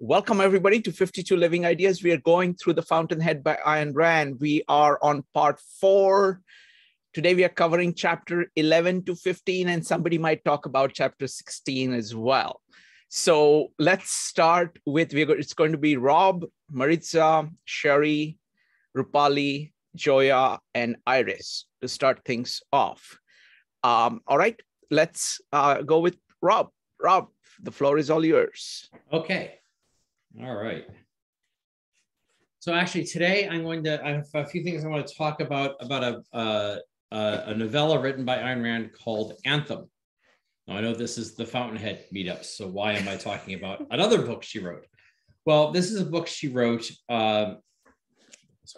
Welcome, everybody, to 52 Living Ideas. We are going through The Fountainhead by Ayn Rand. We are on part four. Today, we are covering chapter 11 to 15, and somebody might talk about chapter 16 as well. So let's start with it's going to be Rob, Maritza, Sherri, Rupali, Joia, and Iris to start things off. Um, all right, let's uh, go with Rob. Rob, the floor is all yours. Okay. All right. So actually, today I'm going to I have a few things I want to talk about about a uh, a novella written by Ayn Rand called Anthem. Now I know this is the Fountainhead meetup, so why am I talking about another book she wrote? Well, this is a book she wrote. Um, this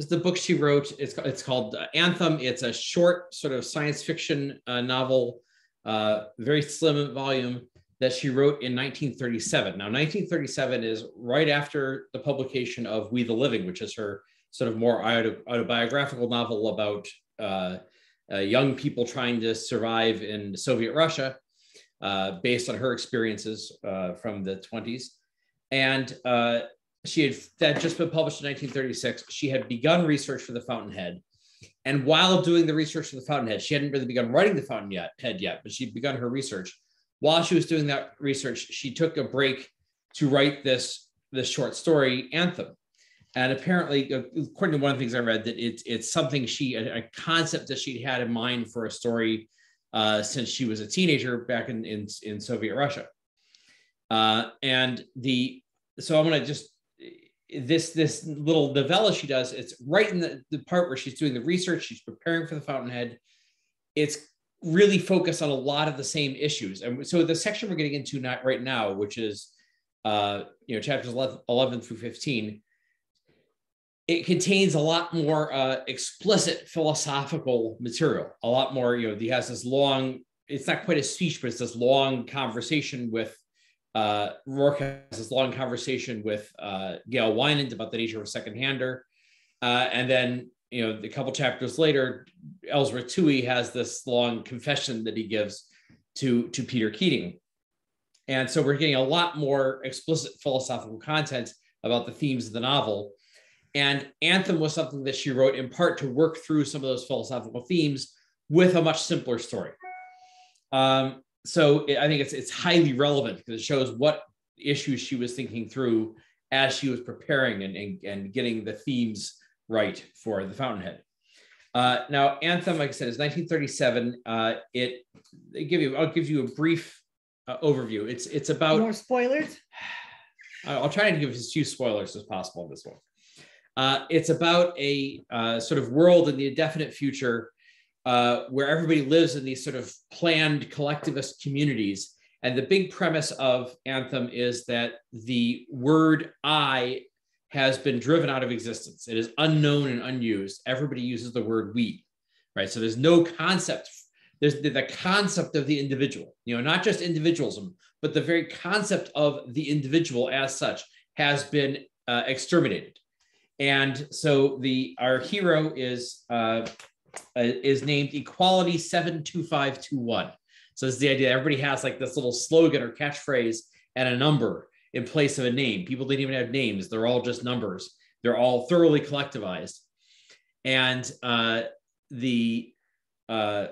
is the book she wrote. It's it's called Anthem. It's a short sort of science fiction uh, novel, uh, very slim volume that she wrote in 1937. Now, 1937 is right after the publication of We the Living, which is her sort of more autobiographical novel about uh, uh, young people trying to survive in Soviet Russia, uh, based on her experiences uh, from the 20s. And uh, she had that just been published in 1936. She had begun research for the Fountainhead. And while doing the research for the Fountainhead, she hadn't really begun writing the Fountainhead yet, but she'd begun her research while she was doing that research, she took a break to write this, this short story, Anthem. And apparently, according to one of the things I read, that it's it's something she a, a concept that she'd had in mind for a story uh, since she was a teenager back in in, in Soviet Russia. Uh, and the so I'm gonna just this this little novella she does. It's right in the, the part where she's doing the research. She's preparing for the Fountainhead. It's really focus on a lot of the same issues. And so the section we're getting into not right now, which is uh, you know chapters 11, 11 through 15, it contains a lot more uh, explicit philosophical material. A lot more, you know, he has this long. It's not quite a speech, but it's this long conversation with uh, Roark has this long conversation with uh, Gail Wynand about the nature of a second-hander. Uh, and then you know, a couple chapters later, Ellsworth Toohey has this long confession that he gives to, to Peter Keating. And so we're getting a lot more explicit philosophical content about the themes of the novel. And Anthem was something that she wrote in part to work through some of those philosophical themes with a much simpler story. Um, so I think it's, it's highly relevant because it shows what issues she was thinking through as she was preparing and, and, and getting the themes right for the Fountainhead. Uh, now, Anthem, like I said, is 1937. Uh, it they give you, I'll give you a brief uh, overview. It's it's about more spoilers. I'll try to give as few spoilers as possible in this one. Uh, it's about a uh, sort of world in the indefinite future uh, where everybody lives in these sort of planned collectivist communities. And the big premise of Anthem is that the word I has been driven out of existence. It is unknown and unused. Everybody uses the word we, right? So there's no concept. There's the, the concept of the individual, you know, not just individualism, but the very concept of the individual as such has been uh, exterminated. And so the our hero is uh, uh, is named Equality Seven Two Five Two One. So it's the idea everybody has like this little slogan or catchphrase and a number in place of a name. People didn't even have names, they're all just numbers. They're all thoroughly collectivized. And uh, the uh,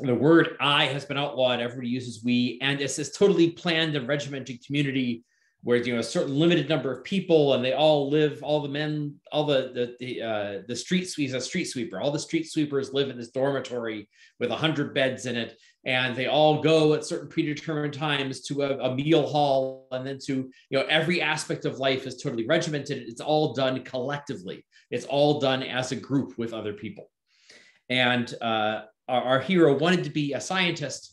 the word I has been outlawed. Everybody uses we, and it's this totally planned and regimented community where you know a certain limited number of people and they all live all the men all the the the, uh, the street a street sweeper. All the street sweepers live in this dormitory with 100 beds in it and they all go at certain predetermined times to a, a meal hall and then to you know every aspect of life is totally regimented. It's all done collectively. It's all done as a group with other people. And uh, our, our hero wanted to be a scientist.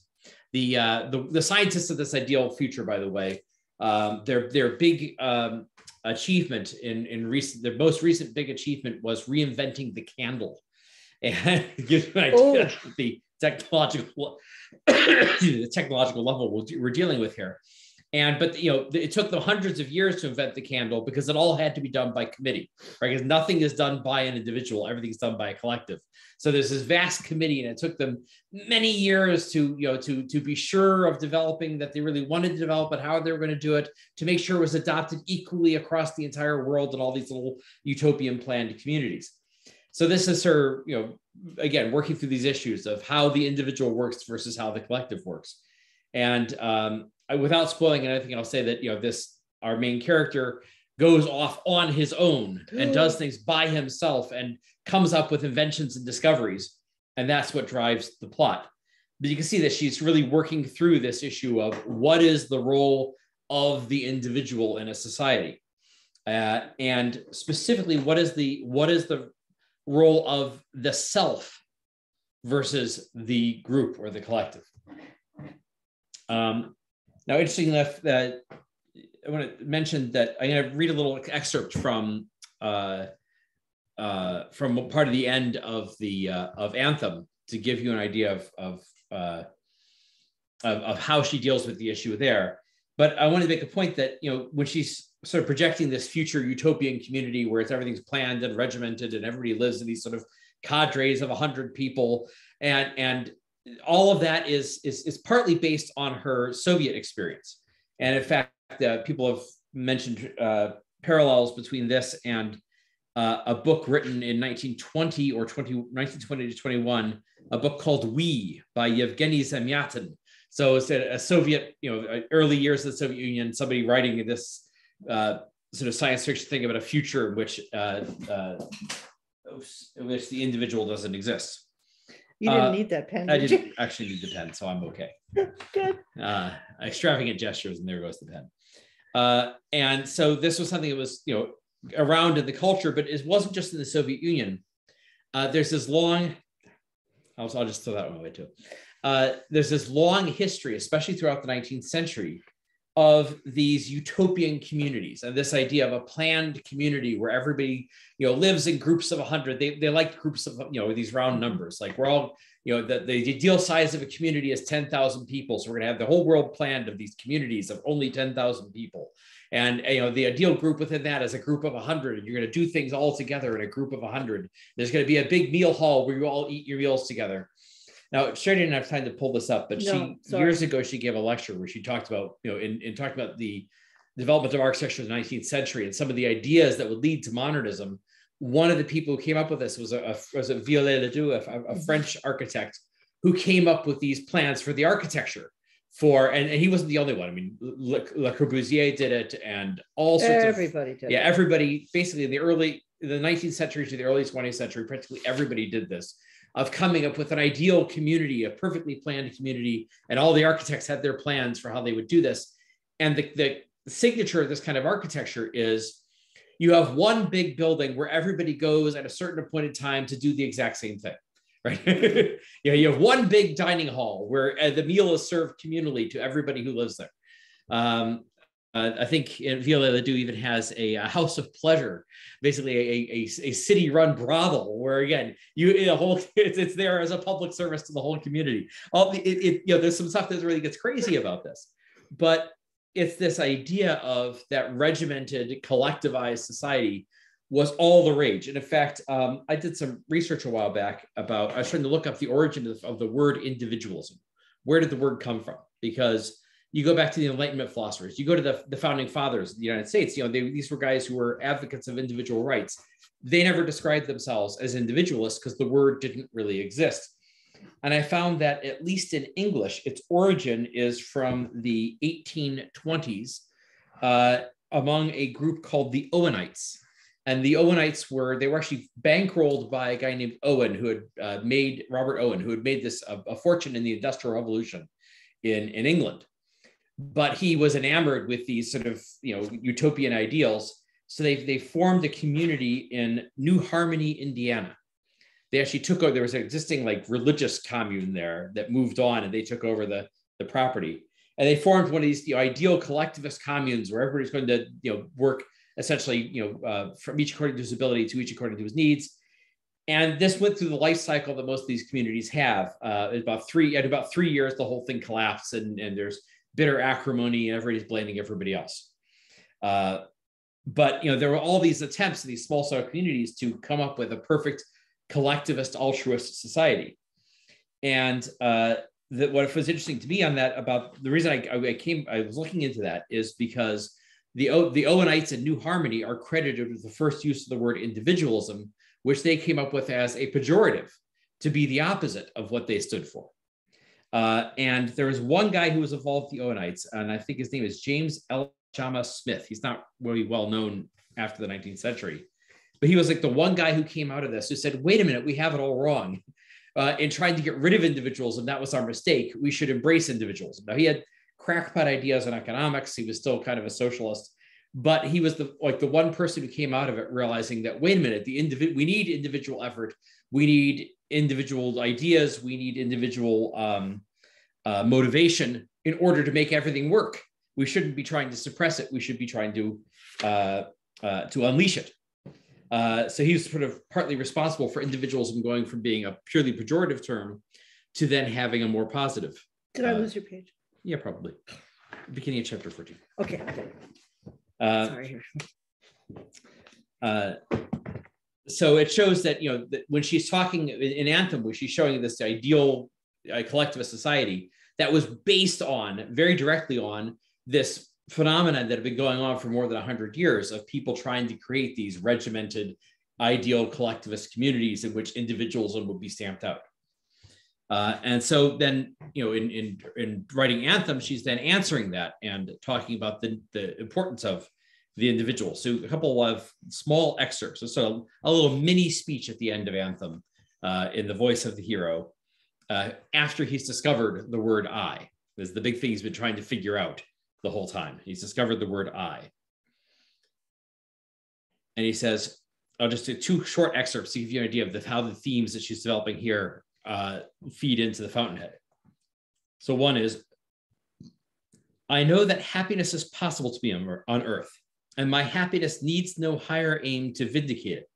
The, uh, the the scientists of this ideal future by the way um, their their big um, achievement in in recent their most recent big achievement was reinventing the candle, and gives an idea oh. of the technological the technological level we're dealing with here. And but you know, it took them hundreds of years to invent the candle because it all had to be done by committee, right? Because nothing is done by an individual, everything's done by a collective. So there's this vast committee, and it took them many years to you know to to be sure of developing that they really wanted to develop it, how they were going to do it, to make sure it was adopted equally across the entire world and all these little utopian planned communities. So this is her, you know, again working through these issues of how the individual works versus how the collective works. And um, without spoiling anything, I'll say that you know this our main character goes off on his own and does things by himself and comes up with inventions and discoveries, and that's what drives the plot. But you can see that she's really working through this issue of what is the role of the individual in a society, uh, and specifically what is the what is the role of the self versus the group or the collective. Um, now, interesting enough, that I want to mention that I'm going to read a little excerpt from uh, uh, from part of the end of the uh, of Anthem to give you an idea of of, uh, of, of how she deals with the issue there. But I want to make a point that you know when she's sort of projecting this future utopian community where it's everything's planned and regimented and everybody lives in these sort of cadres of 100 people and and all of that is, is, is partly based on her Soviet experience. And in fact, uh, people have mentioned uh, parallels between this and uh, a book written in 1920 or 20, 1920 to 21, a book called We by Yevgeny Zamyatin. So it's a, a, Soviet, you know, uh, early years of the Soviet Union, somebody writing this uh, sort of science fiction thing about a future in which, uh, in which the individual doesn't exist. You didn't uh, need that pen. I did didn't you? actually need the pen, so I'm okay. Good. Uh, extravagant gestures, and there goes the pen. Uh, and so this was something that was, you know, around in the culture, but it wasn't just in the Soviet Union. Uh, there's this long, I'll, I'll, just throw that one away too. Uh, there's this long history, especially throughout the 19th century, of these utopian communities and this idea of a planned community where everybody you know lives in groups of 100 they, they like groups of you know these round mm-hmm. numbers. Like we're all you know the, the ideal size of a community is 10,000 people. So we're going to have the whole world planned of these communities of only 10,000 people. And you know the ideal group within that is a group of 100 and you're going to do things all together in a group of 100 there's going to be a big meal hall where you all eat your meals together now, Sherri didn't have time to pull this up, but no, she sorry. years ago she gave a lecture where she talked about, you know, in, in talking about the development of architecture in the 19th century and some of the ideas that would lead to modernism. One of the people who came up with this was a, a was a Viollet-le-Duc, a, a mm-hmm. French architect, who came up with these plans for the architecture for and, and he wasn't the only one. I mean, Le, Le Corbusier did it, and all sorts everybody of did. Yeah, everybody basically in the early the 19th century to the early 20th century, practically everybody did this of coming up with an ideal community, a perfectly planned community. And all the architects had their plans for how they would do this. And the, the signature of this kind of architecture is you have one big building where everybody goes at a certain appointed time to do the exact same thing. Right. you, know, you have one big dining hall where uh, the meal is served communally to everybody who lives there. Um, uh, I think Viollet-le-Duc even has a, a, house of pleasure, basically a, a, a city-run brothel, where again, you the whole it's, it's there as a public service to the whole community. All the, it, it, you know, there's some stuff that really gets crazy about this, but it's this idea of that regimented, collectivized society was all the rage. And in fact, um, I did some research a while back about I was trying to look up the origin of, of the word individualism. Where did the word come from? Because you go back to the Enlightenment philosophers, you go to the, the founding fathers of the United States, you know, they, these were guys who were advocates of individual rights. They never described themselves as individualists because the word didn't really exist. And I found that, at least in English, its origin is from the 1820s uh, among a group called the Owenites. And the Owenites were, they were actually bankrolled by a guy named Owen, who had uh, made, Robert Owen, who had made this a, a fortune in the Industrial Revolution in, in England but he was enamored with these sort of you know utopian ideals. So they, they formed a community in new harmony indiana. They actually took over there was an existing like religious commune there that moved on and they took over the, the property. And they formed one of these you know, ideal collectivist communes where everybody's going to you know work essentially you know uh, from each according to his ability to each according to his needs. And this went through the life cycle that most of these communities have. Uh, about three at about three years the whole thing collapsed and, and there's bitter acrimony and everybody's blaming everybody else. Uh, but you know, there were all these attempts in these small cell communities to come up with a perfect collectivist altruist society. And uh, that what was interesting to me on that about the reason I, I came, I was looking into that is because the, o, the Owenites and New Harmony are credited with the first use of the word individualism, which they came up with as a pejorative to be the opposite of what they stood for. Uh, and there was one guy who was involved with the Owenites, and I think his name is James L. Chama Smith. He's not really well known after the 19th century, but he was like the one guy who came out of this who said, wait a minute, we have it all wrong. Uh, in trying to get rid of individualism, that was our mistake. We should embrace individuals. Now, he had crackpot ideas on economics. He was still kind of a socialist, but he was the like the one person who came out of it realizing that wait a minute, the individual we need individual effort. We need individual ideas. We need individual um, uh, motivation in order to make everything work. We shouldn't be trying to suppress it. We should be trying to uh, uh, to unleash it. Uh, so was sort of partly responsible for individualism going from being a purely pejorative term to then having a more positive. Did I uh, lose your page? Yeah, probably. Beginning of chapter 14. Okay. Uh, Sorry. uh, so it shows that you know that when she's talking in, anthem where she's showing this ideal uh, collectivist society that was based on very directly on this phenomenon that had been going on for more than 100 years of people trying to create these regimented ideal collectivist communities in which individualism would be stamped out. Uh, and so then you know in, in in writing anthem she's then answering that and talking about the, the importance of the individual. So a couple of small excerpts. So a little mini speech at the end of Anthem uh, in the voice of the hero uh, after he's discovered the word I. Is the big thing he's been trying to figure out the whole time. He's discovered the word I. And he says, I'll just do two short excerpts to give you an idea of the, how the themes that she's developing here uh, feed into the fountainhead. So one is, I know that happiness is possible to me on, on earth and my happiness needs no higher aim to vindicate it.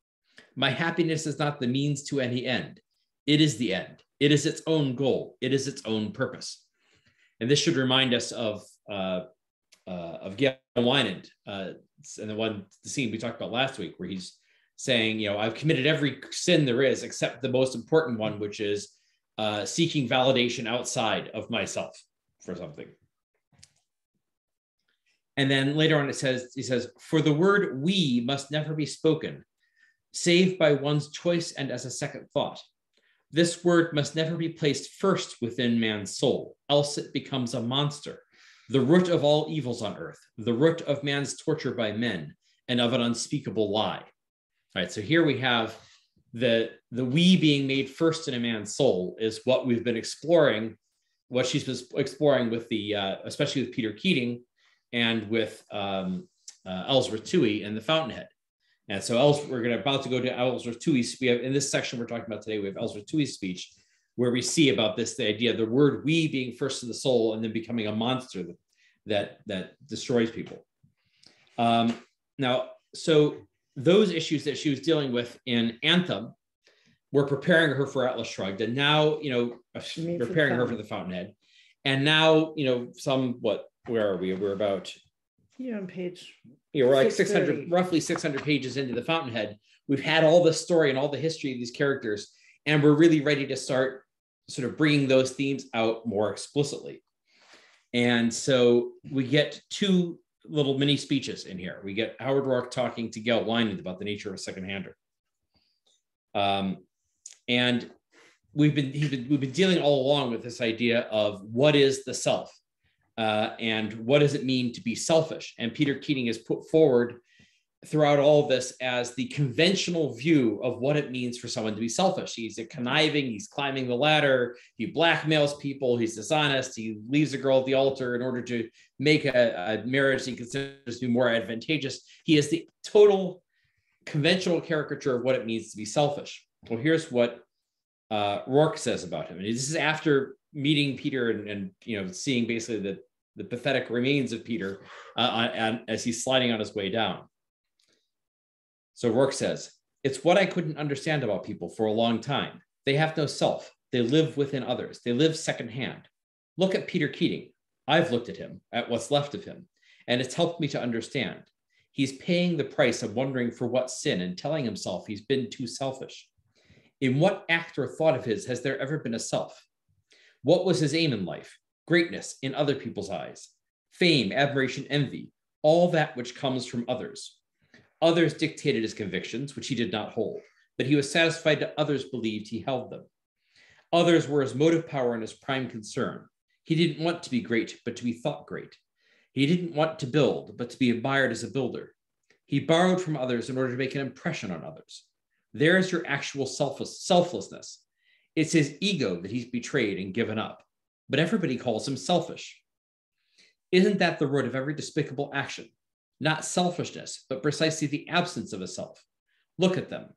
My happiness is not the means to any end. It is the end. It is its own goal. It is its own purpose. And this should remind us of uh, uh, of Gail Wynand uh, and the one the scene we talked about last week, where he's saying, you know, I've committed every sin there is except the most important one, which is uh, seeking validation outside of myself for something. And then later on, it says, he says, for the word we must never be spoken, save by one's choice and as a second thought. This word must never be placed first within man's soul, else it becomes a monster, the root of all evils on earth, the root of man's torture by men, and of an unspeakable lie. All right, so here we have the, the we being made first in a man's soul is what we've been exploring, what she's been exploring with the, uh, especially with Peter Keating, and with um, uh, Ellsworth Toohey and the Fountainhead. And so Els, we're going to about to go to Ellsworth Toohey's. We have in this section we're talking about today. We have Ellsworth Toohey's speech, where we see about this the idea of the word "we" being first in the soul and then becoming a monster that that, that destroys people. Um, now, so those issues that she was dealing with in Anthem were preparing her for Atlas Shrugged, and now you know preparing her for the Fountainhead, and now you know some what where are we? We're about You're on page. you know, we're like 600 roughly 600 pages into the fountainhead. We've had all the story and all the history of these characters and we're really ready to start sort of bringing those themes out more explicitly. And so we get two little mini speeches in here. We get howard roark talking to gail Wynand about the nature of a second hander um, and we've been, he's been we've been dealing all along with this idea of what is the self uh, and what does it mean to be selfish? And Peter Keating has put forward throughout all of this as the conventional view of what it means for someone to be selfish. He's a conniving, he's climbing the ladder, he blackmails people, he's dishonest, he leaves a girl at the altar in order to make a, a marriage he considers to be more advantageous. He is the total conventional caricature of what it means to be selfish. Well, here's what uh, Roark says about him. And this is after meeting Peter and, and you know seeing basically the the pathetic remains of Peter uh, on, on- as he's sliding on his way down. So Roark says, "It's what I couldn't understand about people for a long time. They have no self. They live within others. They live secondhand. Look at Peter Keating. I've looked at him, at what's left of him, and it's helped me to understand. He's paying the price of wondering for what sin and telling himself he's been too selfish. In what act or thought of his has there ever been a self? What was his aim in life? Greatness in other people's eyes, fame, admiration, envy, all that which comes from others. Others dictated his convictions, which he did not hold, but he was satisfied that others believed he held them. Others were his motive power and his prime concern. He didn't want to be great, but to be thought great. He didn't want to build, but to be admired as a builder. He borrowed from others in order to make an impression on others. There's your actual selfless, selflessness. It's his ego that he's betrayed and given up, but everybody calls him selfish. Isn't that the root of every despicable action? Not selfishness, but precisely the absence of a self. Look at them.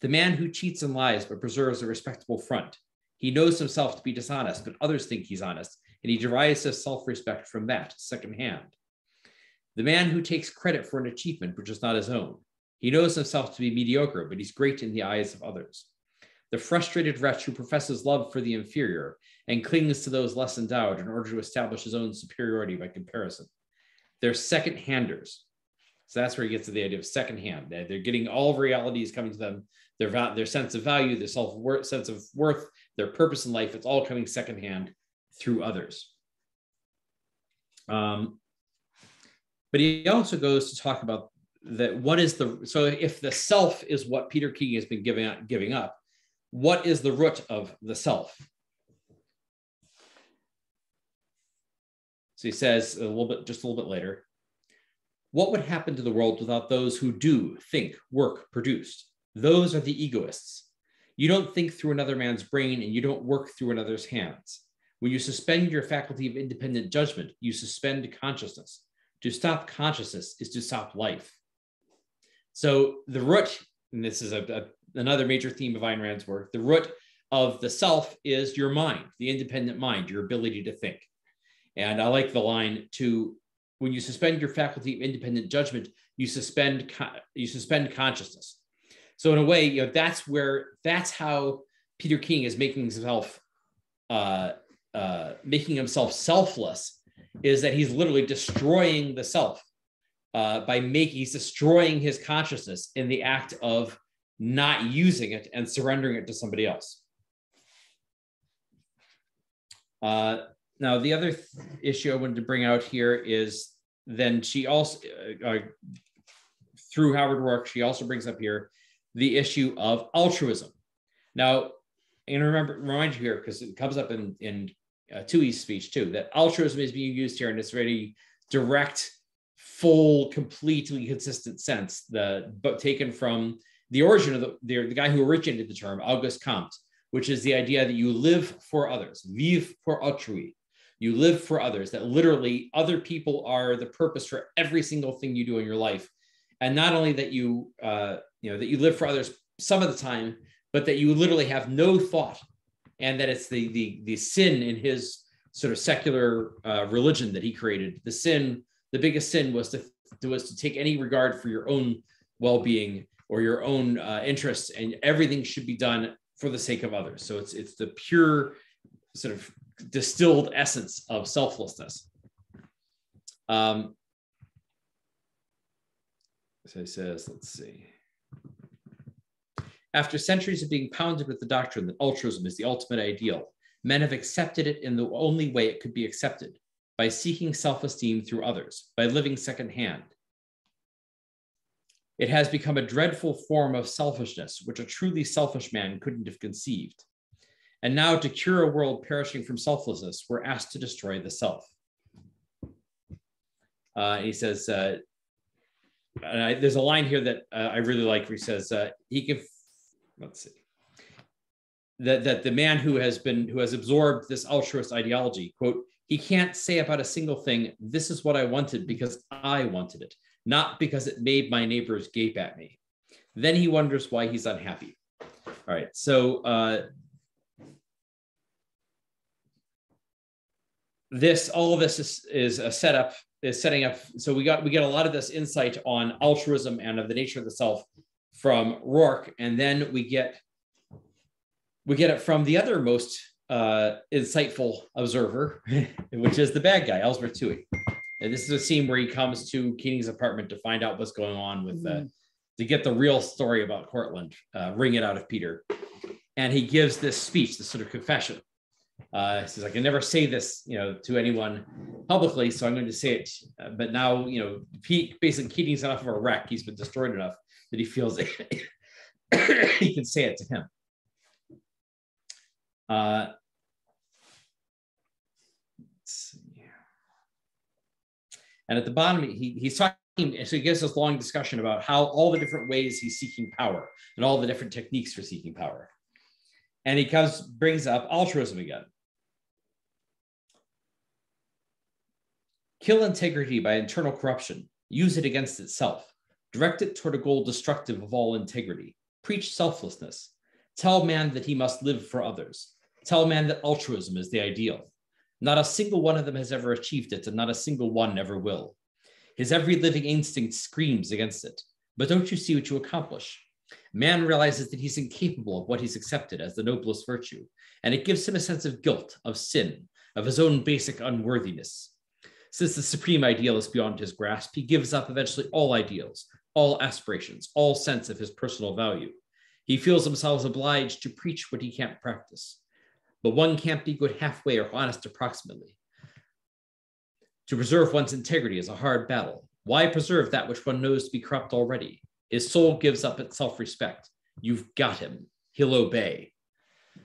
The man who cheats and lies but preserves a respectable front. He knows himself to be dishonest, but others think he's honest, and he derives his self respect from that secondhand. The man who takes credit for an achievement which is not his own. He knows himself to be mediocre, but he's great in the eyes of others. The frustrated wretch who professes love for the inferior and clings to those less endowed in order to establish his own superiority by comparison. They're second handers. So that's where he gets to the idea of second hand. They're getting all of reality is coming to them. Their, their sense of value, their self worth, sense of worth, their purpose in life, it's all coming secondhand through others. Um, but he also goes to talk about that what is the so if the self is what Peter Keating has been giving up, giving up, what is the root of the self? So he says a little bit, just a little bit later, what would happen to the world without those who do think, work, produce? Those are the egoists. You don't think through another man's brain and you don't work through another's hands. When you suspend your faculty of independent judgment, you suspend consciousness. To stop consciousness is to stop life. So the root, and this is a, a, another major theme of Ayn Rand's work, the root of the self is your mind, the independent mind, your ability to think. And I like the line to when you suspend your faculty of independent judgment, you suspend you suspend consciousness. So in a way, you know that's where that's how Peter Keating is making himself uh, uh, making himself selfless is that he's literally destroying the self uh, by making he's destroying his consciousness in the act of not using it and surrendering it to somebody else. Uh, now, the other th- issue I wanted to bring out here is then she also, uh, uh, through Howard Roark, she also brings up here the issue of altruism. Now, and remember, remind you here because it comes up in in uh, Toohey's speech too that altruism is being used here and it's very direct, full, completely consistent sense. The but taken from the origin of the, the the guy who originated the term, Auguste Comte, which is the idea that you live for others, vive pour autrui, you live for others, that literally other people are the purpose for every single thing you do in your life. And not only that you, uh, you know, that you live for others some of the time, but that you literally have no thought and that it's the, the, the sin in his sort of secular uh, religion that he created. The sin, the biggest sin was to, was to take any regard for your own well-being or your own uh, interests and everything should be done for the sake of others. So it's, it's the pure sort of distilled essence of selflessness. Um, so he says, let's see. After centuries of being pounded with the doctrine that altruism is the ultimate ideal, men have accepted it in the only way it could be accepted by seeking self esteem through others, by living secondhand. It has become a dreadful form of selfishness, which a truly selfish man couldn't have conceived. And now, to cure a world perishing from selflessness, we're asked to destroy the self. Uh, he says, uh, I, there's a line here that uh, I really like where he says, uh, he can, let's see, that, that the man who has been, who has absorbed this altruist ideology, quote, he can't say about a single thing, this is what I wanted because I wanted it, not because it made my neighbors gape at me. Then he wonders why he's unhappy. All right, so uh, this all of this is, is a setup is setting up so we got we get a lot of this insight on altruism and of the nature of the self from roark and then we get we get it from the other most uh, insightful observer, which is the bad guy, Ellsworth Toohey. And this is a scene where he comes to Keating's apartment to find out what's going on with uh, to get the real story about Cortlandt, uh, wring it out of Peter. And he gives this speech, this sort of confession. Uh, he says, I can never say this, you know, to anyone publicly, so I'm going to say it. Uh, but now, you know, Pete, basically Keating's enough of a wreck. He's been destroyed enough that he feels he can say it to him. Uh, and at the bottom, he, he's talking, so he gives this long discussion about how all the different ways he's seeking power and all the different techniques for seeking power. And he comes, brings up altruism again. Kill integrity by internal corruption, use it against itself, direct it toward a goal destructive of all integrity, preach selflessness, tell man that he must live for others, tell man that altruism is the ideal. Not a single one of them has ever achieved it, and not a single one ever will. His every living instinct screams against it. But don't you see what you accomplish? Man realizes that he's incapable of what he's accepted as the noblest virtue, and it gives him a sense of guilt, of sin, of his own basic unworthiness. Since the supreme ideal is beyond his grasp, he gives up eventually all ideals, all aspirations, all sense of his personal value. He feels himself obliged to preach what he can't practice. But one can't be good halfway or honest approximately. To preserve one's integrity is a hard battle. Why preserve that which one knows to be corrupt already? His soul gives up its self respect. You've got him. He'll obey.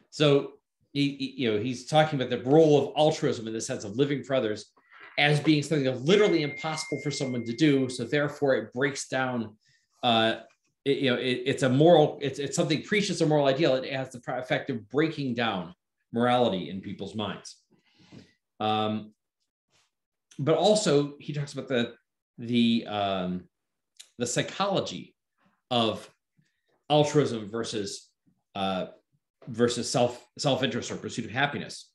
So, he, he, you know, he's talking about the role of altruism in the sense of living for others as being something that's literally impossible for someone to do. So, therefore, it breaks down. Uh, it, you know, it, it's a moral. It's, it's something preaches a moral ideal. It has the effect of breaking down morality in people's minds. Um, but also, he talks about the the um, the psychology of altruism versus uh, versus self self interest or pursuit of happiness.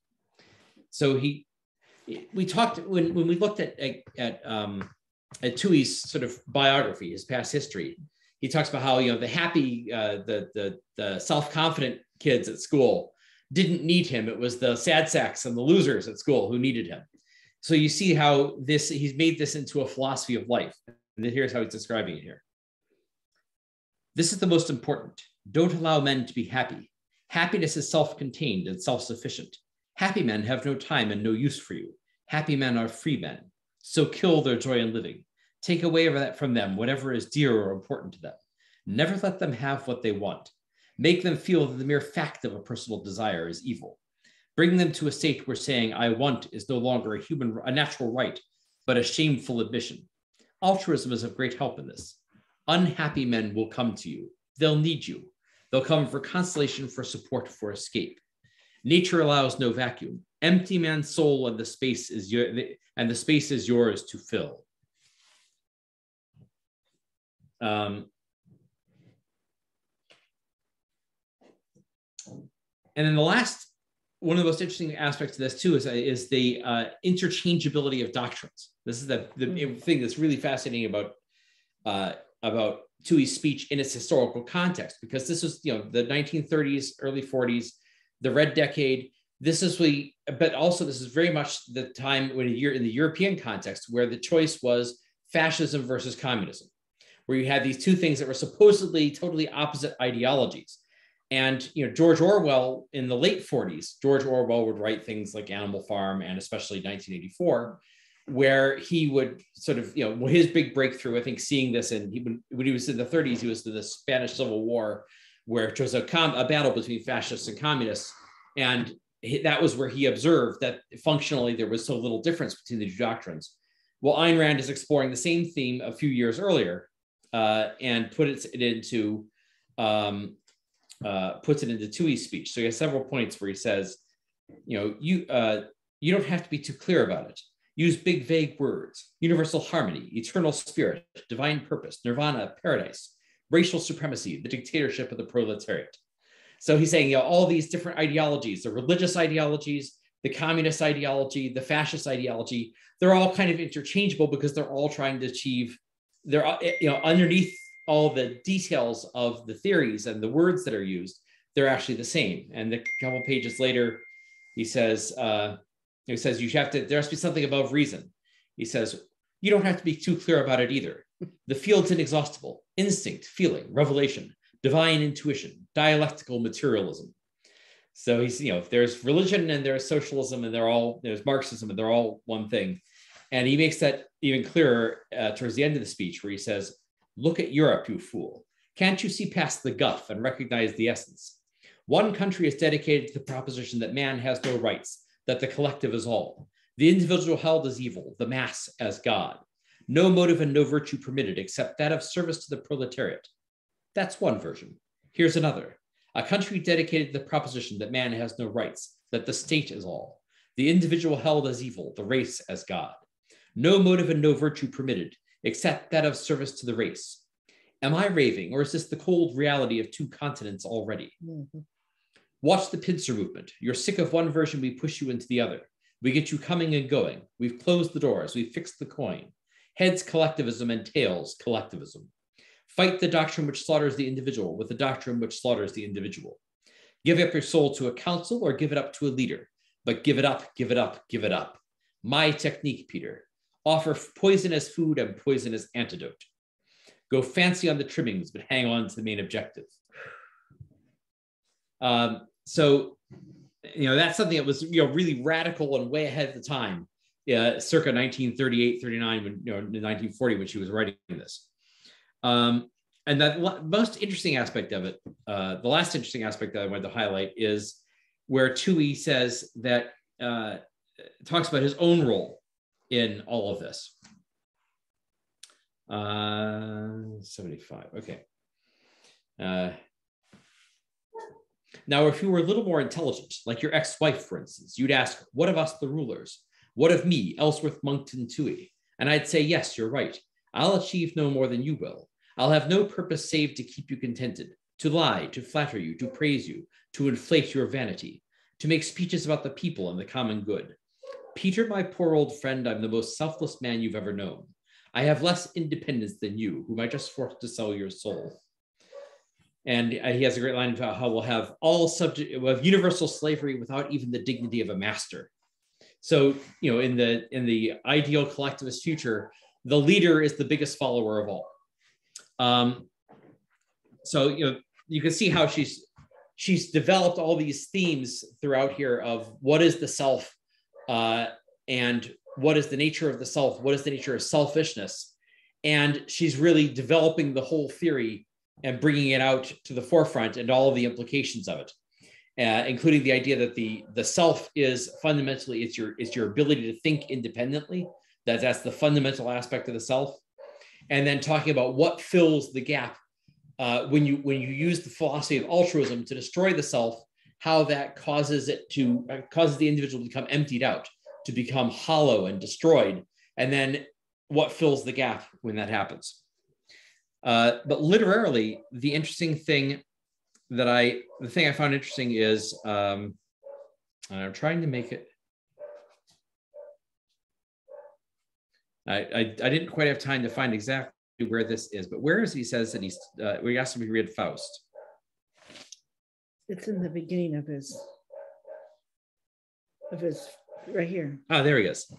So he we talked when when we looked at at, at um, at Toohey's sort of biography, his past history. He talks about how you know the happy, uh, the the the self confident kids at school didn't need him. It was the sad sacks and the losers at school who needed him. So you see how this he's made this into a philosophy of life. And here's how he's describing it here. This is the most important. Don't allow men to be happy. Happiness is self-contained and self-sufficient. Happy men have no time and no use for you. Happy men are free men. So kill their joy in living. Take away from them whatever is dear or important to them. Never let them have what they want. Make them feel that the mere fact of a personal desire is evil. Bring them to a state where saying I want is no longer a human, a natural right, but a shameful admission. Altruism is of great help in this. Unhappy men will come to you. They'll need you. They'll come for consolation, for support, for escape. Nature allows no vacuum. Empty man's soul and the space is your, and the space is yours to fill. Um, and then the last one of the most interesting aspects of this too is, is the uh, interchangeability of doctrines. This is the, the mm-hmm. thing that's really fascinating about uh, about Toohey's speech in its historical context, because this was you know the 1930s, early 40s, the Red Decade. This is we, but also this is very much the time when you're in the European context where the choice was fascism versus communism, where you had these two things that were supposedly totally opposite ideologies and you know, George Orwell in the late 40s, George Orwell would write things like Animal Farm and especially 1984, where he would sort of, you know, his big breakthrough, I think, seeing this, and he when he was in the 30s, he was in the Spanish Civil War, where it was a, com- a battle between fascists and communists, and that was where he observed that functionally there was so little difference between the two doctrines. Well, Ayn Rand is exploring the same theme a few years earlier, uh, and put it, it into um, uh, puts it into Toohey's speech. So he has several points where he says, you know, you uh, you don't have to be too clear about it. Use big, vague words: universal harmony, eternal spirit, divine purpose, nirvana, paradise, racial supremacy, the dictatorship of the proletariat. So he's saying, you know, all these different ideologies, the religious ideologies, the communist ideology, the fascist ideology, they're all kind of interchangeable because they're all trying to achieve, they're, you know, underneath all the details of the theories and the words that are used, they're actually the same. And a couple pages later, He says, uh, he says you have to. There has to be something above reason. He says you don't have to be too clear about it either. The field's inexhaustible. Instinct, feeling, revelation, divine intuition, dialectical materialism. So he's, you know, if there's religion and there's socialism and they're all, there's Marxism and they're all one thing. And he makes that even clearer uh, towards the end of the speech, where he says, Look at Europe, you fool. Can't you see past the guff and recognize the essence? One country is dedicated to the proposition that man has no rights, that the collective is all, the individual held as evil, the mass as God. No motive and no virtue permitted except that of service to the proletariat. That's one version. Here's another a country dedicated to the proposition that man has no rights, that the state is all, the individual held as evil, the race as God. No motive and no virtue permitted except that of service to the race. Am I raving, or is this the cold reality of two continents already? Mm-hmm. Watch the pincer movement. You're sick of one version, we push you into the other. We get you coming and going. We've closed the doors, we've fixed the coin. Heads collectivism and tails collectivism. Fight the doctrine which slaughters the individual with the doctrine which slaughters the individual. Give up your soul to a council or give it up to a leader, but give it up, give it up, give it up. My technique, Peter. Offer poisonous food and poisonous antidote. Go fancy on the trimmings, but hang on to the main objective. Um, so, you know, that's something that was, you know, really radical and way ahead of the time, uh, circa 1938, 39, when, you know, 1940, when she was writing this. Um, and the most interesting aspect of it, uh, the last interesting aspect that I wanted to highlight is where Toohey says that uh, talks about his own role in all of this. Uh, 75, okay. Uh, now, if you were a little more intelligent, like your ex-wife, for instance, you'd ask, what of us the rulers? What of me, Ellsworth Monckton Toohey? And I'd say, yes, you're right. I'll achieve no more than you will. I'll have no purpose save to keep you contented, to lie, to flatter you, to praise you, to inflate your vanity, to make speeches about the people and the common good. Peter, my poor old friend, I'm the most selfless man you've ever known. I have less independence than you, whom I just forced to sell your soul. And he has a great line about how we'll have all subject, we'll have universal slavery without even the dignity of a master. So, you know, in the in the ideal collectivist future, the leader is the biggest follower of all. Um, so you know you can see how she's she's developed all these themes throughout here of what is the self uh, and what is the nature of the self what is the nature of selfishness? And she's really developing the whole theory and bringing it out to the forefront and all of the implications of it uh, including the idea that the the self is fundamentally it's your it's your ability to think independently that that's the fundamental aspect of the self. And then talking about what fills the gap uh, when you when you use the philosophy of altruism to destroy the self, how that causes it to uh, causes the individual to become emptied out, to become hollow and destroyed, and then what fills the gap when that happens. Uh, but literarily, the interesting thing that I the thing I found interesting is um, and I'm trying to make it I, I, I, didn't quite have time to find exactly where this is, but where is he says that he's, uh, we asked him to read Faust. It's in the beginning of his, of his, right here. Ah, there he is.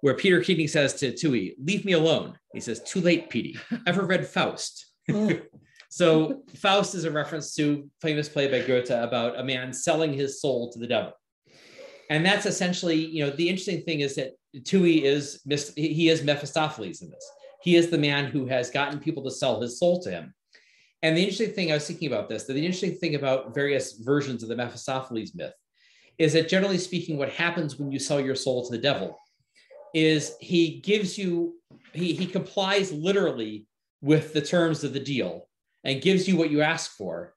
Where Peter Keating says to Toohey, leave me alone. He says, too late, Petey. Ever read Faust? Oh. so Faust is a reference to famous play by Goethe about a man selling his soul to the devil. And that's essentially, you know, the interesting thing is that Toohey is he is Mephistopheles in this. He is the man who has gotten people to sell his soul to him. And the interesting thing I was thinking about this, the interesting thing about various versions of the Mephistopheles myth is that generally speaking, what happens when you sell your soul to the devil is he gives you, he, he complies literally with the terms of the deal and gives you what you ask for,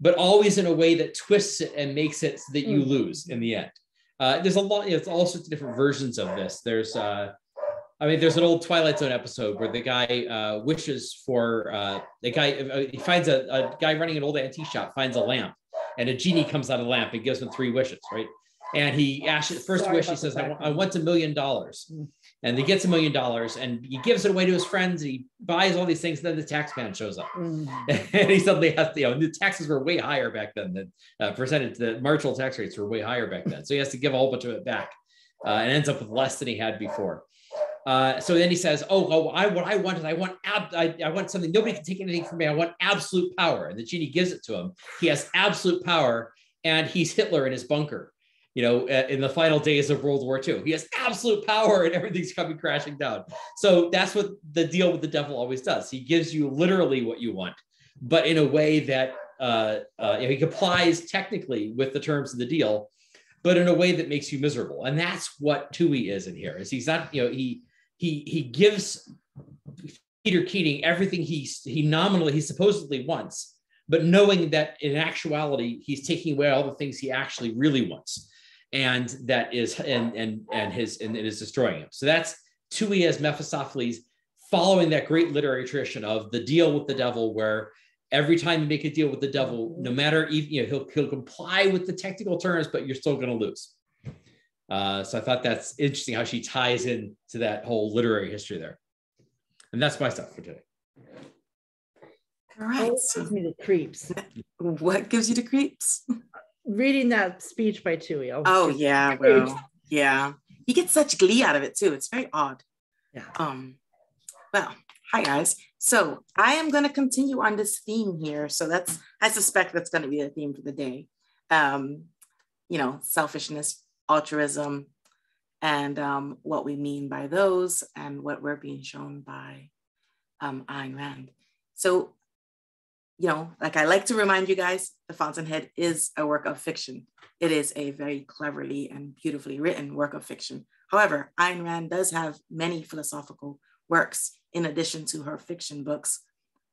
but always in a way that twists it and makes it so that you mm. lose in the end. Uh, there's a lot, you know, it's all sorts of different versions of this. There's, uh, I mean, there's an old Twilight Zone episode where the guy uh, wishes for uh, the guy. Uh, he finds a, a guy running an old antique shop finds a lamp, and a genie comes out of the lamp and gives him three wishes. Right? And he asks, first Sorry wish, he says, I want, I want a million dollars. And he gets a million dollars and he gives it away to his friends. He buys all these things. And Then the tax man shows up. Mm. and he suddenly has to, you know, the taxes were way higher back then. The uh, percentage, the marginal tax rates were way higher back then. So he has to give a whole bunch of it back uh, and ends up with less than he had before. Uh, so then he says, "Oh, oh, I what I want is I want ab- I, I want something. Nobody can take anything from me. I want absolute power." And the genie gives it to him. He has absolute power, and he's Hitler in his bunker. You know, uh, in the final days of World War II, he has absolute power, and everything's coming crashing down. So that's what the deal with the devil always does. He gives you literally what you want, but in a way that uh, uh, he complies technically with the terms of the deal, but in a way that makes you miserable. And that's what Toohey is in here. Is he's not, you know, he he he gives Peter Keating everything he he nominally he supposedly wants, but knowing that in actuality he's taking away all the things he actually really wants, and that is and and and his and it is destroying him. So that's Toohey as Mephistopheles, following that great literary tradition of the deal with the devil, where every time you make a deal with the devil, no matter if you know he'll he'll comply with the technical terms, but you're still going to lose. Uh, so I thought that's interesting how she ties in to that whole literary history there. And that's my stuff for today. All right. Oh, So gives me the creeps. what gives you the creeps? Reading that speech by Toohey. Oh yeah, well, yeah. You get such glee out of it too. It's very odd. Yeah. Um, well, hi guys. So I am gonna continue on this theme here. So that's I suspect that's gonna be the theme for the day. Um, you know, selfishness, altruism, and um, what we mean by those and what we're being shown by um, Ayn Rand. So, you know, like I like to remind you guys, The Fountainhead is a work of fiction. It is a very cleverly and beautifully written work of fiction. However, Ayn Rand does have many philosophical works in addition to her fiction books.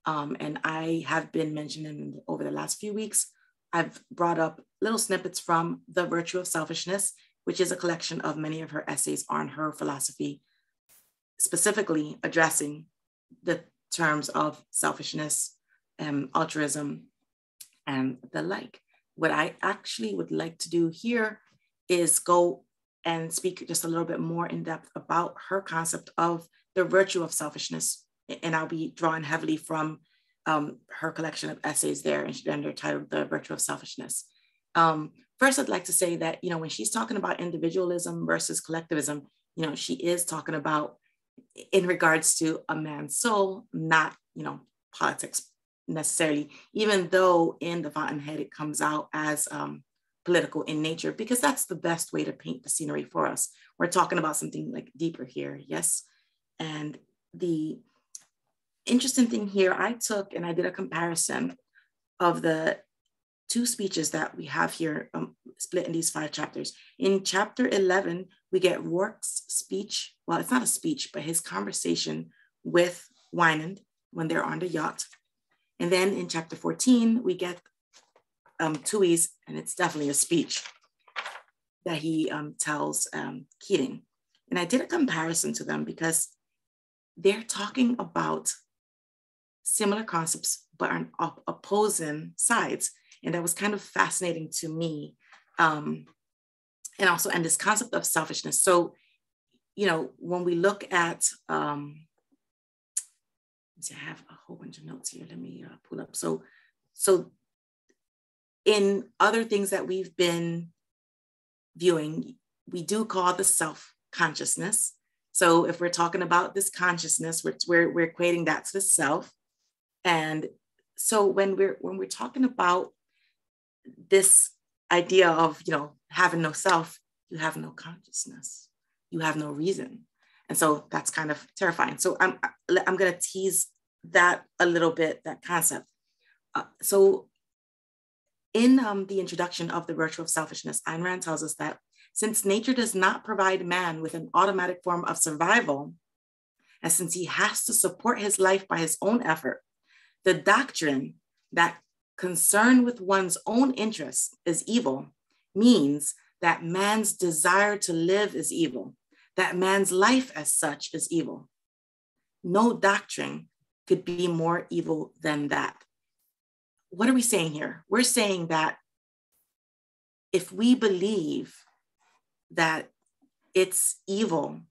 Um, and I have been mentioning over the last few weeks, I've brought up little snippets from The Virtue of Selfishness, which is a collection of many of her essays on her philosophy, specifically addressing the terms of selfishness, um, altruism, and the like. What I actually would like to do here is go and speak just a little bit more in depth about her concept of the virtue of selfishness. And I'll be drawing heavily from um, her collection of essays there, and they're titled The Virtue of Selfishness. Um, first, I'd like to say that, you know, when she's talking about individualism versus collectivism, you know, she is talking about in regards to a man's soul, not, you know, politics necessarily, even though in the Fountainhead it comes out as um, political in nature, because that's the best way to paint the scenery for us. We're talking about something like deeper here, yes? And the interesting thing here, I took and I did a comparison of the two speeches that we have here um, split in these five chapters. In chapter 11, we get Roark's speech. Well, it's not a speech, but his conversation with Wynand when they're on the yacht. And then in chapter 14, we get um, Toohey's, and it's definitely a speech that he um, tells um, Keating. And I did a comparison to them because they're talking about similar concepts, but on op- opposing sides. And that was kind of fascinating to me. Um, and also, and this concept of selfishness. So, you know, when we look at, um, I have a whole bunch of notes here. Let me uh, pull up. So, so in other things that we've been viewing, we do call the self consciousness. So if we're talking about this consciousness, we're, we're, we're equating that to the self. And so when we're when we're talking about this idea of you know having no self, you have no consciousness, you have no reason, and so that's kind of terrifying. So I'm I'm gonna tease that a little bit that concept. Uh, so in um, the introduction of the virtue of selfishness, Ayn Rand tells us that since nature does not provide man with an automatic form of survival, and since he has to support his life by his own effort, the doctrine that concern with one's own interests is evil means that man's desire to live is evil, that man's life as such is evil. No doctrine could be more evil than that. What are we saying here? We're saying that if we believe that it's evil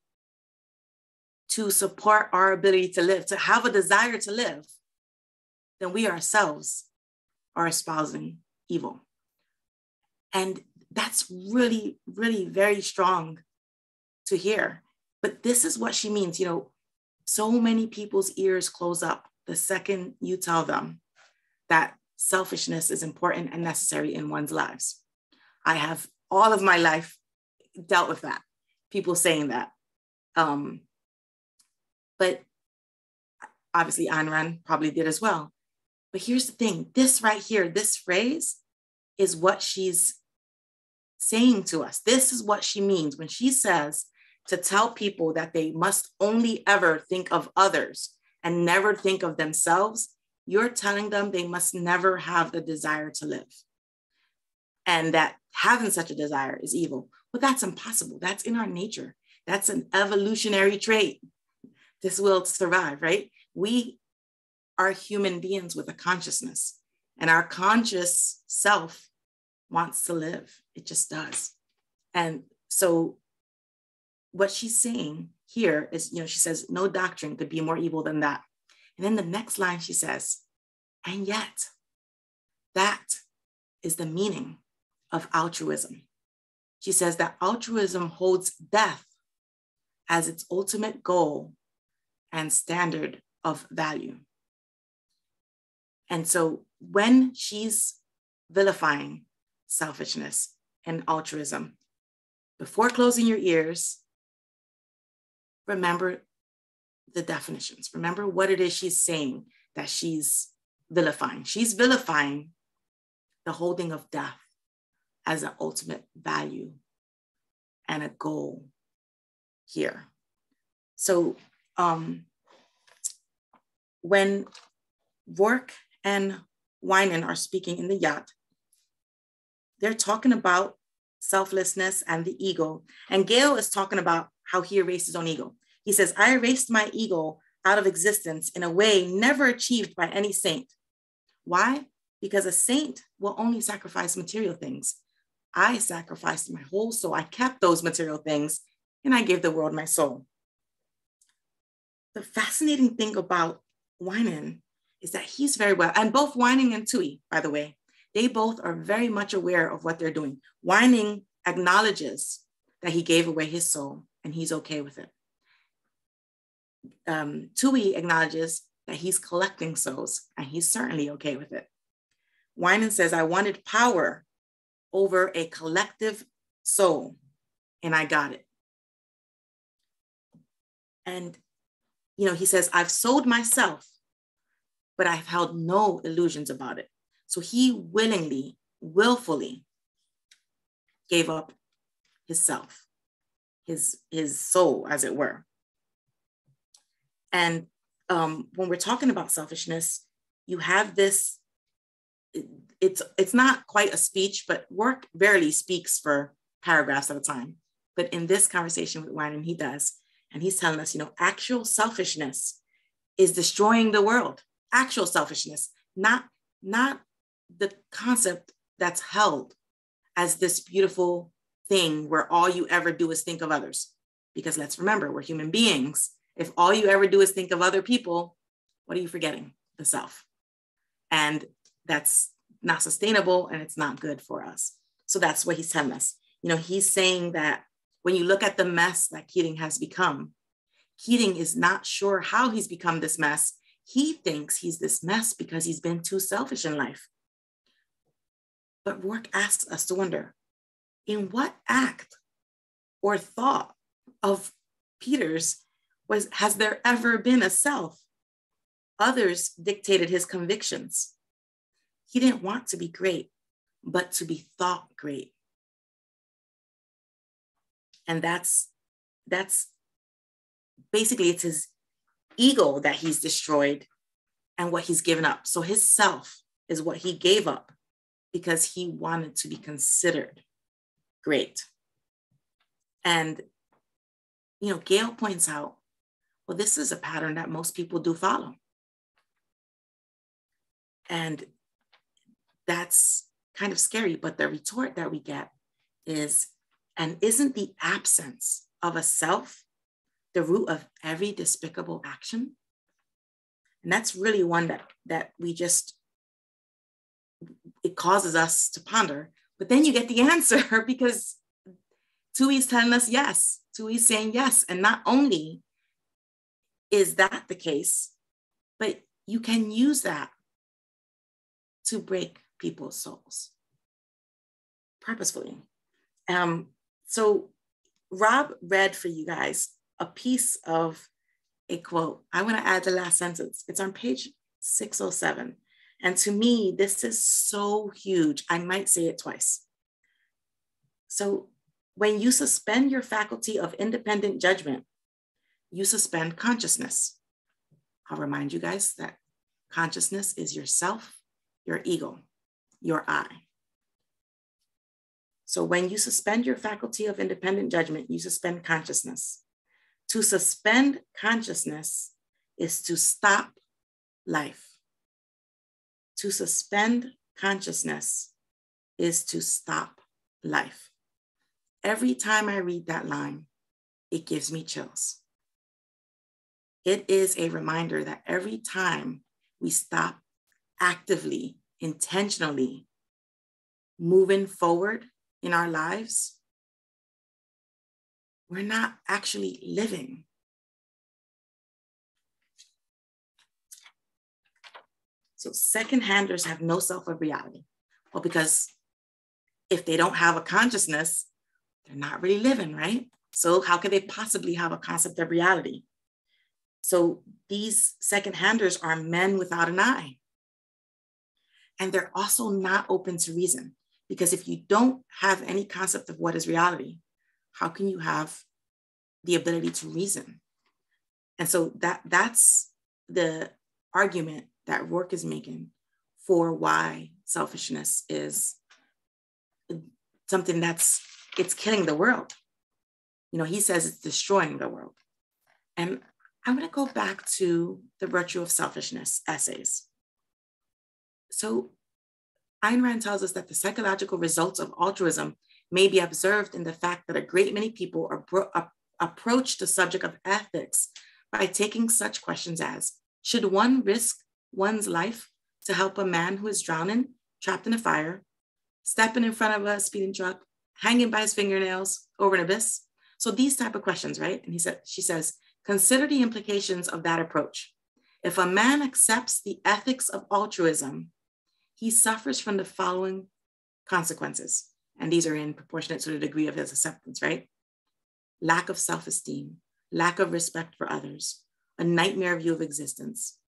to support our ability to live, to have a desire to live, then we ourselves are espousing evil. And that's really, really very strong to hear. But this is what she means. You know, so many people's ears close up the second you tell them that selfishness is important and necessary in one's lives. I have all of my life dealt with that, people saying that. Um, but obviously, Ayn Rand probably did as well. But here's the thing this right here, this phrase is what she's saying to us. This is what she means when she says to tell people that they must only ever think of others and never think of themselves. You're telling them they must never have the desire to live. And that having such a desire is evil. Well, that's impossible. That's in our nature. That's an evolutionary trait. This will to survive, right? We are human beings with a consciousness, and our conscious self wants to live. It just does. And so, what she's saying here is, you know, she says, no doctrine could be more evil than that. And then the next line she says, and yet, that is the meaning of altruism. She says that altruism holds death as its ultimate goal and standard of value. And so when she's vilifying selfishness and altruism. Before closing your ears, remember the definitions. Remember what it is she's saying that she's vilifying. She's vilifying the holding of death as an ultimate value and a goal here. So um, when Roark and Wynand are speaking in the yacht, they're talking about selflessness and the ego. And Gail is talking about how he erased his own ego. He says, I erased my ego out of existence in a way never achieved by any saint. Why? Because a saint will only sacrifice material things. I sacrificed my whole soul. I kept those material things and I gave the world my soul. The fascinating thing about Wynand is that he's very well, and both Wynand and Toohey, by the way, they both are very much aware of what they're doing. Wynand acknowledges that he gave away his soul and he's okay with it. Um, Toohey acknowledges that he's collecting souls and he's certainly okay with it. Wynand says, I wanted power over a collective soul and I got it. And, you know, he says, I've sold myself, but I've held no illusions about it. So he willingly, willfully gave up his self, his, his soul, as it were. And um, when we're talking about selfishness, you have this, it, it's, it's not quite a speech, but Roark barely speaks for paragraphs at a time. But in this conversation with Wynand, he does. And he's telling us, you know, actual selfishness is destroying the world. Actual selfishness, not, not the concept that's held as this beautiful thing where all you ever do is think of others. Because let's remember, we're human beings. If all you ever do is think of other people, what are you forgetting? The self. And that's not sustainable and it's not good for us. So that's what he's telling us. You know, he's saying that when you look at the mess that Keating has become, Keating is not sure how he's become this mess. He thinks he's this mess because he's been too selfish in life. But Roark asks us to wonder in what act or thought of Peter's was has there ever been a self? Others dictated his convictions. He didn't want to be great, but to be thought great. And that's that's basically it's his ego that he's destroyed and what he's given up. So his self is what he gave up because he wanted to be considered great. And, you know, Gail points out, well, this is a pattern that most people do follow. And that's kind of scary. But the retort that we get is And isn't the absence of a self the root of every despicable action? And that's really one that, that we just, it causes us to ponder. But then you get the answer because Toohey's telling us yes. Toohey's saying yes. And not only is that the case, but you can use that to break people's souls purposefully. Um, so Rob read for you guys a piece of a quote. I want to add the last sentence. It's on page 607. And to me, this is so huge. I might say it twice. So, when you suspend your faculty of independent judgment, you suspend consciousness. I'll remind you guys that consciousness is yourself, your ego, your I. So, when you suspend your faculty of independent judgment, you suspend consciousness. To suspend consciousness is to stop life. To suspend consciousness is to stop life. Every time I read that line, it gives me chills. It is a reminder that every time we stop actively, intentionally moving forward in our lives, we're not actually living. So second-handers have no self of reality. Well, because if they don't have a consciousness, they're not really living, right? So how could they possibly have a concept of reality? So these second-handers are men without an I. And they're also not open to reason. Because if you don't have any concept of what is reality, how can you have the ability to reason? And so that that's the argument that Roark is making for why selfishness is something that's it's killing the world. You know, he says it's destroying the world. And I'm going to go back to the virtue of selfishness essays. So Ayn Rand tells us that the psychological results of altruism may be observed in the fact that a great many people approach the subject of ethics by taking such questions as Should one risk one's life to help a man who is drowning, trapped in a fire, stepping in front of a speeding truck, hanging by his fingernails over an abyss? So these type of questions, right? And he said, she says, consider the implications of that approach. If a man accepts the ethics of altruism he suffers from the following consequences. And these are in proportionate to the degree of his acceptance, right? Lack of self esteem, lack of respect for others, a nightmare view of existence,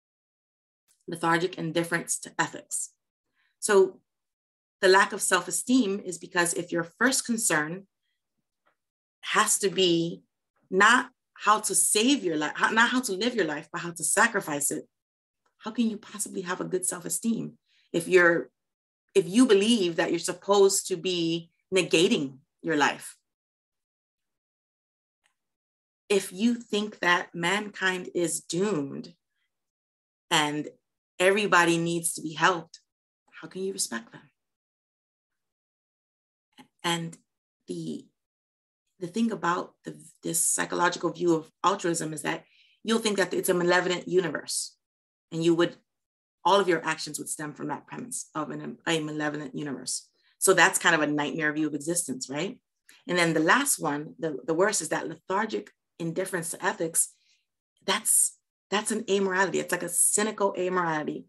lethargic indifference to ethics. So, the lack of self esteem is because if your first concern has to be not how to save your life, not how to live your life, but how to sacrifice it, how can you possibly have a good self esteem? if you're if you believe that you're supposed to be negating your life if you think that mankind is doomed and everybody needs to be helped how can you respect them? And the the thing about the, this psychological view of altruism is that you'll think that it's a malevolent universe and you would all of your actions would stem from that premise of an, a malevolent universe. So that's kind of a nightmare view of existence, right? And then the last one, the, the worst is that lethargic indifference to ethics. That's that's an amorality. It's like a cynical amorality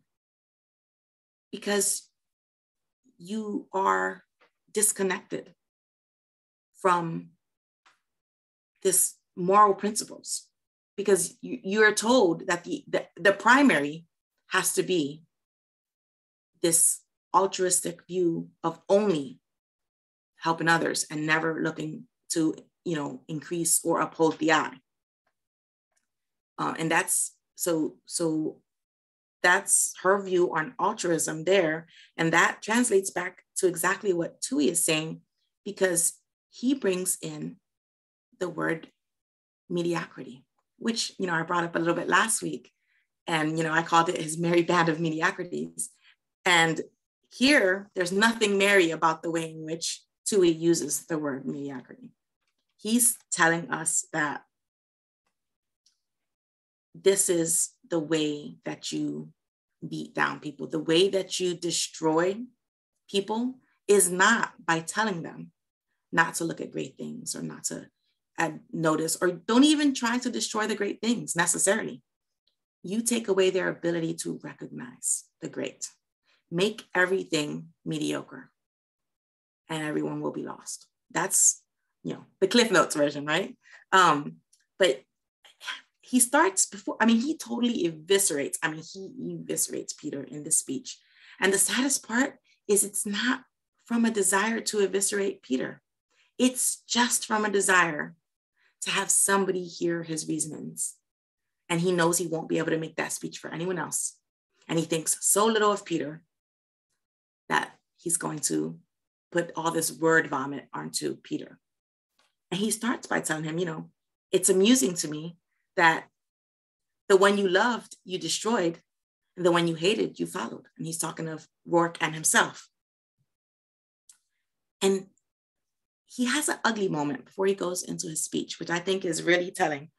because you are disconnected from this moral principles because you, you are told that the, the, the primary has to be this altruistic view of only helping others and never looking to you know increase or uphold the I. Uh, and that's so so that's her view on altruism there and that translates back to exactly what Toohey is saying because he brings in the word mediocrity which you know i brought up a little bit last week and, you know, I called it his merry band of mediocrities. And here, there's nothing merry about the way in which Toohey uses the word mediocrity. He's telling us that this is the way that you beat down people. The way that you destroy people is not by telling them not to look at great things or not to notice or don't even try to destroy the great things necessarily. You take away their ability to recognize the great. Make everything mediocre and everyone will be lost. That's, you know, the Cliff Notes version, right? Um, but he starts before, I mean, he totally eviscerates. I mean, he eviscerates Peter in this speech. And the saddest part is it's not from a desire to eviscerate Peter. It's just from a desire to have somebody hear his reasonings. And he knows he won't be able to make that speech for anyone else. And he thinks so little of Peter that he's going to put all this word vomit onto Peter. And he starts by telling him, you know, it's amusing to me that the one you loved, you destroyed, and the one you hated, you followed. And he's talking of Roark and himself. And he has an ugly moment before he goes into his speech, which I think is really telling.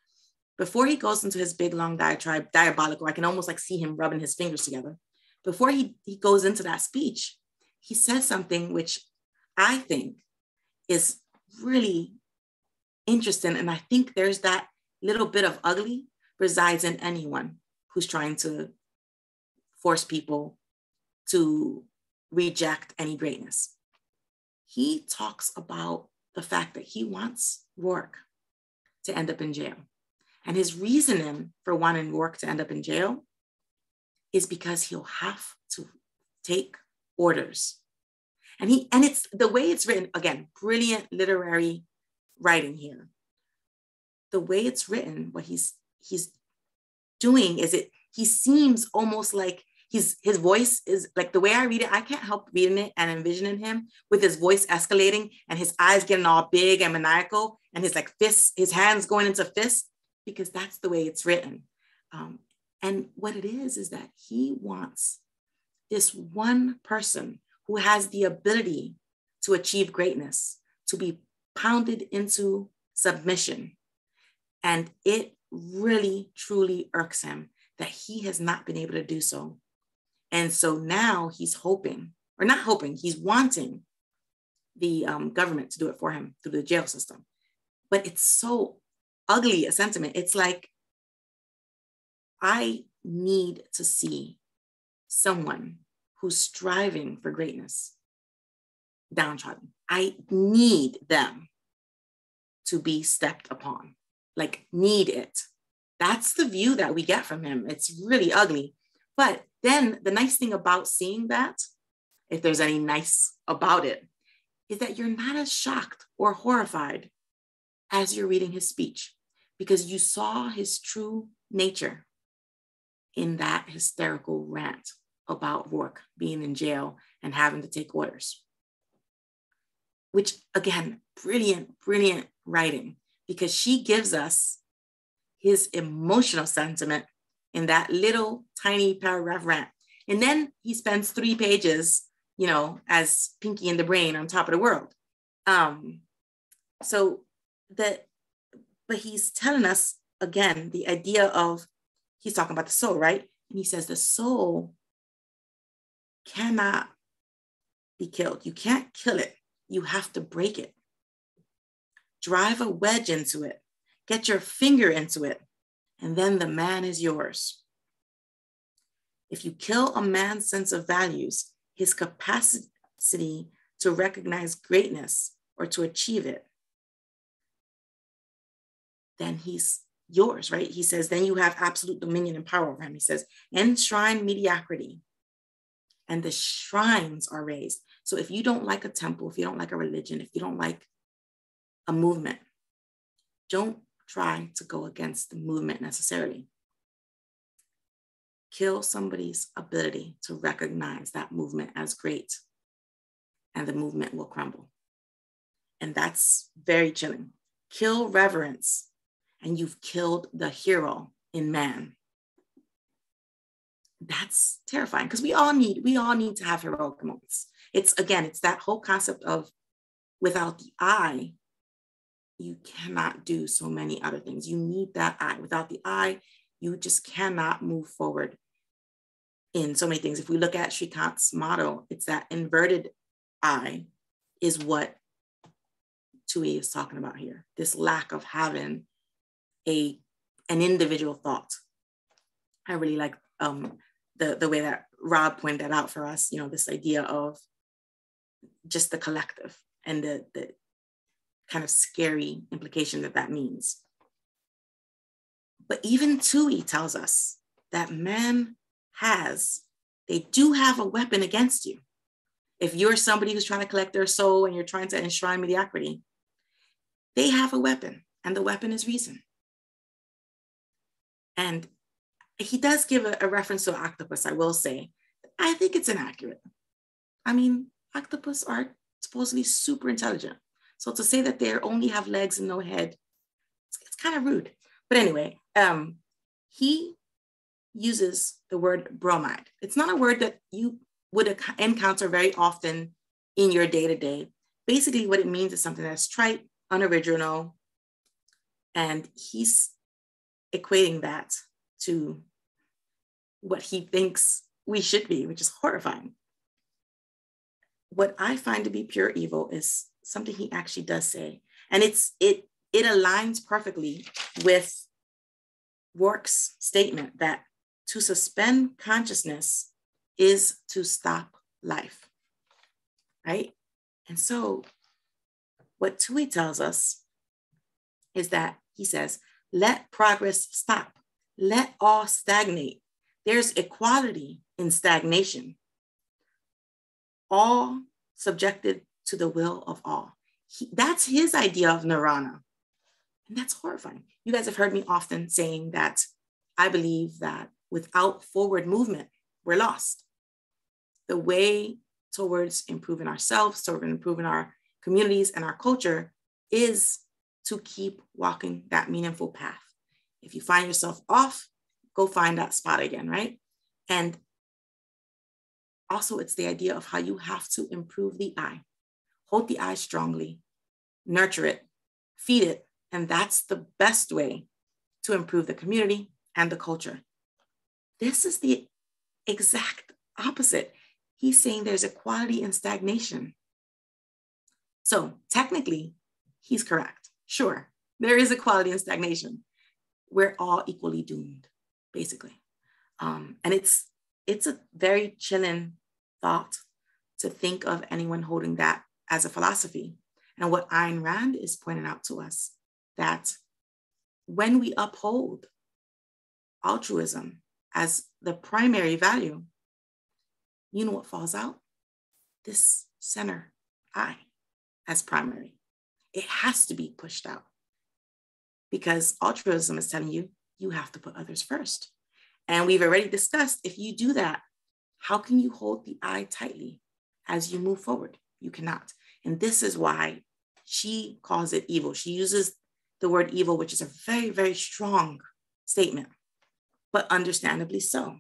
Before he goes into his big long diatribe, diabolical, I can almost like see him rubbing his fingers together. Before he, he goes into that speech, he says something which I think is really interesting. And I think there's that little bit of ugly resides in anyone who's trying to force people to reject any greatness. He talks about the fact that he wants Roark to end up in jail. And his reasoning for wanting Roark to end up in jail is because he'll have to take orders. And he and it's the way it's written, again, brilliant literary writing here the way it's written, what he's he's doing is it he seems almost like he's his voice is like the way I read it, I can't help reading it and envisioning him with his voice escalating and his eyes getting all big and maniacal and his like fists, his hands going into fists, because that's the way it's written. Um, and what it is is that he wants this one person who has the ability to achieve greatness to be pounded into submission and it really, truly irks him that he has not been able to do so. And so now he's hoping, or not hoping, he's wanting the um, government to do it for him through the jail system. But it's so ugly a sentiment. It's like, I need to see someone who's striving for greatness downtrodden. I need them to be stepped upon like need it. That's the view that we get from him. It's really ugly. But then the nice thing about seeing that, if there's any nice about it, is that you're not as shocked or horrified as you're reading his speech because you saw his true nature in that hysterical rant about Roark being in jail and having to take orders. Which, again, brilliant, brilliant writing because she gives us his emotional sentiment in that little tiny paragraph rant. And then he spends three pages, you know, as Pinky in the Brain on top of the world. Um, so that, but he's telling us again the idea of, he's talking about the soul, right? And he says the soul cannot be killed. You can't kill it. You have to break it drive a wedge into it, get your finger into it, and then the man is yours. If you kill a man's sense of values, his capacity to recognize greatness or to achieve it, then he's yours, right? He says, then you have absolute dominion and power over him. He says, enshrine mediocrity. And the shrines are raised. So if you don't like a temple, if you don't like a religion, if you don't like a movement. Don't try to go against the movement necessarily. Kill somebody's ability to recognize that movement as great, and the movement will crumble. And that's very chilling. Kill reverence, and you've killed the hero in man. That's terrifying because we all need we all need to have heroic moments. It's again, it's that whole concept of without the I, you cannot do so many other things. You need that I. Without the I, you just cannot move forward in so many things. If we look at Shrikant's model, it's that inverted I is what Toohey is talking about here. This lack of having a an individual thought. I really like um, the the way that Rob pointed out for us. You know, this idea of just the collective and the the kind of scary implication that that means. But even Toohey tells us that man has, they do have a weapon against you. If you're somebody who's trying to collect their soul and you're trying to enshrine mediocrity, they have a weapon, and the weapon is reason. And he does give a, a reference to octopus, I will say. I think it's inaccurate. I mean, octopus are supposedly super intelligent. So to say that they only have legs and no head, it's, it's kind of rude. But anyway, um, he uses the word bromide. It's not a word that you would encounter very often in your day to day. Basically, what it means is something that's trite, unoriginal, and he's equating that to what he thinks we should be, which is horrifying. What I find to be pure evil is something he actually does say, and it's it it aligns perfectly with Roark's statement that to suspend consciousness is to stop life, right? And so, what Toohey tells us is that he says, let progress stop, let all stagnate. There's equality in stagnation, all subjected to the will of all. He, that's his idea of nirvana. And that's horrifying. You guys have heard me often saying that I believe that without forward movement, we're lost. The way towards improving ourselves, towards improving our communities and our culture is to keep walking that meaningful path. If you find yourself off, go find that spot again, right? And also, it's the idea of how you have to improve the I. Hold the I strongly, nurture it, feed it, and that's the best way to improve the community and the culture. This is the exact opposite. He's saying there's equality in stagnation. So technically, he's correct. Sure, there is equality and stagnation. We're all equally doomed, basically. Um, and it's it's a very chilling thought to think of anyone holding that as a philosophy. And what Ayn Rand is pointing out to us that when we uphold altruism as the primary value, you know what falls out? This center I as primary. It has to be pushed out because altruism is telling you you have to put others first. And we've already discussed if you do that, how can you hold the I tightly as you move forward? You cannot. And this is why she calls it evil. She uses the word evil, which is a very, very strong statement but understandably so.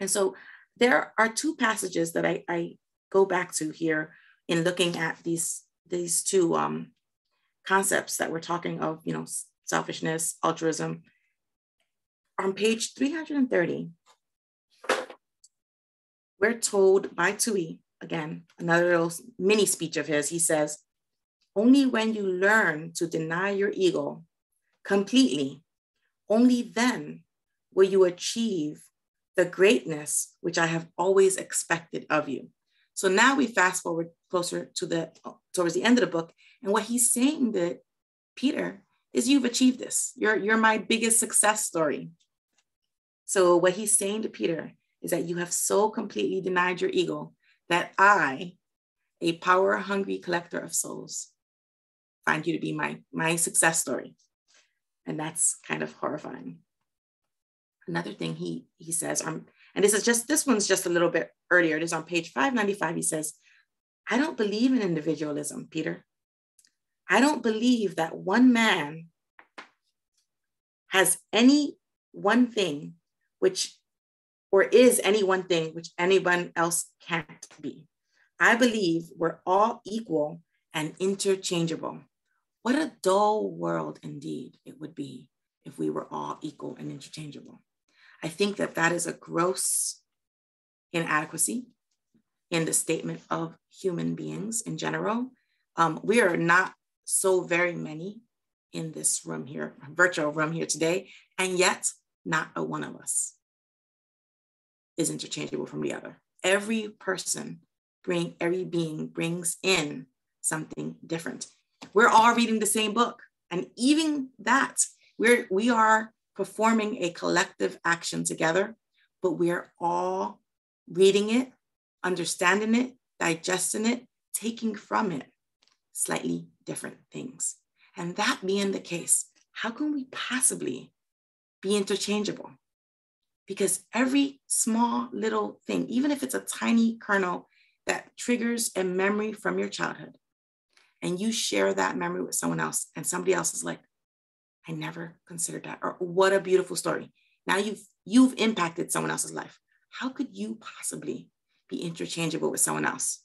And so there are two passages that I, I go back to here in looking at these, these two um, concepts that we're talking of, you know, selfishness, altruism. On page 330, we're told by Toohey, again, another little mini speech of his, he says, only when you learn to deny your ego completely, only then will you achieve the greatness which I have always expected of you. So now we fast forward closer to the towards the end of the book, and what he's saying to Peter is, "You've achieved this. You're you're my biggest success story." So what he's saying to Peter is that you have so completely denied your ego that I, a power hungry collector of souls, find you to be my my success story, and that's kind of horrifying. Another thing he he says um and this is just this one's just a little bit earlier. It is on page 595 he says i don't believe in individualism peter i don't believe that one man has any one thing which or is any one thing which anyone else can't be i believe we're all equal and interchangeable. What a dull world indeed it would be if we were all equal and interchangeable. I think that that is a gross inadequacy in the statement of human beings in general. Um, we are not so very many in this room here, virtual room here today, and yet not a one of us is interchangeable from the other. Every person bring every being brings in something different. We're all reading the same book, and even that we're we are performing a collective action together, but we're all reading it, understanding it, digesting it, taking from it slightly different things. And that being the case, how can we possibly be interchangeable? Because every small little thing, even if it's a tiny kernel that triggers a memory from your childhood, and you share that memory with someone else, and somebody else is like, I never considered that, or what a beautiful story. Now you've you've impacted someone else's life. How could you possibly be interchangeable with someone else?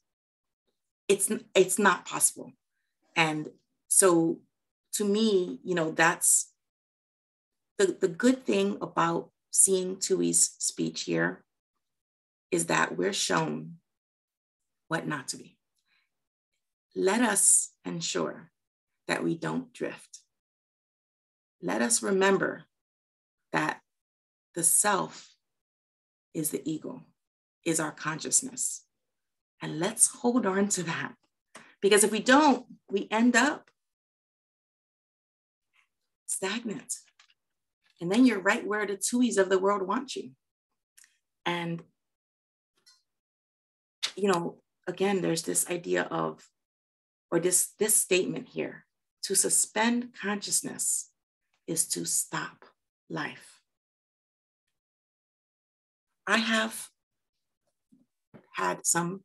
It's it's not possible. And so to me, you know, that's the, the good thing about seeing Toohey's speech here is that we're shown what not to be. Let us ensure that we don't drift. Let us remember that the self is the ego, is our consciousness. And let's hold on to that. Because if we don't, we end up stagnant. And then you're right where the Tooheys of the world want you. And, you know, again, there's this idea of, or this, this statement here to suspend consciousness is to stop life. I have had some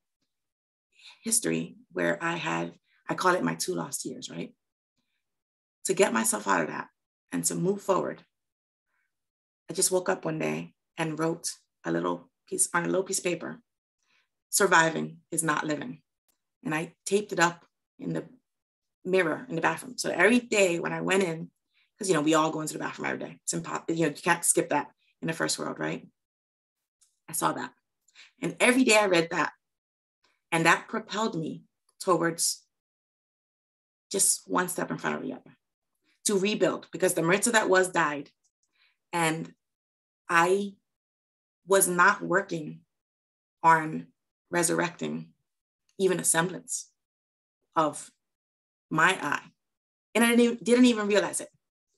history where I had, I call it my two lost years, right? To get myself out of that and to move forward, I just woke up one day and wrote a little piece on a little piece of paper surviving is not living. And I taped it up in the mirror in the bathroom. So every day when I went in, because you know we all go into the bathroom every day. It's impossible. You know you can't skip that in the first world, right? I saw that, and every day I read that, and that propelled me towards just one step in front of the other to rebuild because the Maritza that was died, and I was not working on resurrecting even a semblance of my I. And I didn't even realize it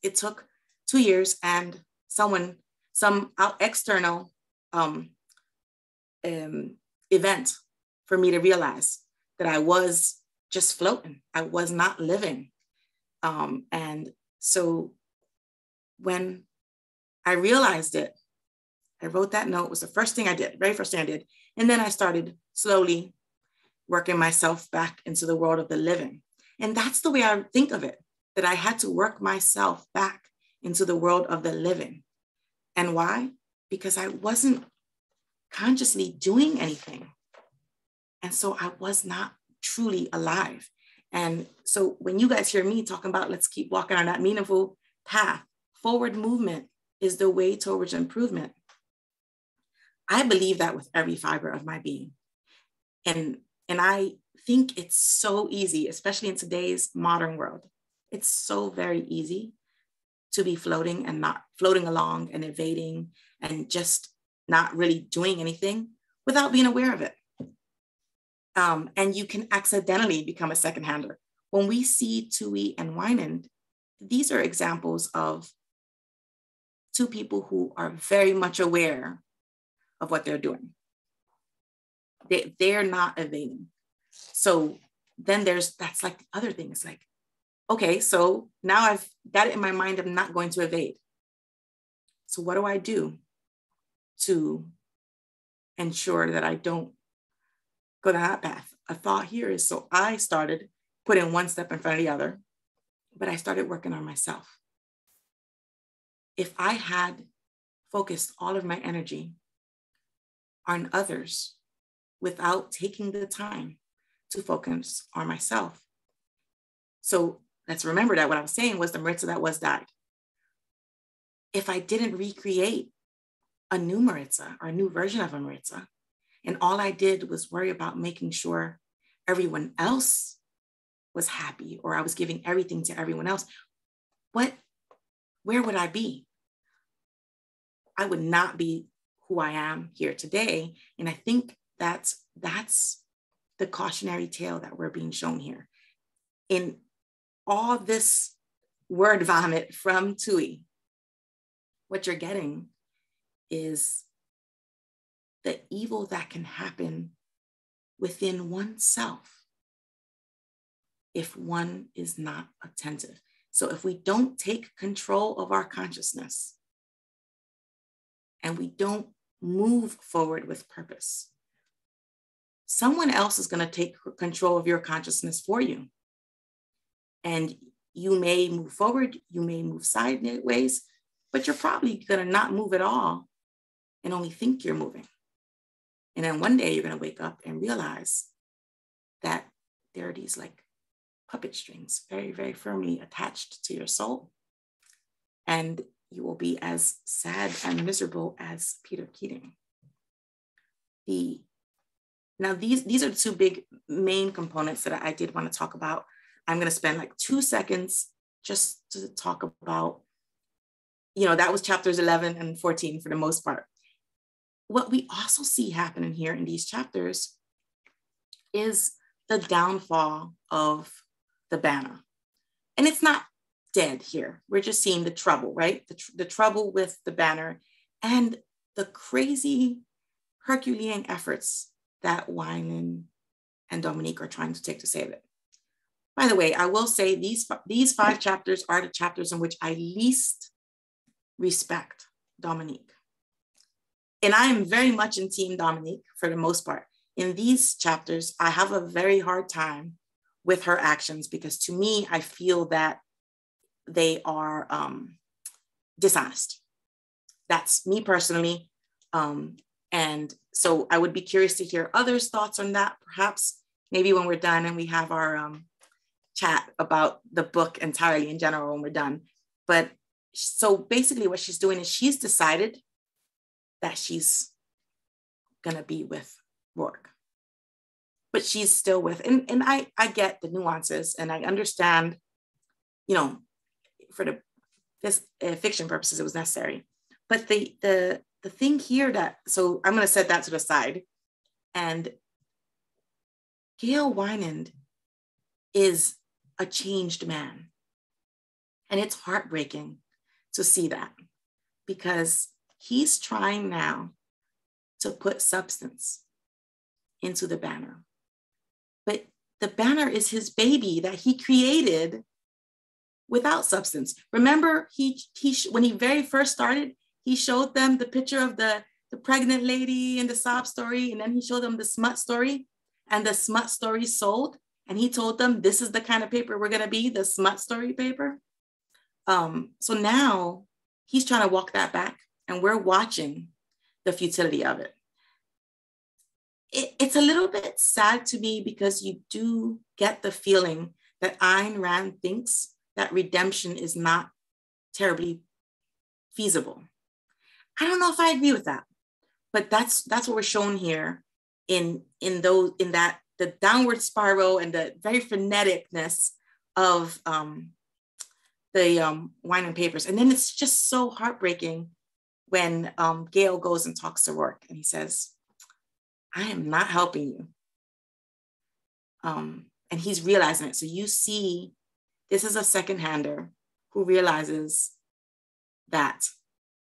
it took two years and someone, some external um, um, event for me to realize that I was just floating. I was not living. Um, and so when I realized it, I wrote that note, it was the first thing I did, very first thing I did. And then I started slowly working myself back into the world of the living. And that's the way I think of it that I had to work myself back into the world of the living. And why? Because I wasn't consciously doing anything. And so I was not truly alive. And so when you guys hear me talking about let's keep walking on that meaningful path, forward movement is the way towards improvement. I believe that with every fiber of my being. And, and I think it's so easy, especially in today's modern world, it's so very easy to be floating and not floating along and evading and just not really doing anything without being aware of it. Um, and you can accidentally become a second hander. When we see Toohey and Wynand, these are examples of two people who are very much aware of what they're doing. They, they're not evading. So then there's that's like the other thing. It's like okay, so now I've got it in my mind, I'm not going to evade. So, what do I do to ensure that I don't go down that path? A thought here is so I started putting one step in front of the other, but I started working on myself. If I had focused all of my energy on others without taking the time to focus on myself, So let's remember that what I was saying was the Maritza that was died. If I didn't recreate a new Maritza or a new version of a Maritza, and all I did was worry about making sure everyone else was happy or I was giving everything to everyone else, what, where would I be? I would not be who I am here today. And I think that's that's the cautionary tale that we're being shown here. In all this word vomit from Toohey, what you're getting is the evil that can happen within oneself if one is not attentive. So if we don't take control of our consciousness and we don't move forward with purpose, someone else is going to take control of your consciousness for you. And you may move forward, you may move sideways, but you're probably going to not move at all and only think you're moving. And then one day you're going to wake up and realize that there are these like puppet strings very, very firmly attached to your soul. And you will be as sad and miserable as Peter Keating. The now these these are two big main components that I did want to talk about. I'm going to spend like two seconds just to talk about, you know, that was chapters 11 and 14 for the most part what we also see happening here in these chapters is the downfall of the banner. And it's not dead here. We're just seeing the trouble, right? The, tr- the trouble with the banner and the crazy Herculean efforts that Wynand and Dominique are trying to take to save it. By the way, I will say these, these five chapters are the chapters in which I least respect Dominique. And I am very much in Team Dominique for the most part. In these chapters, I have a very hard time with her actions because to me, I feel that they are um, dishonest. That's me personally. Um, and so I would be curious to hear others' thoughts on that, perhaps maybe when we're done and we have our um, chat about the book entirely in general when we're done. But so basically, what she's doing is she's decided that she's gonna be with Roark. But she's still with, and, and I, I get the nuances and I understand, you know, for the this uh, fiction purposes, it was necessary. But the the the thing here that so I'm gonna set that to the side. And Gail Wynand is a changed man. And it's heartbreaking to see that because He's trying now to put substance into the banner. But the banner is his baby that he created without substance. Remember, he, he when he very first started, he showed them the picture of the, the pregnant lady and the sob story, and then he showed them the smut story, and the smut story sold. And he told them, this is the kind of paper we're gonna be, the smut story paper. Um, so now he's trying to walk that back and we're watching the futility of it. it. It's a little bit sad to me because you do get the feeling that Ayn Rand thinks that redemption is not terribly feasible. I don't know if I agree with that, but that's that's what we're shown here in in those in that the downward spiral and the very freneticness of um, the um, and papers, and then it's just so heartbreaking when um, Gail goes and talks to Roark and he says, I am not helping you. Um, and he's realizing it. So you see, this is a second hander who realizes that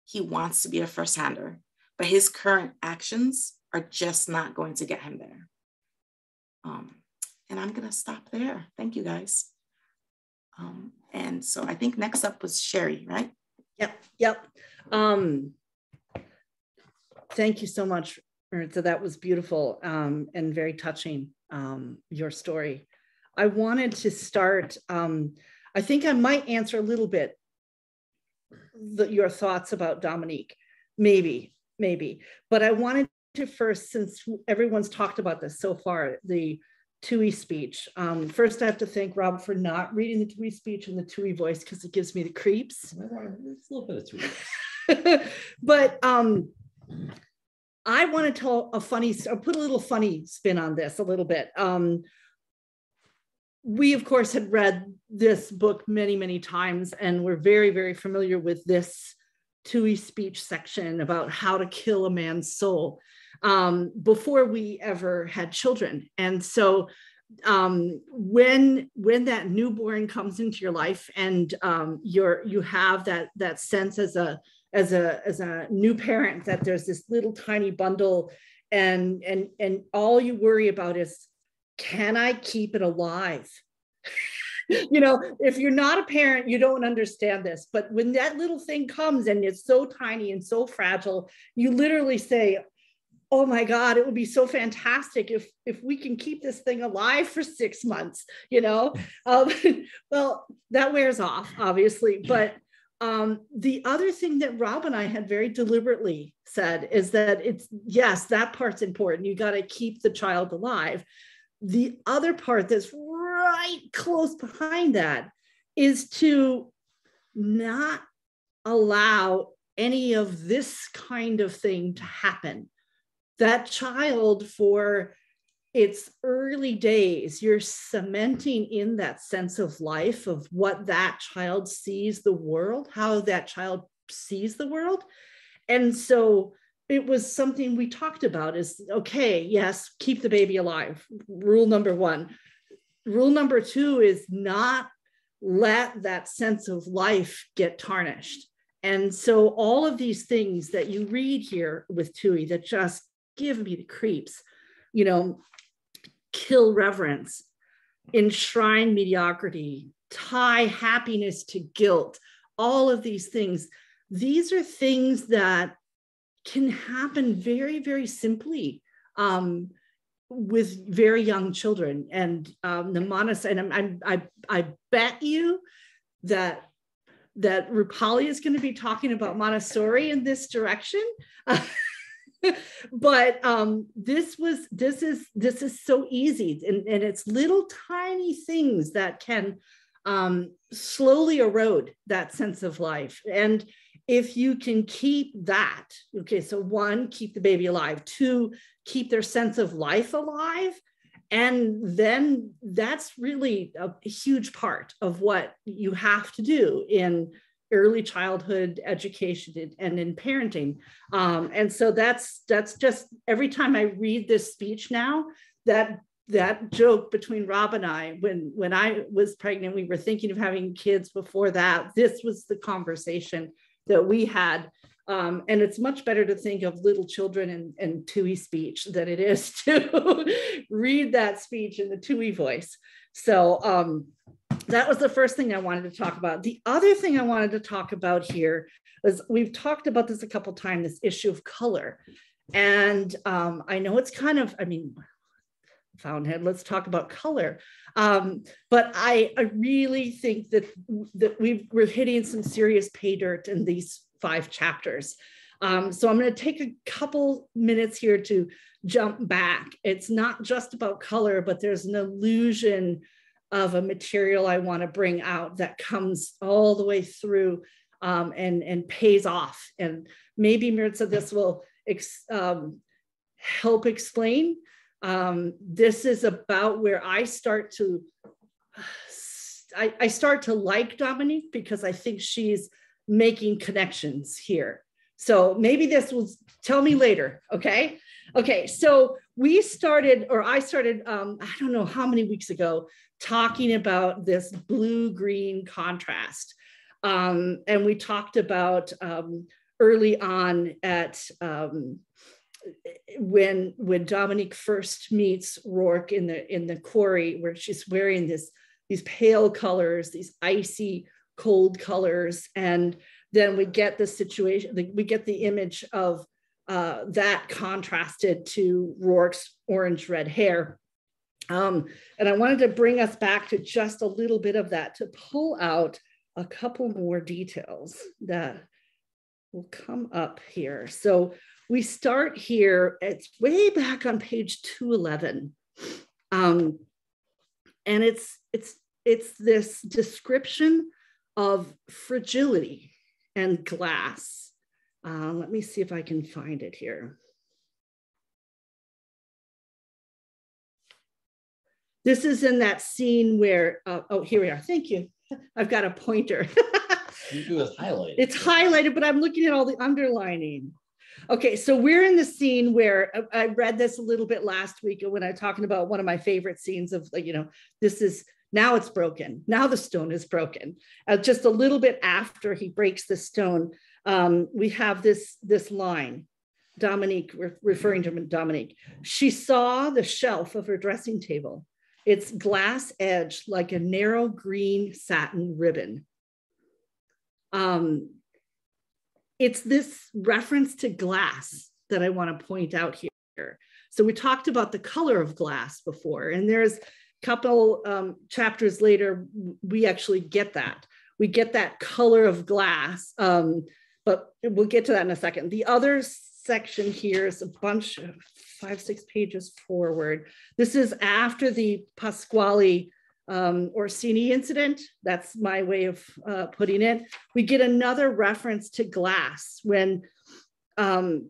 he wants to be a first hander, but his current actions are just not going to get him there. Um, and I'm going to stop there. Thank you guys. Um, and so I think next up was Sherri, right? Yep, yep. Um, thank you so much, Maritza. That was beautiful um, and very touching, um, your story. I wanted to start, um, I think I might answer a little bit the, your thoughts about Dominique, maybe, maybe. But I wanted to first, since everyone's talked about this so far, the Toohey speech. Um, first, I have to thank Rob for not reading the Toohey speech in the Toohey voice because it gives me the creeps. A little bit of Toohey. but um, I want to tell a funny, put a little funny spin on this a little bit. Um, we, of course, had read this book many, many times, and we're very, very familiar with this Toohey speech section about how to kill a man's soul um, before we ever had children. And so um, when when that newborn comes into your life and um, you're you have that that sense as a as a as a new parent that there's this little tiny bundle and and and all you worry about is can I keep it alive? you know, if you're not a parent, you don't understand this. But when that little thing comes and it's so tiny and so fragile, you literally say, oh my god it would be so fantastic if if we can keep this thing alive for six months you know um, well that wears off obviously but um, the other thing that rob and i had very deliberately said is that it's yes that part's important. You got to keep the child alive. The other part that's right close behind that is to not allow any of this kind of thing to happen. That child for its early days, you're cementing in that sense of life of what that child sees the world, how that child sees the world. And so it was something we talked about is okay, yes, keep the baby alive. Rule number one. Rule number two is not let that sense of life get tarnished. And so all of these things that you read here with Toohey that just give me the creeps, you know, kill reverence, enshrine mediocrity, tie happiness to guilt, all of these things. These are things that can happen very, very simply um, with very young children. And um, the Montessori, and I'm, I, I bet you that that Rupali is going to be talking about Montessori in this direction. but um, this was this is this is so easy and, and it's little tiny things that can um, slowly erode that sense of life. And if you can keep that okay so one keep the baby alive. Two keep their sense of life alive. And then that's really a huge part of what you have to do in early childhood education and in parenting. Um, and so that's that's just every time i read this speech now that that joke between rob and i when when i was pregnant we were thinking of having kids before that. This was the conversation that we had. Um, and it's much better to think of little children and, and Toohey speech than it is to read that speech in the Toohey voice. So um, that was the first thing I wanted to talk about. The other thing I wanted to talk about here is we've talked about this a couple times, this issue of color. And um, I know it's kind of, I mean, Fountainhead, let's talk about color. Um, but I, I really think that, that we are hitting some serious pay dirt in these five chapters. Um, so I'm going to take a couple minutes here to jump back. It's not just about color, but there's an illusion of a material I want to bring out that comes all the way through um, and, and pays off. And maybe Maritza, this will ex, um, help explain. Um, this is about where I start to, I, I start to like Dominique because I think she's making connections here. So maybe this will tell me later, okay? Okay, so we started, or I started, um, I don't know how many weeks ago, talking about this blue green contrast. Um, and we talked about um, early on at um, when when Dominique first meets Roark in the in the quarry, where she's wearing this these pale colors, these icy cold colors, and then we get the situation, we get the image of uh, that contrasted to Roark's orange red hair. Um, and I wanted to bring us back to just a little bit of that to pull out a couple more details that will come up here. So we start here, it's way back on page 211. Um, and it's it's it's this description of fragility and glass. Uh, let me see if I can find it here. This is in that scene where, uh, oh, here we are. Thank you. I've got a pointer. it was highlighted. It's highlighted, but I'm looking at all the underlining. Okay, so we're in the scene where uh, I read this a little bit last week when I was talking about one of my favorite scenes of like, you know, this is now it's broken. Now the stone is broken. Uh, just a little bit after he breaks the stone, um, we have this, this line. Dominique, re referring to Dominique, she saw the shelf of her dressing table. It's glass edged like a narrow green satin ribbon. Um, it's this reference to glass that I want to point out here. So we talked about the color of glass before, and there's a couple um, chapters later, we actually get that. We get that color of glass, um, but we'll get to that in a second. The other section here is a bunch of five, six pages forward. This is after the Pasquale um, Orsini incident. That's my way of uh, putting it. We get another reference to glass when um,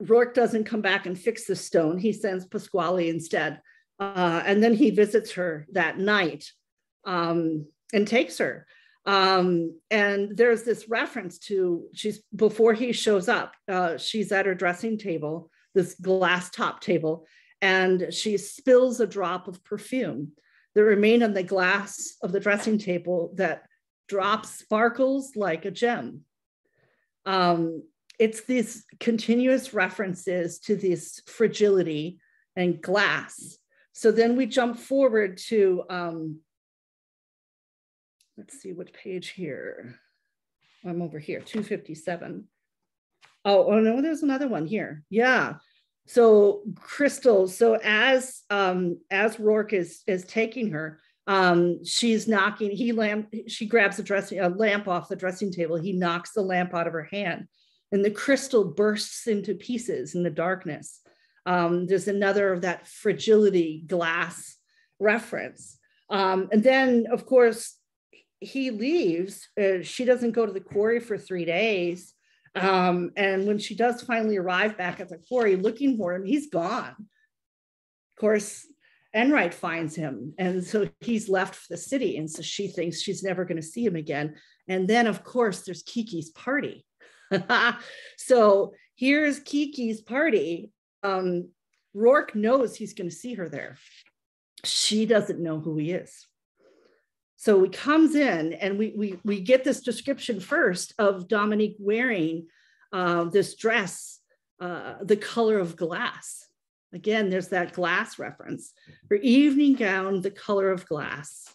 Roark doesn't come back and fix the stone. He sends Pasquale instead. Uh, and then he visits her that night um, and takes her. Um, and there's this reference to she's before he shows up, uh, she's at her dressing table, this glass top table, and she spills a drop of perfume that remain on the glass of the dressing table that drops sparkles like a gem. Um, it's these continuous references to this fragility and glass. So then we jump forward to, um, let's see what page here. I'm over here, 257. Oh, oh no, there's another one here. Yeah so crystal so as um as roark is is taking her um she's knocking he lamp she grabs a dressing a lamp off the dressing table he knocks the lamp out of her hand and the crystal bursts into pieces in the darkness um there's another of that fragility glass reference um and then of course he leaves uh, she doesn't go to the quarry for three days um, and when she does finally arrive back at the quarry looking for him, he's gone. Of course, Enright finds him. And so he's left for the city. And so she thinks she's never going to see him again. And then, of course, there's Kiki's party. so here's Kiki's party. Um, Roark knows he's going to see her there. She doesn't know who he is. So he comes in and we, we, we get this description first of Dominique wearing uh, this dress, uh, the color of glass. Again, there's that glass reference. Her evening gown, the color of glass.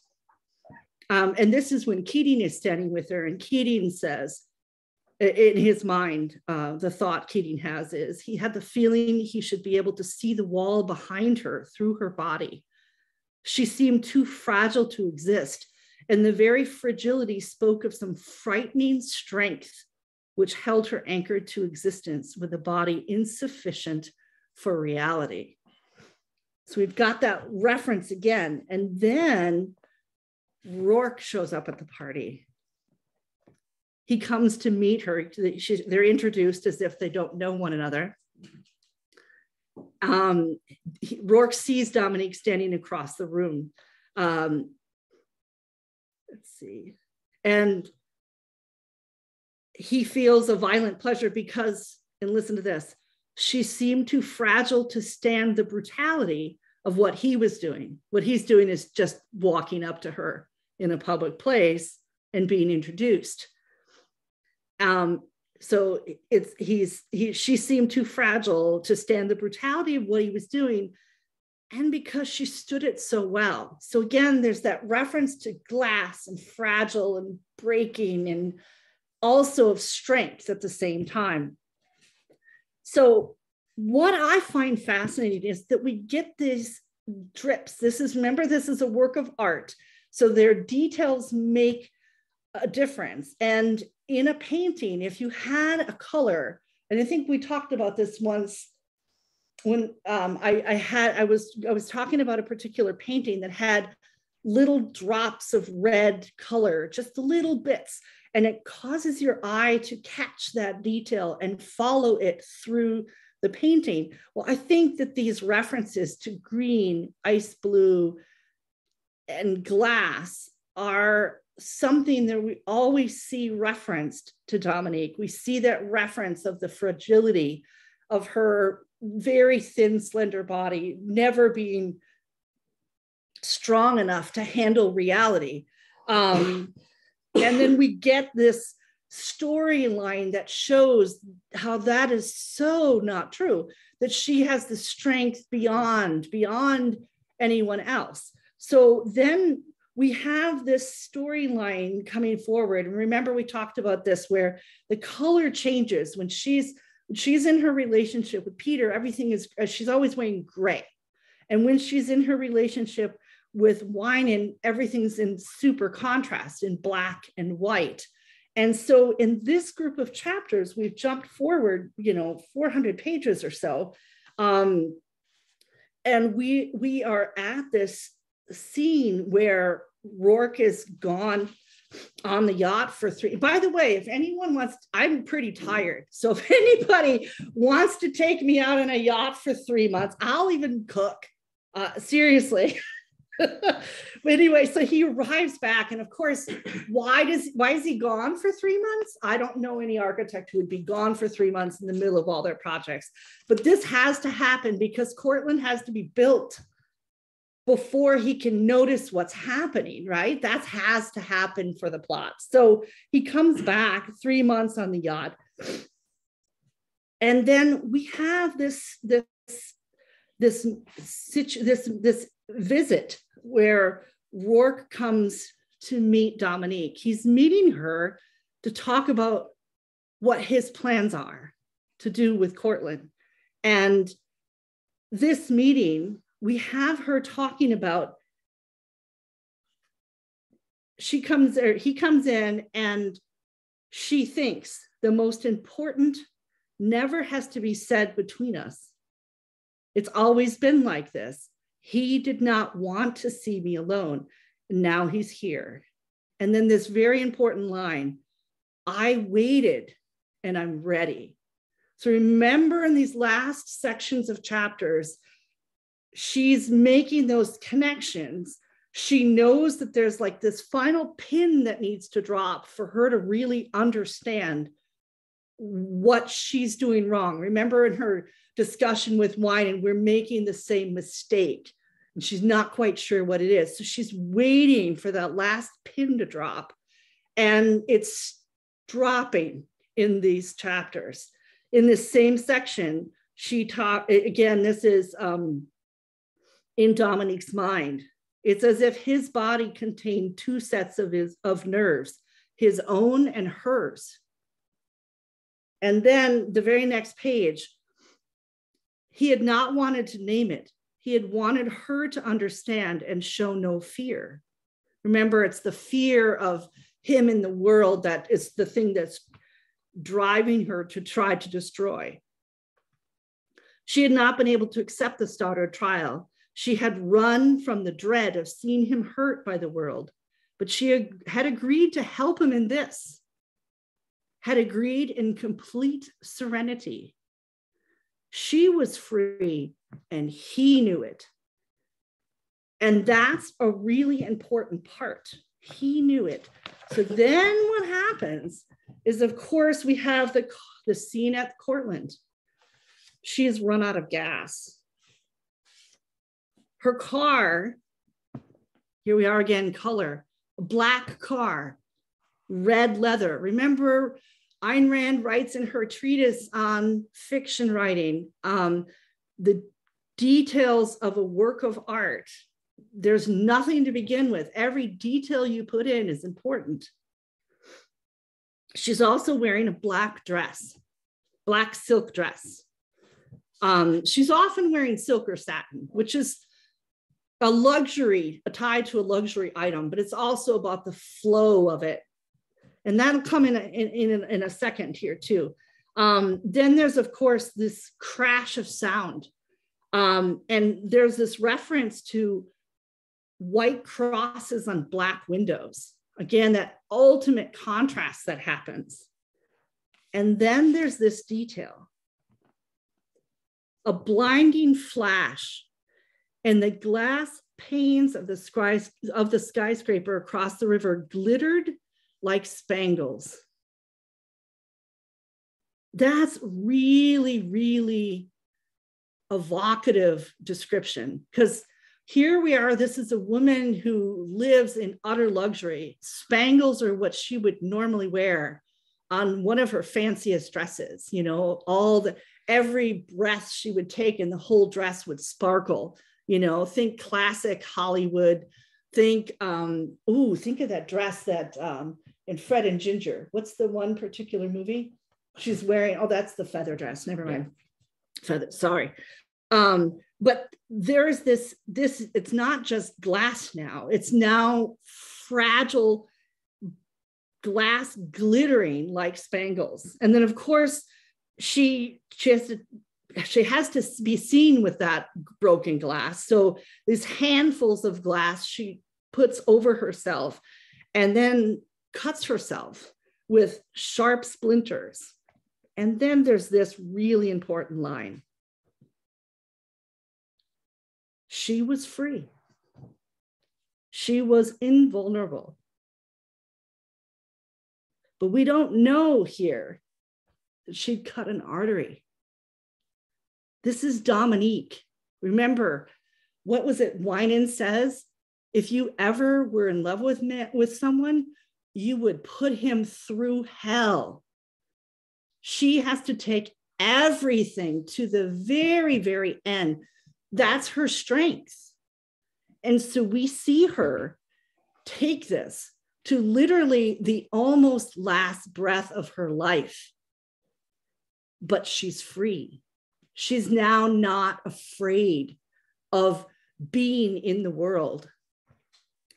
Um, and this is when Keating is standing with her, and Keating says, in his mind, uh, the thought Keating has is he had the feeling he should be able to see the wall behind her through her body. She seemed too fragile to exist, and the very fragility spoke of some frightening strength which held her anchored to existence with a body insufficient for reality. So we've got that reference again. And then Roark shows up at the party. He comes to meet her. they're introduced as if they don't know one another. Um, Roark sees Dominique standing across the room. Um, see. And he feels a violent pleasure because, and listen to this, she seemed too fragile to stand the brutality of what he was doing. What he's doing is just walking up to her in a public place and being introduced. Um, so it's he's he she seemed too fragile to stand the brutality of what he was doing and because she stood it so well. So again, there's that reference to glass and fragile and breaking and also of strength at the same time. So what I find fascinating is that we get these drips. This is, remember, this is a work of art. So their details make a difference. And in a painting, if you had a color, and I think we talked about this once when um, I, I had I was I was talking about a particular painting that had little drops of red color, just little bits, and it causes your eye to catch that detail and follow it through the painting. Well, I think that these references to green, ice blue, and glass are something that we always see referenced to Dominique. We see that reference of the fragility of her very thin, slender body, never being strong enough to handle reality. Um, and then we get this storyline that shows how that is so not true that she has the strength beyond beyond anyone else so then we have this storyline coming forward and remember we talked about this where the color changes when she's she's in her relationship with peter everything is uh, she's always wearing gray. And when she's in her relationship with Wynand everything's in super contrast in black and white. And so in this group of chapters, we've jumped forward, you know, 400 pages or so. Um, and we, we are at this scene where Roark is gone on the yacht for three. By the way, if anyone wants, I'm pretty tired. So if anybody wants to take me out on a yacht for three months, I'll even cook. Uh, seriously. but anyway, so he arrives back, and of course, why does why is he gone for three months? I don't know any architect who would be gone for three months in the middle of all their projects. But this has to happen because Cortlandt has to be built before he can notice what's happening, right? That has to happen for the plot. So he comes back three months on the yacht. And then we have this, this, this, this, this visit where Roark comes to meet Dominique. He's meeting her to talk about what his plans are to do with Cortlandt. And this meeting, we have her talking about she comes or he comes in and she thinks the most important never has to be said between us. It's always been like this. He did not want to see me alone. Now he's here. And then this very important line I waited and I'm ready. So remember in these last sections of chapters, she's making those connections. She knows that there's like this final pin that needs to drop for her to really understand what she's doing wrong. Remember in her discussion with Wynand we're making the same mistake. And she's not quite sure what it is. So she's waiting for that last pin to drop. And it's dropping in these chapters. In this same section, she taught again, this is um, in Dominique's mind. It's as if his body contained two sets of his of nerves, his own and hers. And then the very next page, he had not wanted to name it. He had wanted her to understand and show no fear. Remember, it's the fear of him in the world that is the thing that's driving her to try to destroy. She had not been able to accept the Stoddard trial. She had run from the dread of seeing him hurt by the world, but she had agreed to help him in this, had agreed in complete serenity. She was free and he knew it. And that's a really important part. He knew it. So then what happens is, of course, we have the, the scene at Cortlandt. She has run out of gas. Her car, here we are again, color, black car, red leather. Remember Ayn Rand writes in her treatise on fiction writing, um, the details of a work of art, there's nothing to begin with. Every detail you put in is important. She's also wearing a black dress, black silk dress. Um, she's often wearing silk or satin, which is a luxury, a tied to a luxury item, but it's also about the flow of it and that'll come in a, in, in, in a second here too. Um, then there's of course this crash of sound. Um, and there's this reference to white crosses on black windows. Again, that ultimate contrast that happens. And then there's this detail a blinding flash, and the glass panes of the, sky, of the skyscraper across the river glittered like spangles. That's really, really evocative description because here we are. This is a woman who lives in utter luxury. Spangles are what she would normally wear on one of her fanciest dresses. You know, all the every breath she would take and the whole dress would sparkle. You know, think classic Hollywood. Think, um, ooh, think of that dress that um, in Fred and Ginger. What's the one particular movie? She's wearing, oh, that's the feather dress. Never mind. Yeah. Feather, sorry. Um, but there's this, this, it's not just glass now, it's now fragile glass glittering like spangles. And then of course, she, she has to she has to be seen with that broken glass. So these handfuls of glass she puts over herself and then cuts herself with sharp splinters. And then there's this really important line she was free. She was invulnerable. But we don't know here that she'd cut an artery. This is Dominique. Remember, what was it Wynand says? If you ever were in love with, with someone, you would put him through hell. She has to take everything to the very, very end that's her strength. And so we see her take this to literally the almost last breath of her life. But she's free. She's now not afraid of being in the world.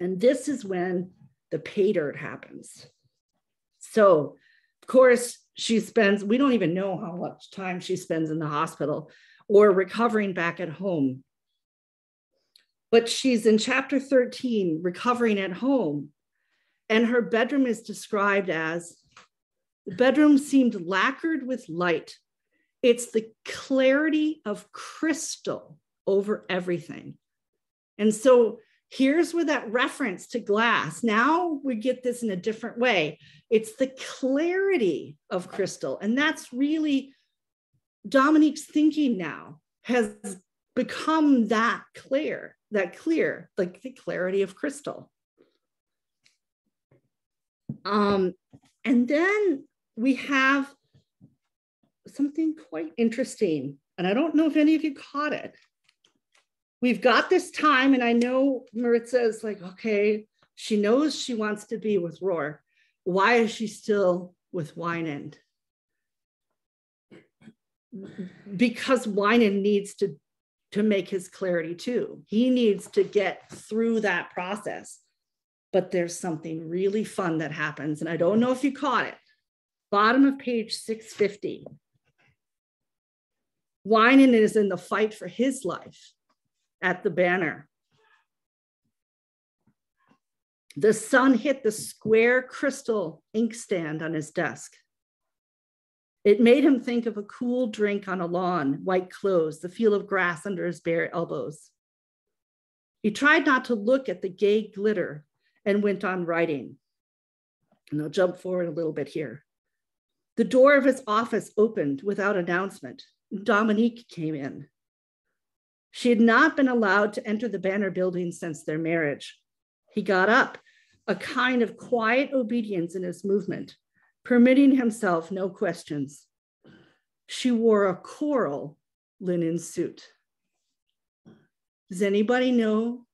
And this is when the pay dirt happens. So, of course, she spends, we don't even know how much time she spends in the hospital or recovering back at home. But she's in chapter 13, recovering at home, and her bedroom is described as the bedroom seemed lacquered with light. It's the clarity of crystal over everything. And so here's where that reference to glass, now we get this in a different way. It's the clarity of crystal. And that's really Dominique's thinking now has become that clear, that clear, like the clarity of crystal. Um, and then we have something quite interesting, and I don't know if any of you caught it. We've got this time, and I know Maritza is like, okay, she knows she wants to be with Roar. Why is she still with Wynand? because Wynand needs to to make his clarity too. He needs to get through that process. But there's something really fun that happens, and I don't know if you caught it. Bottom of page 650. Wynand is in the fight for his life at the banner. The sun hit the square crystal inkstand on his desk. It made him think of a cool drink on a lawn, white clothes, the feel of grass under his bare elbows. He tried not to look at the gay glitter and went on writing. And I'll jump forward a little bit here. The door of his office opened without announcement. Dominique came in. She had not been allowed to enter the Banner building since their marriage. He got up, a kind of quiet obedience in his movement, permitting himself no questions. She wore a coral linen suit. Does anybody know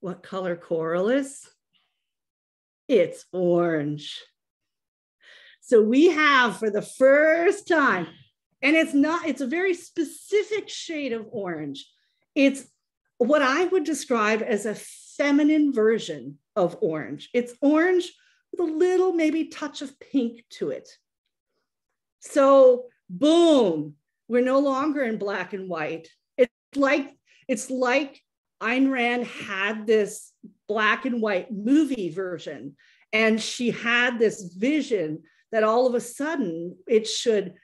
what color coral is? It's orange. So we have for the first time, and it's not, it's a very specific shade of orange. It's what I would describe as a feminine version of orange. It's orange with a little maybe touch of pink to it. So boom, we're no longer in black and white. It's like it's like Ayn Rand had this black and white movie version, and she had this vision that all of a sudden it should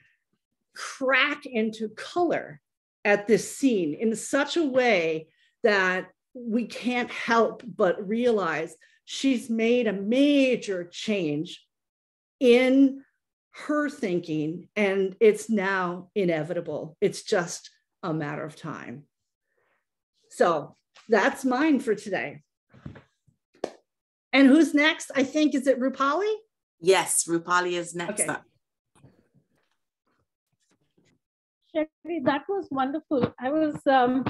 crack into color at this scene in such a way that we can't help but realize she's made a major change in her thinking, and it's now inevitable. It's just a matter of time. So that's mine for today. And who's next? I think, is it Rupali? Yes, Rupali is next okay. up. Sherri, that was wonderful. I was, um,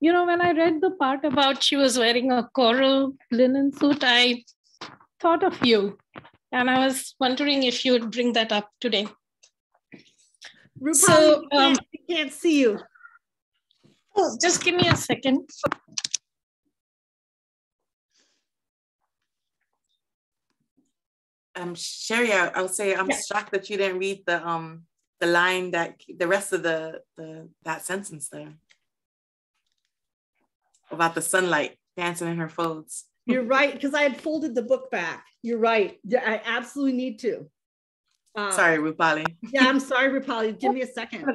you know, when I read the part about she was wearing a coral linen suit, I thought of you. And I was wondering if you would bring that up today. Rupali, so, um, we can't see you. Oh, just give me a second. Um, Sherri, I, I would say I'm yeah. shocked that you didn't read the um the line that the rest of the the that sentence there about the sunlight dancing in her folds. You're right, because I had folded the book back. You're right. Yeah, I absolutely need to. Um, sorry, Rupali. yeah, I'm sorry, Rupali. Give me a second.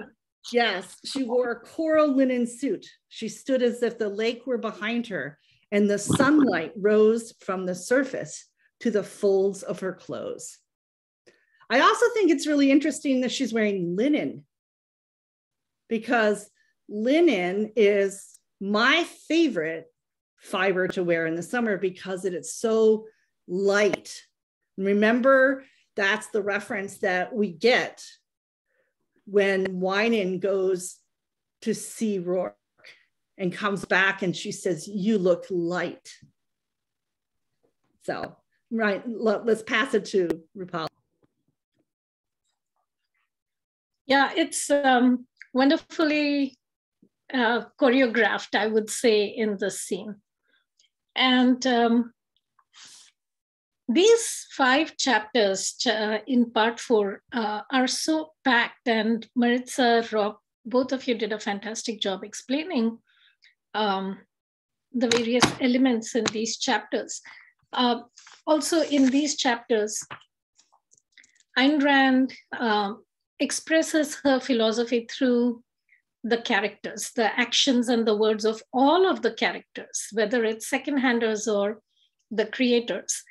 Yes, she wore a coral linen suit. She stood as if the lake were behind her, and the sunlight rose from the surface to the folds of her clothes. I also think it's really interesting that she's wearing linen because linen is my favorite fiber to wear in the summer because it is so light. Remember, that's the reference that we get when Wynand goes to see Roark and comes back and she says, You look light. So, right, let's pass it to Rupal. Yeah, it's um, wonderfully uh, choreographed, I would say, in this scene. And um, these five chapters uh, in part four uh, are so packed, and Maritza, Rob, both of you did a fantastic job explaining um, the various elements in these chapters. Uh, also, in these chapters, Ayn Rand um, expresses her philosophy through the characters, the actions and the words of all of the characters, whether it's secondhanders or the creators.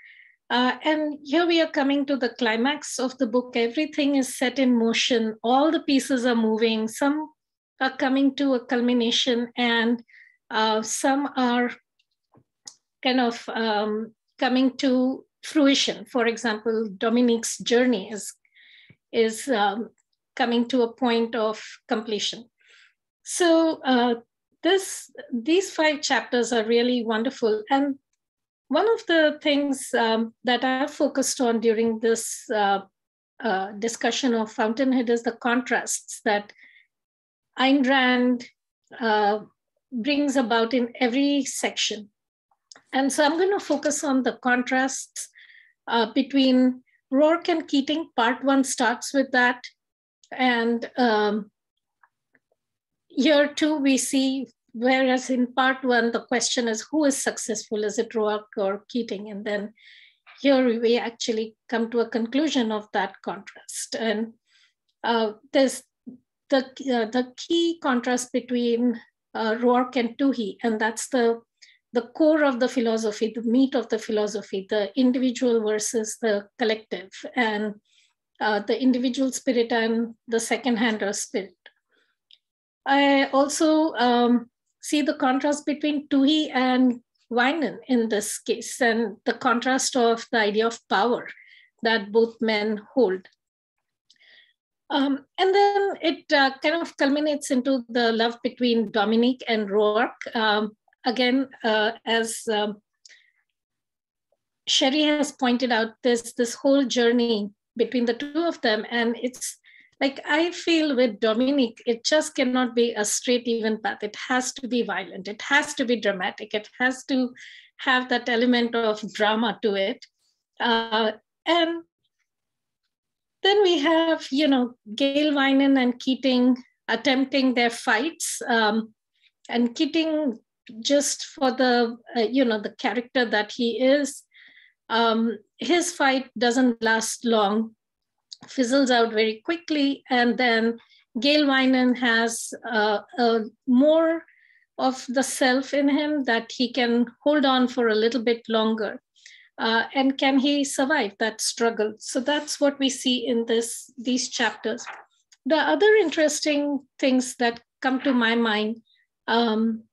Uh, and here we are coming to the climax of the book. Everything is set in motion, all the pieces are moving, some are coming to a culmination, and uh, some are kind of um, coming to fruition. For example, Dominique's journey is, is um, coming to a point of completion. So uh, this these five chapters are really wonderful. And one of the things um, that I've focused on during this uh, uh, discussion of Fountainhead is the contrasts that Ayn Rand uh, brings about in every section. And so I'm going to focus on the contrasts uh, between Roark and Keating. Part one starts with that. And um, here too, we see, whereas in part one, the question is who is successful? Is it Roark or Keating? And then here we actually come to a conclusion of that contrast. And uh, there's the, uh, the key contrast between uh, Roark and Toohey, and that's the, the core of the philosophy, the meat of the philosophy, the individual versus the collective, and uh, the individual spirit and the second-hander spirit. I also um, see the contrast between Toohey and Wynand in this case, and the contrast of the idea of power that both men hold. Um, and then it uh, kind of culminates into the love between Dominique and Roark. Um, again, uh, as um, Sherri has pointed out, this this whole journey between the two of them, and it's like I feel with Dominique, it just cannot be a straight, even path. It has to be violent. It has to be dramatic. It has to have that element of drama to it. Uh, and then we have, you know, Gail Wynand and Keating attempting their fights. Um, and Keating, just for the uh, you know the character that he is, um, his fight doesn't last long, fizzles out very quickly, and then gail Wynand has uh, more of the self in him that he can hold on for a little bit longer. Uh, and can he survive that struggle? So that's what we see in this these chapters. The other interesting things that come to my mind um,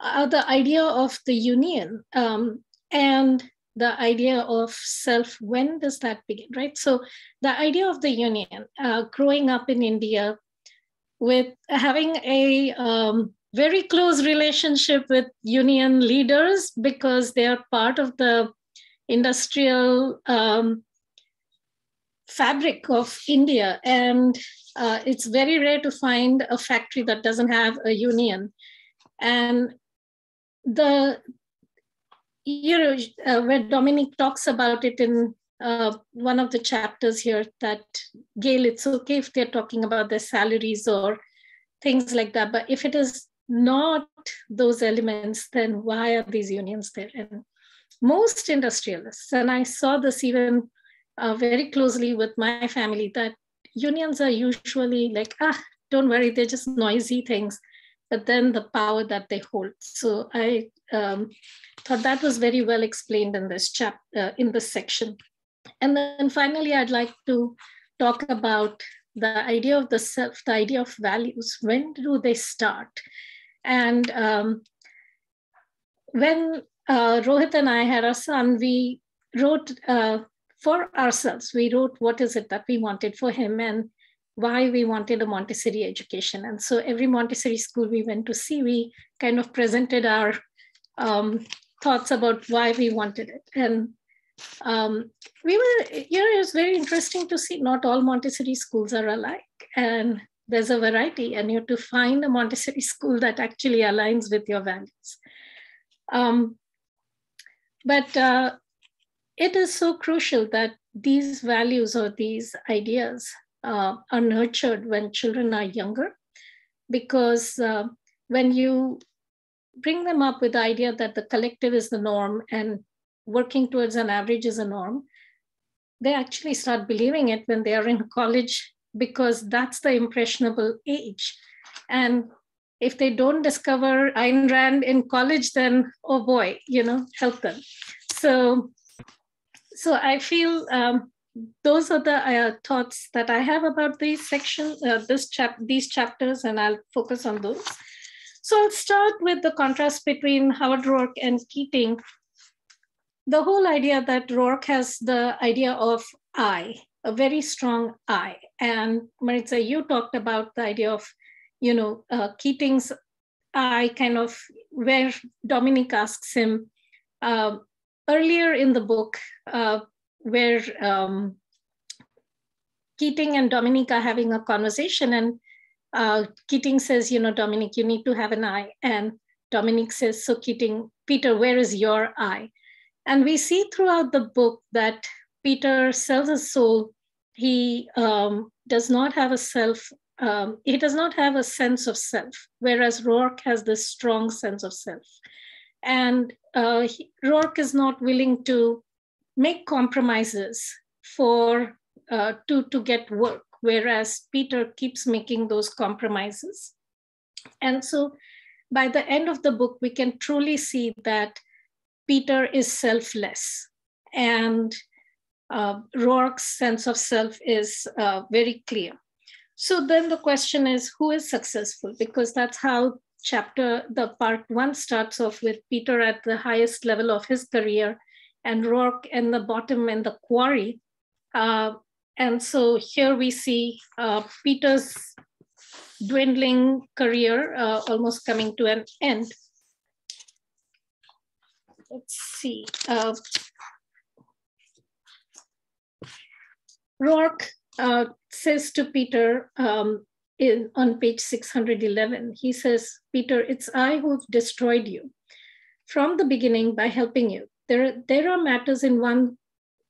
are the idea of the union um, and the idea of self. When does that begin, right? So the idea of the union, uh, growing up in India, with having a um, very close relationship with union leaders because they are part of the industrial um, fabric of India. And uh, it's very rare to find a factory that doesn't have a union. And the, you know, uh, where Dominic talks about it in uh, one of the chapters here that Gail, it's okay if they're talking about their salaries or things like that. But if it is not those elements, then why are these unions there? And most industrialists, and I saw this even uh, very closely with my family, that unions are usually like, ah, don't worry, they're just noisy things, but then the power that they hold. So I um, thought that was very well explained in this chap uh, in this section. And then finally, I'd like to talk about the idea of the self, the idea of values. When do they start? And um, when uh, Rohit and I had our son, we wrote uh, for ourselves, we wrote what is it that we wanted for him and why we wanted a Montessori education. And so every Montessori school we went to see, we kind of presented our um, thoughts about why we wanted it. And um, we were, you know, it was very interesting to see not all Montessori schools are alike. And there's a variety and you have to find a Montessori school that actually aligns with your values. Um, but uh, it is so crucial that these values or these ideas uh, are nurtured when children are younger, because uh, when you bring them up with the idea that the collective is the norm and working towards an average is a norm, they actually start believing it when they are in college because that's the impressionable age. And if they don't discover Ayn Rand in college, then oh boy, you know, help them. So, so I feel um, those are the uh, thoughts that I have about these sections, uh, this chap, these chapters, and I'll focus on those. So I'll start with the contrast between Howard Roark and Keating. The whole idea that Roark has the idea of I, a very strong I. And Maritza, you talked about the idea of, you know, uh, Keating's I kind of where Dominic asks him uh, earlier in the book, uh, where um, Keating and Dominic are having a conversation, and uh, Keating says, you know, Dominic, you need to have an eye. And Dominic says, so Keating, Peter, where is your eye? And we see throughout the book that Peter sells his soul. He um, does not have a self, um, he does not have a sense of self, whereas Roark has this strong sense of self. And uh, he, Roark is not willing to make compromises for uh, to, to get work, whereas Peter keeps making those compromises. And so by the end of the book, we can truly see that Peter is selfless and uh, Roark's sense of self is uh, very clear. So then the question is who is successful? Because that's how chapter, the part one starts off with Peter at the highest level of his career and Roark in the bottom in the quarry. Uh, and so here we see uh, Peter's dwindling career uh, almost coming to an end. Let's see. Uh, Roark uh, says to Peter um, in, on page 611, he says, Peter, it's I who've destroyed you from the beginning by helping you. There, there are matters in one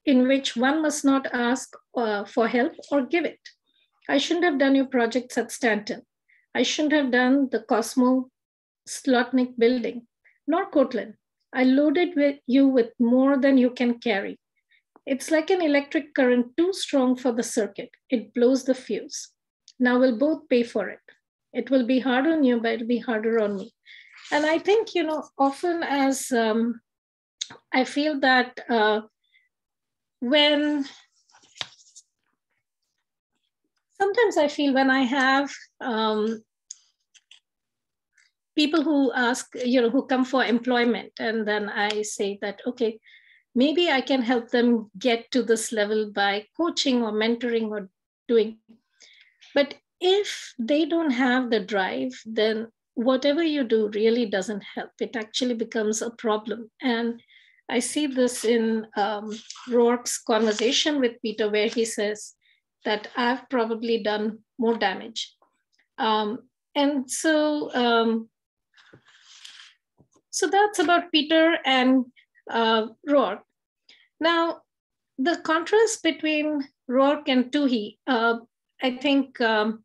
in which one must not ask uh, for help or give it. I shouldn't have done your projects at Stanton. I shouldn't have done the Cosmo Slotnick building, nor Cortlandt. I loaded with you with more than you can carry. It's like an electric current too strong for the circuit. It blows the fuse. Now we'll both pay for it. It will be hard on you, but it'll be harder on me. And I think, you know, often as um, I feel that uh, when sometimes I feel when I have um, people who ask, you know, who come for employment, and then I say that, okay, maybe I can help them get to this level by coaching or mentoring or doing. But if they don't have the drive, then whatever you do really doesn't help. It actually becomes a problem. And I see this in um, Roark's conversation with Peter, where he says that I've probably done more damage. Um, and so, um, so that's about Peter and uh, Roark. Now, the contrast between Roark and Toohey, uh, I think um,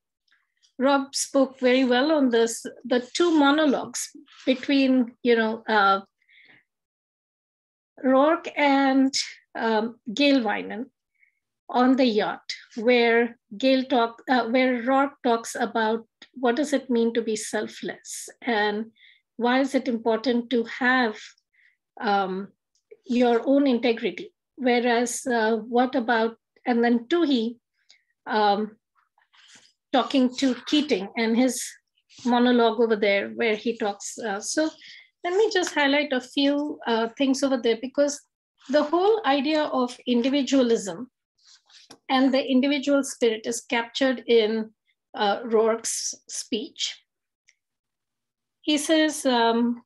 Rob spoke very well on this. The two monologues between, you know, uh, Roark and um, Gail Wynand on the yacht, where Gail talk, uh, where Roark talks about what does it mean to be selfless and why is it important to have um, your own integrity. Whereas, uh, what about, and then Toohey um, talking to Keating and his monologue over there, where he talks. Uh, so, let me just highlight a few uh, things over there because the whole idea of individualism and the individual spirit is captured in uh, Roark's speech. He says, um,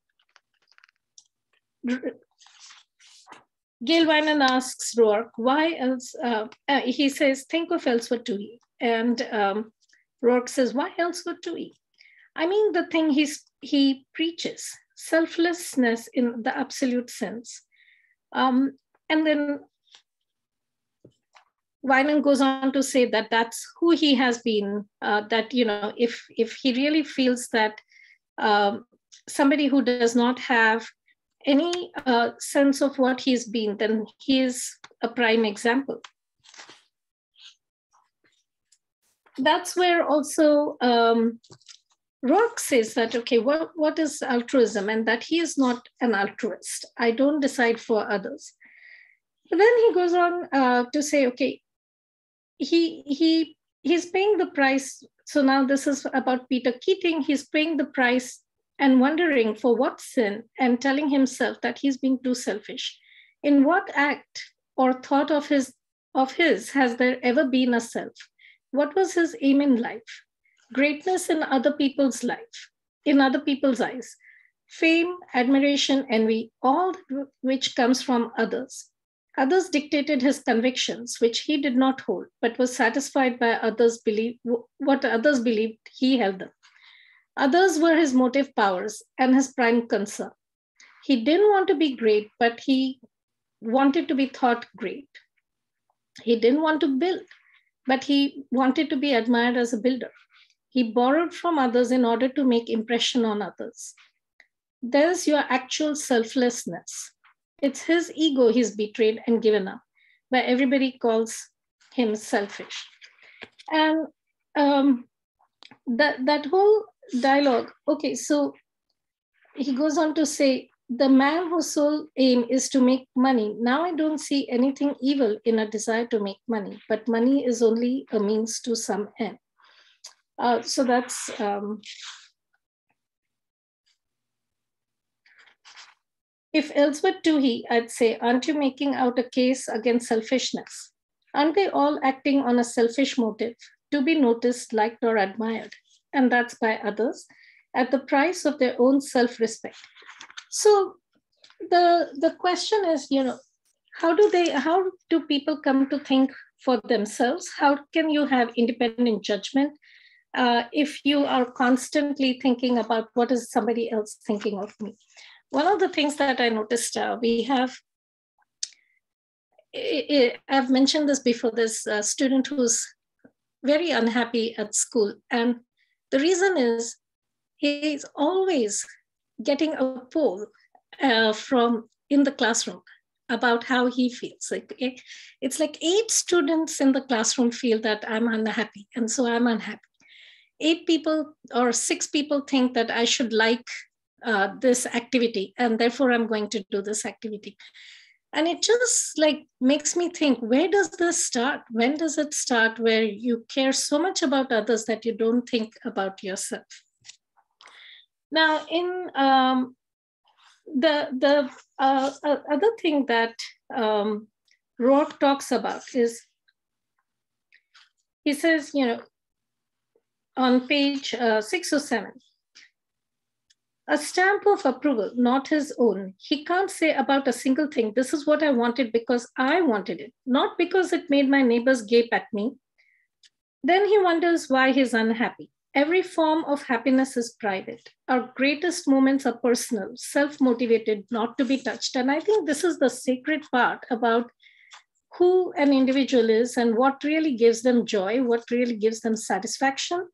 Gail Wynand asks Roark, why else? Uh, uh, he says, think of Ellsworth Toohey. And um, Roark says, why Ellsworth Toohey? I mean, the thing he's, he preaches, selflessness in the absolute sense. Um, and then Wynand goes on to say that that's who he has been, uh, that, you know, if, if he really feels that um, somebody who does not have any uh, sense of what he's been, then he is a prime example. That's where also um, Roark says that, okay, what, what is altruism? And that he is not an altruist. I don't decide for others. But then he goes on uh, to say, okay, he, he, he's paying the price. So now this is about Peter Keating. He's paying the price and wondering for what sin and telling himself that he's being too selfish. In what act or thought of his of his has there ever been a self? What was his aim in life? Greatness in other people's life, in other people's eyes. Fame, admiration, envy, all which comes from others. Others dictated his convictions, which he did not hold, but was satisfied by others believe what others believed he held them. Others were his motive powers and his prime concern. He didn't want to be great, but he wanted to be thought great. He didn't want to build, but he wanted to be admired as a builder. He borrowed from others in order to make impression on others. There's your actual selflessness. It's his ego he's betrayed and given up, but everybody calls him selfish. And um, that, that whole dialogue. Okay, so he goes on to say, the man whose sole aim is to make money. Now I don't see anything evil in a desire to make money, but money is only a means to some end. Uh, so that's um, if Ellsworth Toohey, I'd say, aren't you making out a case against selfishness? Aren't they all acting on a selfish motive to be noticed, liked, or admired? and that's by others, at the price of their own self-respect. So the, the question is, you know, how do they, how do people come to think for themselves? How can you have independent judgment uh, if you are constantly thinking about what is somebody else thinking of me? One of the things that I noticed, uh, we have I've mentioned this before. There's a student who's very unhappy at school, and the reason is he's always getting a poll uh, from in the classroom about how he feels. Like it's like eight students in the classroom feel that I'm unhappy, and so I'm unhappy. Eight people or six people think that I should like uh, this activity, and therefore I'm going to do this activity. And it just like makes me think, where does this start? When does it start where you care so much about others that you don't think about yourself? Now, in um, the the uh, uh, other thing that um, talks about is he says, you know, on page uh, six or seven, a stamp of approval, not his own. He can't say about a single thing, this is what I wanted because I wanted it, not because it made my neighbors gape at me. Then he wonders why he's unhappy. Every form of happiness is private. Our greatest moments are personal, self motivated, not to be touched. And I think this is the sacred part about who an individual is and what really gives them joy, what really gives them satisfaction.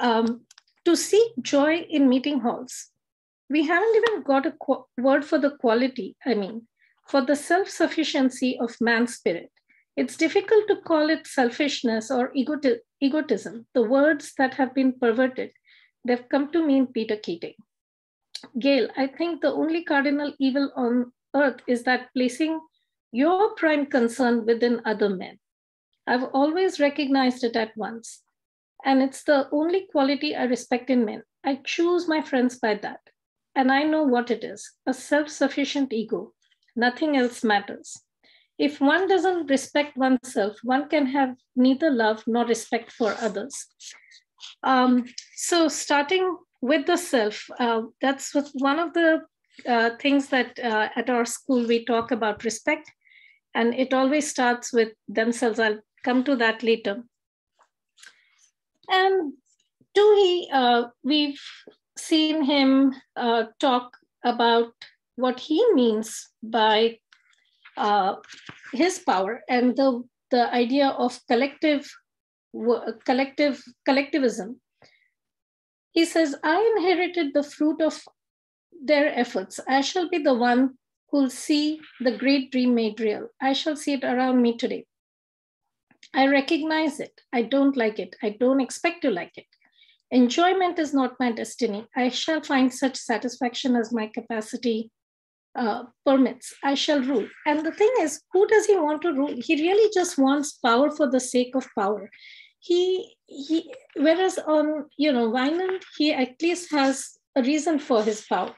Um, to seek joy in meeting halls, we haven't even got a word for the quality, I mean, for the self sufficiency of man's spirit. It's difficult to call it selfishness or egotism. The words that have been perverted, they've come to mean Peter Keating. Gail, I think the only cardinal evil on earth is that placing your prime concern within other men. I've always recognized it at once. And it's the only quality I respect in men. I choose my friends by that. And I know what it is a self sufficient ego. Nothing else matters if one doesn't respect oneself, one can have neither love nor respect for others. Um, so, starting with the self, uh, that's one of the uh, things that uh, at our school we talk about respect, and it always starts with themselves. I'll come to that later. And Toohey, uh, we've seen him uh, talk about what he means by uh, his power and the, the idea of collective, collective, collectivism. He says, I inherited the fruit of their efforts. I shall be the one who'll see the great dream made real. I shall see it around me today. I recognize it. I don't like it. I don't expect to like it. Enjoyment is not my destiny. I shall find such satisfaction as my capacity uh, permits, I shall rule. And the thing is, who does he want to rule? He really just wants power for the sake of power. He, he whereas on, you know, Wynand, he at least has a reason for his power.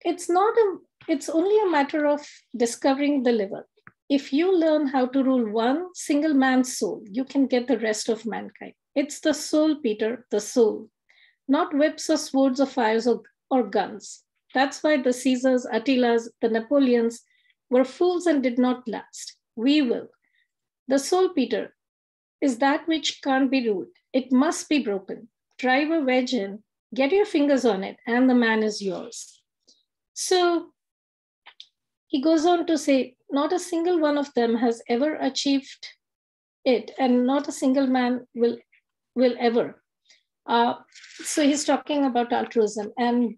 It's not a, it's only a matter of discovering the liver. If you learn how to rule one single man's soul, you can get the rest of mankind. It's the soul, Peter, the soul, not whips or swords or fires or, or guns. That's why the Caesars, Attilas, the Napoleons were fools and did not last. We will. The soul, Peter, is that which can't be ruled. It must be broken. Drive a wedge in, get your fingers on it, and the man is yours. So he goes on to say, not a single one of them has ever achieved it, and not a single man will, will ever. Uh, so he's talking about altruism. And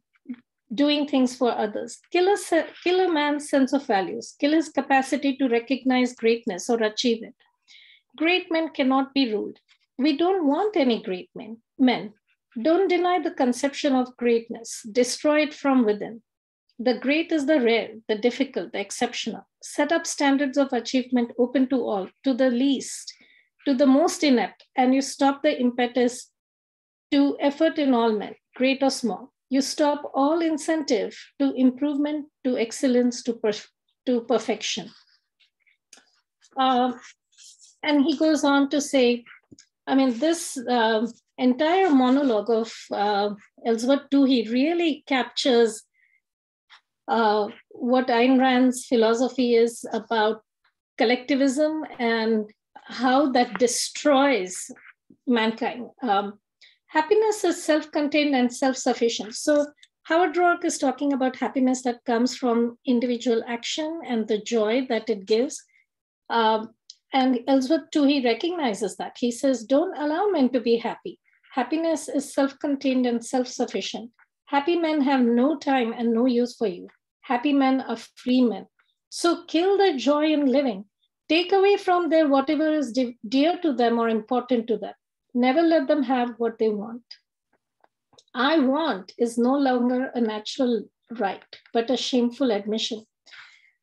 doing things for others. Kill a, kill a man's sense of values, kill his capacity to recognize greatness or achieve it. Great men cannot be ruled. We don't want any great men. men. Don't deny the conception of greatness, destroy it from within. The great is the rare, the difficult, the exceptional. Set up standards of achievement open to all, to the least, to the most inept, and you stop the impetus to effort in all men, great or small you stop all incentive to improvement, to excellence, to, per to perfection. Uh, and he goes on to say, I mean, this uh, entire monologue of uh, Ellsworth Toohey really captures uh, what Ayn Rand's philosophy is about collectivism and how that destroys mankind. Um, happiness is self-contained and self-sufficient. So Howard Roark is talking about happiness that comes from individual action and the joy that it gives. Um, and Ellsworth Toohey recognizes that. He says, don't allow men to be happy. Happiness is self-contained and self-sufficient. Happy men have no time and no use for you. Happy men are free men. So kill their joy in living. Take away from them whatever is dear to them or important to them. Never let them have what they want. I want is no longer a natural right, but a shameful admission.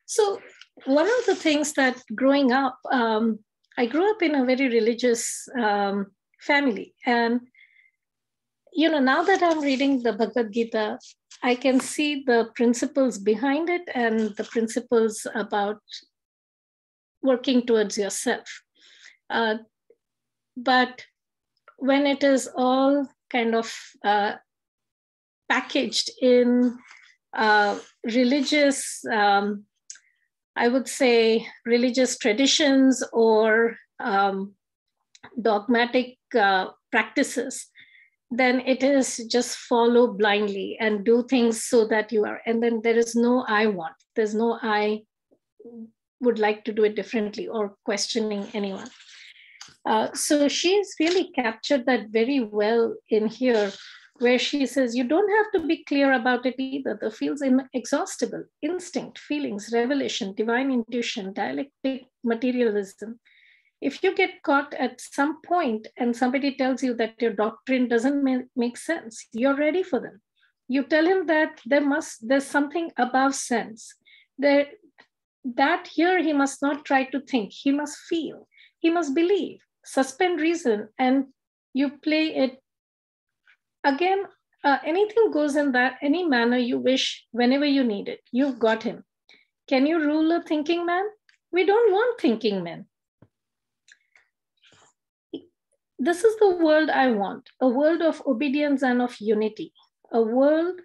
So, one of the things that growing up, um, I grew up in a very religious um, family. And, you know, now that I'm reading the Bhagavad Gita, I can see the principles behind it and the principles about working towards yourself. Uh, but when it is all kind of uh, packaged in uh, religious, um, I would say, religious traditions or um, dogmatic uh, practices, then it is just follow blindly and do things so that you are. And then there is no I want, there's no I would like to do it differently or questioning anyone. Uh, so she's really captured that very well in here, where she says, You don't have to be clear about it either. The field's inexhaustible instinct, feelings, revelation, divine intuition, dialectic materialism. If you get caught at some point and somebody tells you that your doctrine doesn't make sense, you're ready for them. You tell him that there must there's something above sense. There, that here he must not try to think, he must feel, he must believe. Suspend reason and you play it. Again uh, anything goes in that any manner you wish whenever you need it. You've got him. Can you rule a thinking man? We don't want thinking men this is the world i want a world of obedience and of unity a world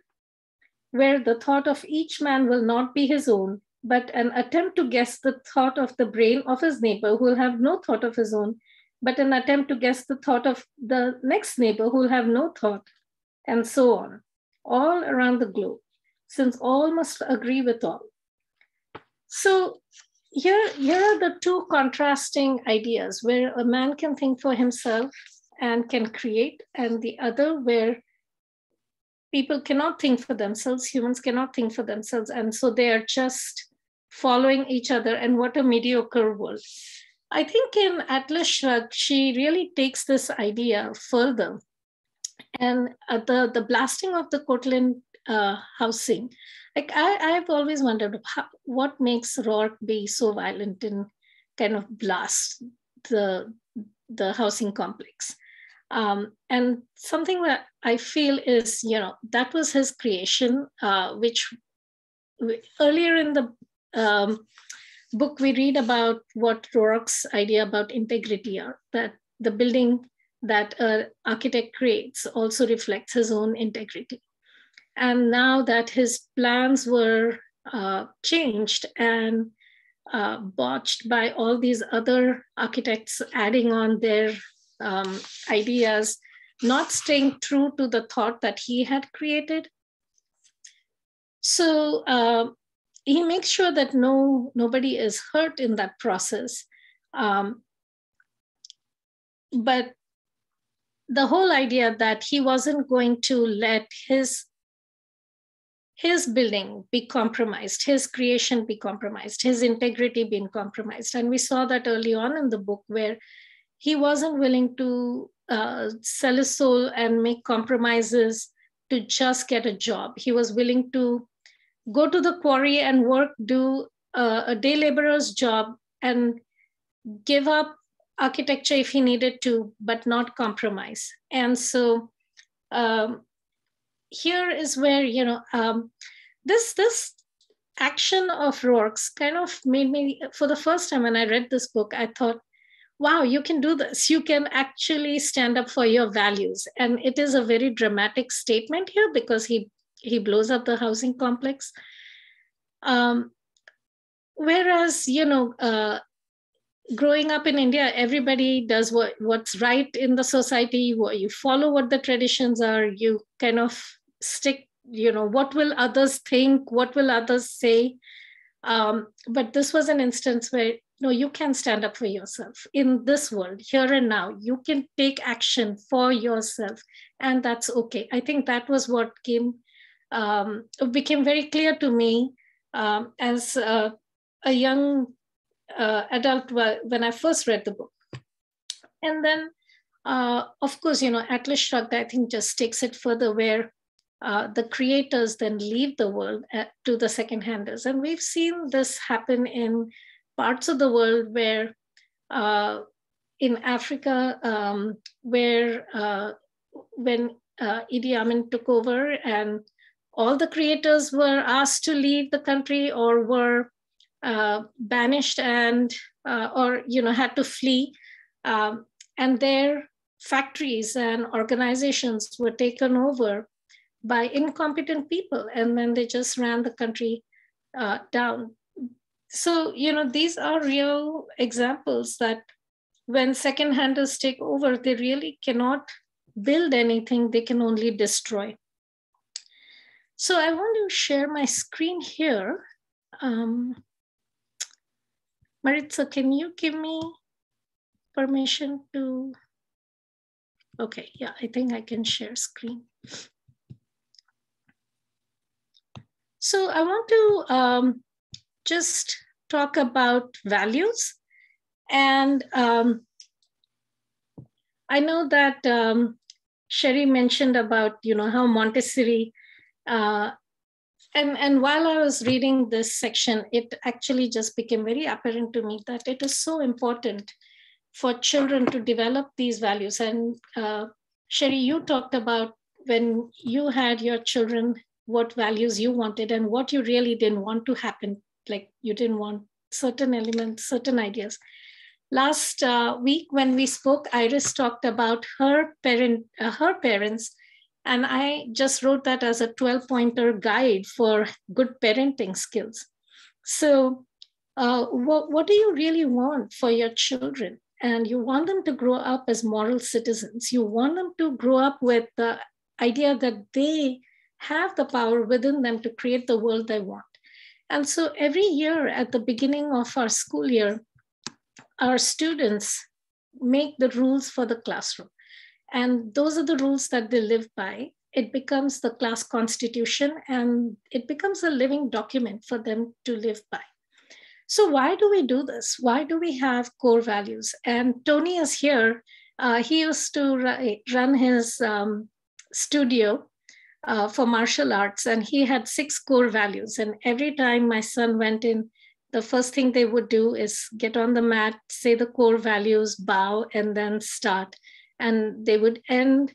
where the thought of each man will not be his own but an attempt to guess the thought of the brain of his neighbor who will have no thought of his own but an attempt to guess the thought of the next neighbor who will have no thought, and so on, all around the globe, since all must agree with all. So here, here are the two contrasting ideas where a man can think for himself and can create, and the other where people cannot think for themselves, humans cannot think for themselves, and so they are just following each other, and what a mediocre world. I think in Atlas Shrugged, she really takes this idea further. And uh, the, the blasting of the Cortlandt uh, housing, like I, I've always wondered how, what makes Roark be so violent and kind of blast the, the housing complex. Um, and something that I feel is, you know, that was his creation, uh, which earlier in the um, book, we read about what Roark's idea about integrity are, that the building that an architect creates also reflects his own integrity. And now that his plans were uh, changed and uh, botched by all these other architects adding on their um, ideas, not staying true to the thought that he had created. So uh, he makes sure that no nobody is hurt in that process um, but the whole idea that he wasn't going to let his his building be compromised his creation be compromised his integrity being compromised and we saw that early on in the book where he wasn't willing to uh, sell his soul and make compromises to just get a job he was willing to go to the quarry and work, do uh, a day laborer's job, and give up architecture if he needed to, but not compromise. And so um, here is where you know um, this this action of Roark's kind of made me for the first time when I read this book, I thought, wow, you can do this. You can actually stand up for your values. And it is a very dramatic statement here because he he blows up the housing complex. Um, whereas, you know, uh, growing up in India, everybody does what, what's right in the society. You follow what the traditions are. You kind of stick, you know, what will others think? What will others say? Um, but this was an instance where no, you can stand up for yourself in this world, here and now. You can take action for yourself, and that's okay. I think that was what came um, became very clear to me um, as a, a young uh, adult when I first read the book. And then, uh, of course, you know, Atlas Shrugged, I think, just takes it further where uh, the creators then leave the world at, uh, to the second handers. And we've seen this happen in parts of the world where, uh, in Africa, um, where uh, when uh, Idi Amin took over and all the creators were asked to leave the country or were banished and or you know had to flee, um, and their factories and organizations were taken over by incompetent people and then they just ran the country uh, down. So you know these are real examples that when second handers take over they really cannot build anything they can only destroy. So i want to share my screen here. Um, maritza can you give me permission to? Okay yeah i think i can share screen So I want to um, just talk about values. And um, I know that um, Sherri mentioned about, you know, how Montessori, uh, and, and while I was reading this section, it actually just became very apparent to me that it is so important for children to develop these values. And uh, Sherri, you talked about when you had your children what values you wanted and what you really didn't want to happen. Like you didn't want certain elements, certain ideas. Last uh, week when we spoke, Iris talked about her parent, uh, her parents, and I just wrote that as a 12 pointer guide for good parenting skills. So, uh, what, what do you really want for your children? And you want them to grow up as moral citizens. You want them to grow up with the idea that they have the power within them to create the world they want. And so every year at the beginning of our school year, our students make the rules for the classroom. And those are the rules that they live by. It becomes the class constitution and it becomes a living document for them to live by. So why do we do this? Why do we have core values? And Tony is here. Uh, he used to run his um, studio uh, for martial arts, and he had six core values. And every time my son went in, the first thing they would do is get on the mat, say the core values, bow, and then start. And they would end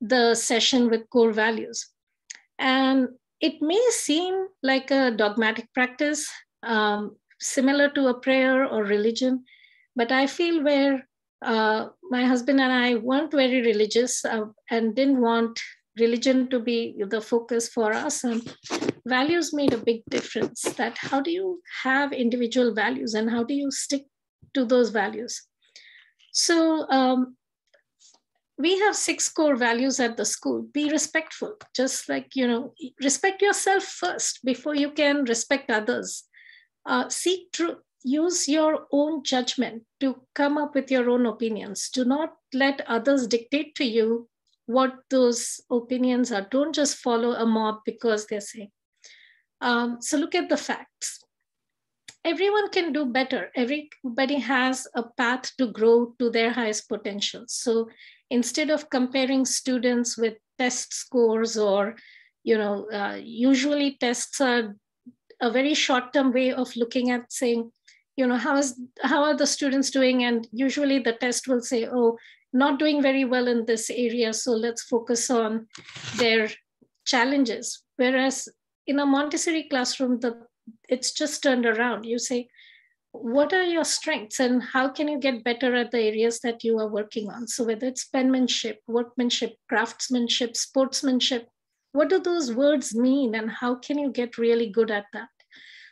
the session with core values. And it may seem like a dogmatic practice, um, similar to a prayer or religion, but I feel where uh, my husband and I weren't very religious uh, and didn't want religion to be the focus for us and values made a big difference. That how do you have individual values and how do you stick to those values? So um, we have six core values at the school. Be respectful. Just like you know respect yourself first before you can respect others. Uh, seek truth. Use your own judgment to come up with your own opinions. Do not let others dictate to you what those opinions are. Don't just follow a mob because they're saying. Um, so look at the facts. Everyone can do better. Everybody has a path to grow to their highest potential. So instead of comparing students with test scores or, you know, uh, usually tests are a very short-term way of looking at saying, you know, how is how are the students doing? And usually the test will say, oh, not doing very well in this area, so let's focus on their challenges. Whereas in a Montessori classroom, the it's just turned around. You say, what are your strengths and how can you get better at the areas that you are working on? So whether it's penmanship, workmanship, craftsmanship, sportsmanship, what do those words mean and how can you get really good at that?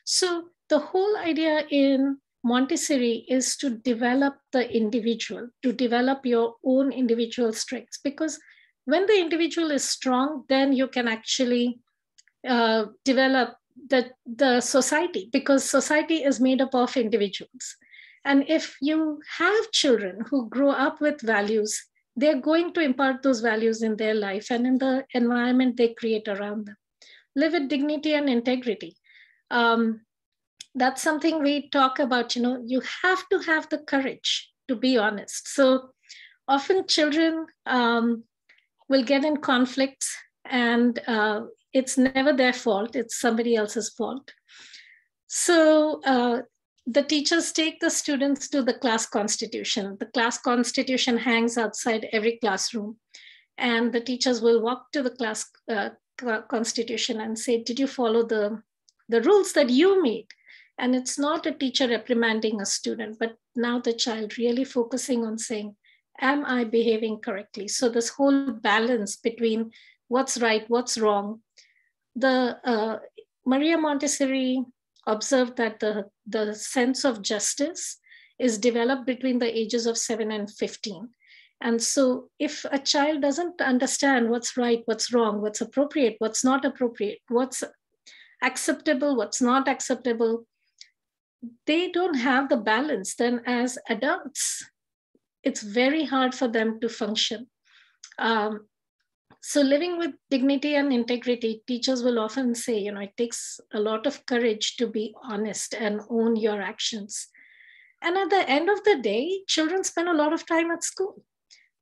So the whole idea in Montessori is to develop the individual, to develop your own individual strengths. Because when the individual is strong, then you can actually uh, develop the, the society, because society is made up of individuals. And if you have children who grow up with values, they're going to impart those values in their life and in the environment they create around them. live with dignity and integrity. Um, that's something we talk about, you know, you have to have the courage to be honest. So often children um, will get in conflicts and uh, it's never their fault, it's somebody else's fault. So uh, the teachers take the students to the class constitution. The class constitution hangs outside every classroom. And the teachers will walk to the class uh, constitution and say, did you follow the, the rules that you made? And it's not a teacher reprimanding a student, but now the child really focusing on saying, am I behaving correctly? So this whole balance between what's right, what's wrong. The uh, Maria Montessori observed that the, the sense of justice is developed between the ages of seven and 15. And so if a child doesn't understand what's right, what's wrong, what's appropriate, what's not appropriate, what's acceptable, what's not acceptable, they don't have the balance, then as adults, it's very hard for them to function. Um, so living with dignity and integrity, teachers will often say, you know, it takes a lot of courage to be honest and own your actions. And at the end of the day, children spend a lot of time at school.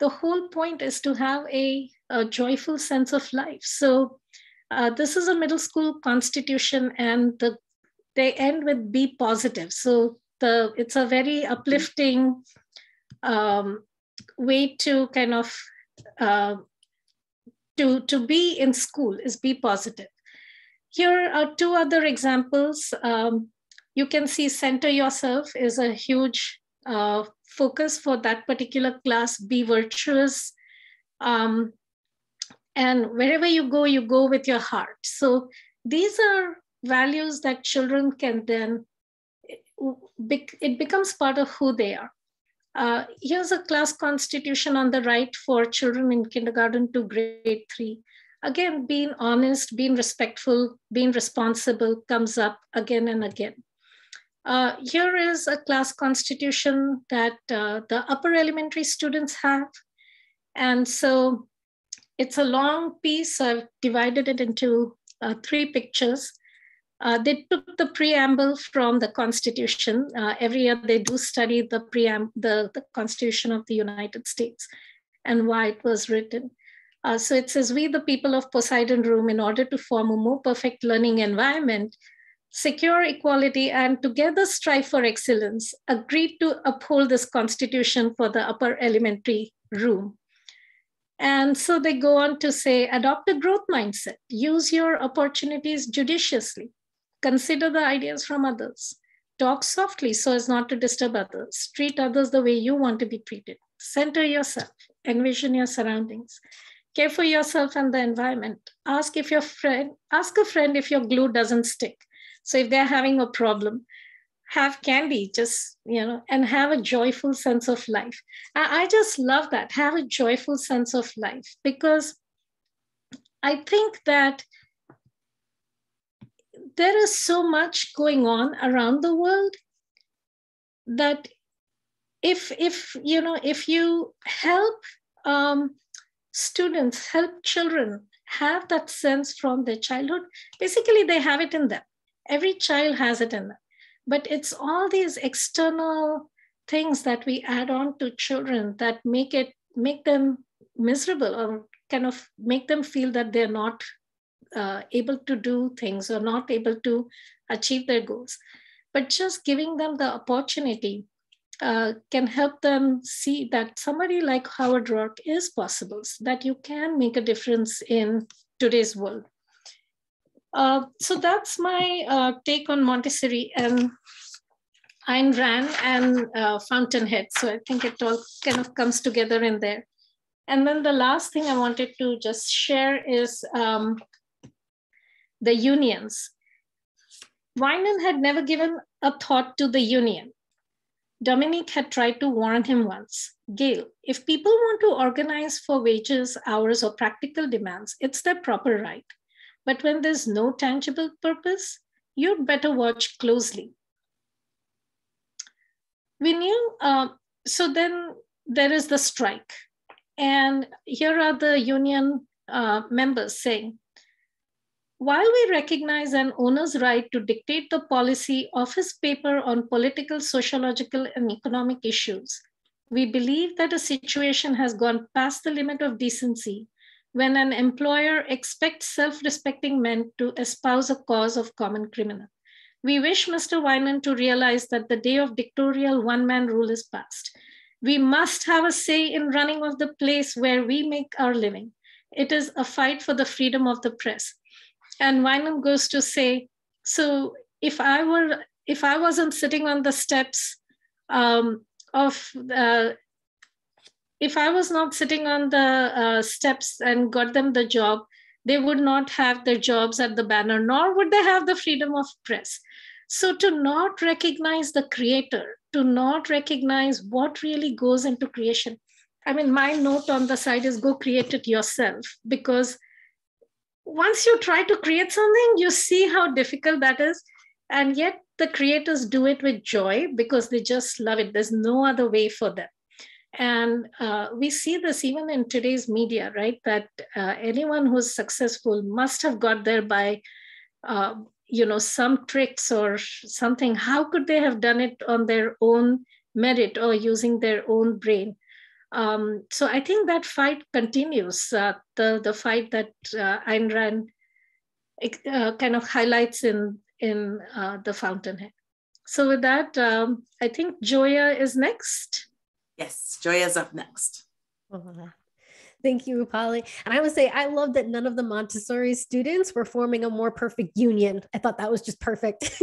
The whole point is to have a, a joyful sense of life. So uh, this is a middle school constitution and the, they end with be positive. So the, it's a very uplifting um, way to kind of uh, to, to be in school is be positive. Here are two other examples. Um, you can see center yourself is a huge uh, focus for that particular class, be virtuous. Um, and wherever you go, you go with your heart. So these are values that children can then, it becomes part of who they are. Uh, here's a class constitution on the right for children in kindergarten to grade three. Again, being honest, being respectful, being responsible comes up again and again. Uh, here is a class constitution that uh, the upper elementary students have. And so it's a long piece. I've divided it into uh, three pictures. Uh, they took the preamble from the Constitution. Uh, every year they do study the, preamble, the, the Constitution of the United States and why it was written. Uh, so it says, we the people of Poseidon Room, in order to form a more perfect learning environment, secure equality and together strive for excellence, agreed to uphold this constitution for the upper elementary room. And so they go on to say, adopt a growth mindset, use your opportunities judiciously, Consider the ideas from others. Talk softly so as not to disturb others. Treat others the way you want to be treated. Center yourself. Envision your surroundings. Care for yourself and the environment. Ask if your friend, ask a friend if your glue doesn't stick. So if they're having a problem, have candy, just, you know, and have a joyful sense of life. I, I just love that. Have a joyful sense of life because I think that there is so much going on around the world that if if you know if you help um, students help children have that sense from their childhood basically they have it in them. Every child has it in them. But it's all these external things that we add on to children that make it make them miserable or kind of make them feel that they're not uh, able to do things or not able to achieve their goals. But just giving them the opportunity uh, can help them see that somebody like Howard Roark is possible, so that you can make a difference in today's world. Uh, so that's my uh, take on Montessori and Ayn Rand and uh, Fountainhead. So I think it all kind of comes together in there. And then the last thing I wanted to just share is um, the unions. Wynand had never given a thought to the union. Dominique had tried to warn him once. Gail, if people want to organize for wages, hours, or practical demands, it's their proper right. But when there's no tangible purpose, you'd better watch closely. We knew, uh, so then there is the strike. And here are the union uh, members saying, while we recognize an owner's right to dictate the policy of his paper on political, sociological, and economic issues, we believe that a situation has gone past the limit of decency when an employer expects self-respecting men to espouse a cause of common criminal. We wish Mr. Wynand to realize that the day of dictatorial one-man rule is past. We must have a say in running of the place where we make our living. It is a fight for the freedom of the press and Wynand goes to say, so if I were, if I wasn't sitting on the steps um, of, if I was not sitting on the uh, steps and got them the job, they would not have their jobs at the banner, nor would they have the freedom of press. So to not recognize the creator, to not recognize what really goes into creation. I mean, my note on the side is go create it yourself because once you try to create something, you see how difficult that is. And yet the creators do it with joy because they just love it. There's no other way for them. And uh, we see this even in today's media, right? That uh, anyone who's successful must have got there by, uh, you know, some tricks or something. How could they have done it on their own merit or using their own brain? Um, so I think that fight continues. Uh, the the fight that uh, Ayn Rand uh, kind of highlights in in uh, the Fountainhead. So with that, um, I think Joia is next. Yes, Joia's up next. Thank you, Rupali. And I would say I love that none of the Montessori students were forming a more perfect union. I thought that was just perfect.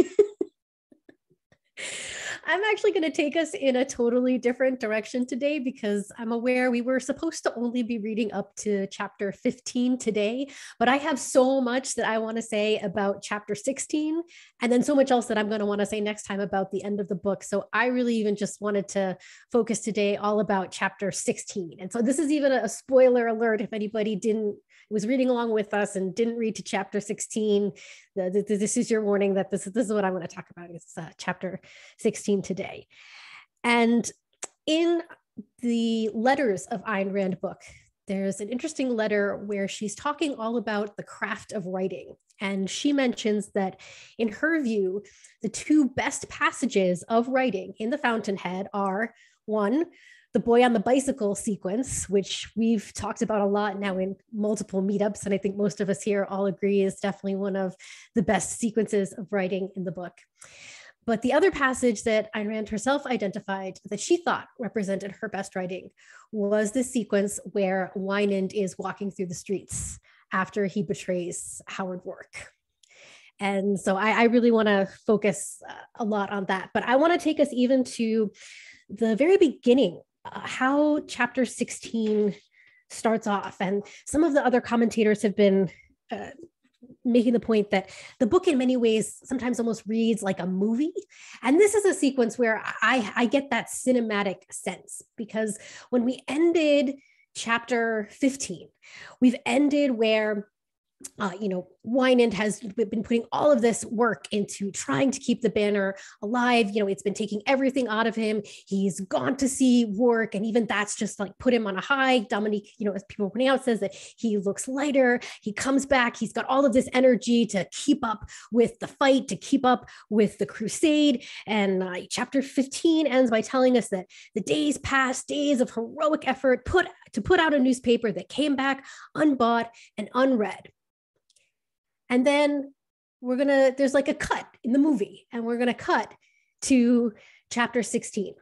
I'm actually going to take us in a totally different direction today because I'm aware we were supposed to only be reading up to chapter 15 today, but I have so much that I want to say about chapter 16 and then so much else that I'm going to want to say next time about the end of the book. So I really even just wanted to focus today all about chapter 16. And so this is even a spoiler alert if anybody didn't was reading along with us and didn't read to chapter 16, this is your warning that this, this is what I'm going to talk about. It's uh, chapter 16 today. And in the letters of Ayn Rand book, there's an interesting letter where she's talking all about the craft of writing. And she mentions that in her view, the two best passages of writing in the Fountainhead are one, the boy on the bicycle sequence, which we've talked about a lot now in multiple meetups. And I think most of us here all agree is definitely one of the best sequences of writing in the book. But the other passage that Ayn Rand herself identified that she thought represented her best writing was the sequence where Wynand is walking through the streets after he betrays Howard Roark. And so I, I really want to focus uh, a lot on that. But I want to take us even to the very beginning how chapter 16 starts off. And some of the other commentators have been uh, making the point that the book in many ways sometimes almost reads like a movie and this is a sequence where i i get that cinematic sense because when we ended chapter 15 we've ended where uh, you know, Wynand has been putting all of this Roark into trying to keep the banner alive. You know, it's been taking everything out of him. He's gone to see work, and even that's just like put him on a high. Dominique, you know, as people pointing out, says that he looks lighter. He comes back. He's got all of this energy to keep up with the fight, to keep up with the crusade. And uh, chapter 15 ends by telling us that the days past, days of heroic effort, put to put out a newspaper that came back unbought and unread and then we're going to, there's like a cut in the movie, and we're going to cut to chapter 16.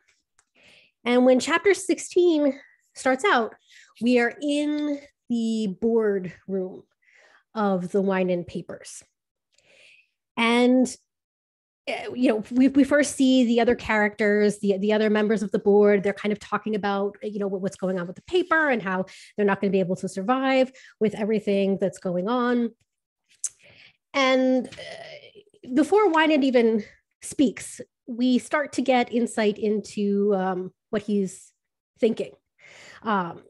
And when chapter 16 starts out, we are in the board room of the Wynand Papers. And eh, you know we, we first see the other characters the, the other members of the board they're kind of talking about you know what's going on with the paper and how they're not going to be able to survive with everything that's going on and uh, before Wynand even speaks, we start to get insight into um, what he's thinking. Um,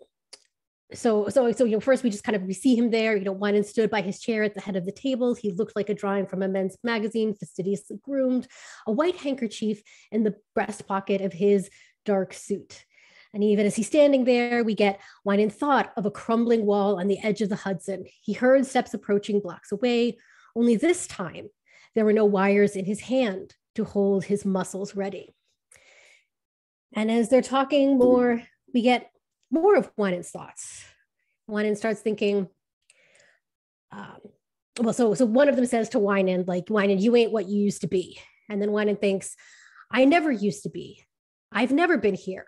so, so, so, you know, first we just kind of we see him there. You know, Wynand stood by his chair at the head of the table. He looked like a drawing from a men's magazine, fastidiously groomed, a white handkerchief in the breast pocket of his dark suit. And even as he's standing there, we get Wynand thought of a crumbling wall on the edge of the Hudson. He heard steps approaching blocks away, Only this time, there were no wires in his hand to hold his muscles ready. And as they're talking more, we get more of Wynand's thoughts. Wynand starts thinking, um, well, so so one of them says to Wynand, like, Wynand, you ain't what you used to be. And then Wynand thinks, I never used to be. I've never been here.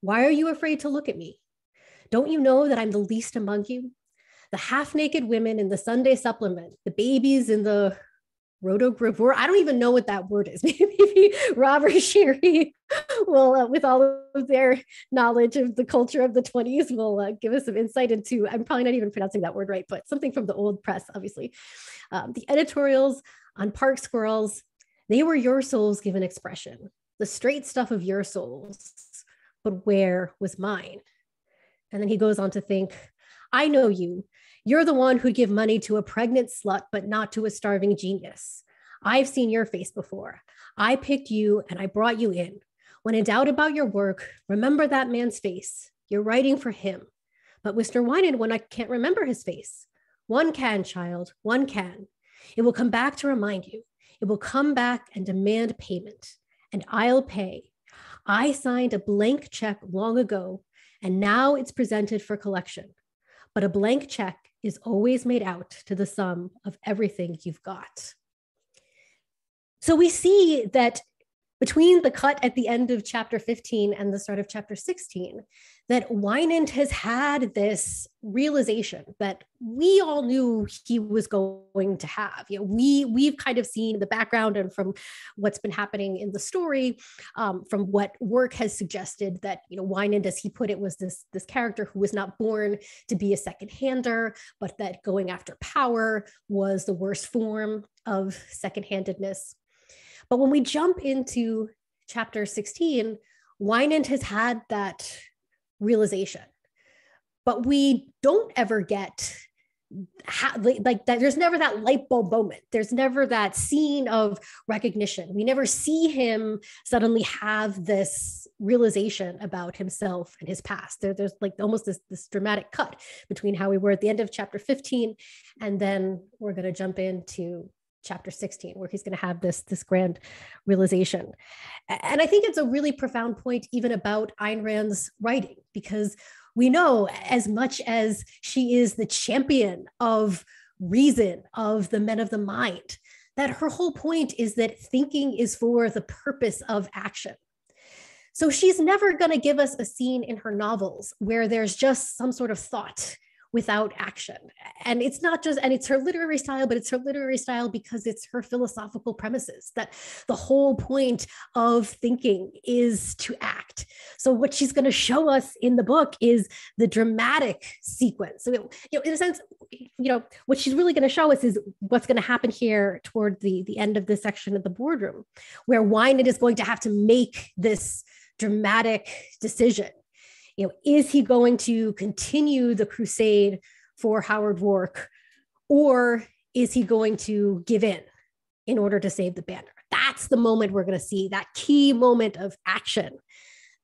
Why are you afraid to look at me? Don't you know that I'm the least among you? The half naked women in the Sunday supplement, the babies in the rotogravure. I don't even know what that word is. Maybe Robert Sherri will, uh, with all of their knowledge of the culture of the 20s, will uh, give us some insight into, I'm probably not even pronouncing that word right, but something from the old press, obviously. Um, the editorials on park squirrels, they were your souls given expression, the straight stuff of your souls, but where was mine? And then he goes on to think, I know you. You're the one who'd give money to a pregnant slut, but not to a starving genius. I've seen your face before. I picked you and I brought you in. When in doubt about your work, remember that man's face. You're writing for him. But Mr. Wynand, when I can't remember his face, one can, child, one can. It will come back to remind you. It will come back and demand payment, and I'll pay. I signed a blank check long ago, and now it's presented for collection. But a blank check is always made out to the sum of everything you've got. So we see that between the cut at the end of chapter 15 and the start of chapter 16 that Wynand has had this realization that we all knew he was going to have. You know, we we've kind of seen the background and from what's been happening in the story, um, from what Roark has suggested that you know Wynand, as he put it, was this this character who was not born to be a second-hander, but that going after power was the worst form of second-handedness. But when we jump into chapter 16, Wynand has had that realization, but we don't ever get like that there's never that light bulb moment. There's never that scene of recognition. We never see him suddenly have this realization about himself and his past. There, there's like almost this, this dramatic cut between how we were at the end of chapter 15 and then we're going to jump into chapter 16 where he's going to have this this grand realization. And i think it's a really profound point even about Ayn Rand's writing because we know as much as she is the champion of reason of the men of the mind that her whole point is that thinking is for the purpose of action. So she's never going to give us a scene in her novels where there's just some sort of thought without action. And it's not just, and it's her literary style, but it's her literary style because it's her philosophical premises that the whole point of thinking is to act. So what she's going to show us in the book is the dramatic sequence. So, you know, in a sense, you know, what she's really going to show us is what's going to happen here toward the, the end of this section of the boardroom, where Wynand is going to have to make this dramatic decision you know, is he going to continue the crusade for Howard Roark, or is he going to give in in order to save the banner? That's the moment we're going to see, that key moment of action.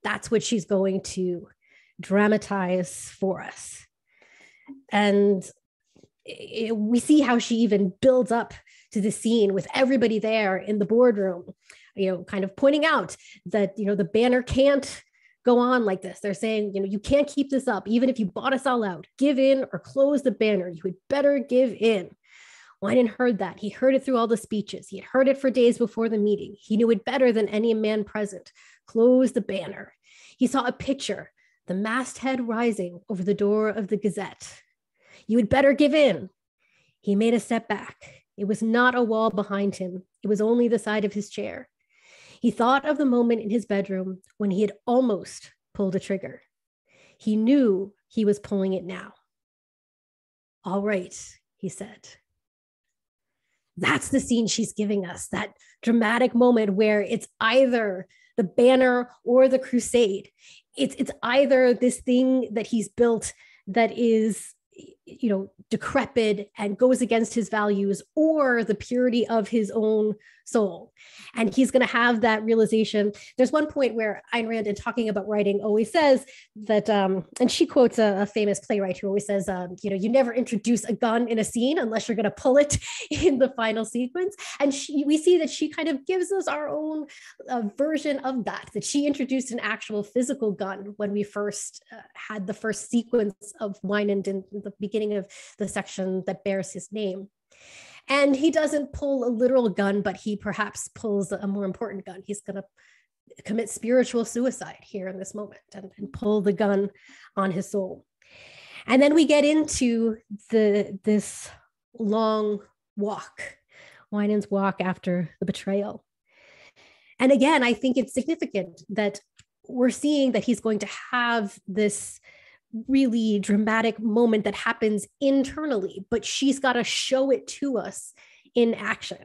That's what she's going to dramatize for us. And it, we see how she even builds up to the scene with everybody there in the boardroom, you know, kind of pointing out that, you know, the banner can't go on like this. They're saying, you know, you can't keep this up. Even if you bought us all out, give in or close the banner. You had better give in. Wynand heard that. He heard it through all the speeches. He had heard it for days before the meeting. He knew it better than any man present. Close the banner. He saw a picture, the masthead rising over the door of the Gazette. You had better give in. He made a step back. It was not a wall behind him, it was only the side of his chair. He thought of the moment in his bedroom when he had almost pulled a trigger. He knew he was pulling it now. All right, he said. That's the scene she's giving us, that dramatic moment where it's either the banner or the crusade. It's, it's either this thing that he's built that is you know decrepit and goes against his values or the purity of his own soul. And he's going to have that realization. There's one point where Ayn Rand in talking about writing always says that um, and she quotes a, a, famous playwright who always says um, you know you never introduce a gun in a scene unless you're going to pull it in the final sequence. And she, we see that she kind of gives us our own uh, version of that that she introduced an actual physical gun when we first uh, had the first sequence of Wynand in the beginning of the section that bears his name and he doesn't pull a literal gun, but he perhaps pulls a more important gun. He's going to commit spiritual suicide here in this moment and, and pull the gun on his soul. And then we get into the this long walk, Wynand's walk after the betrayal. And again, I think it's significant that we're seeing that he's going to have this really dramatic moment that happens internally, but she's got to show it to us in action.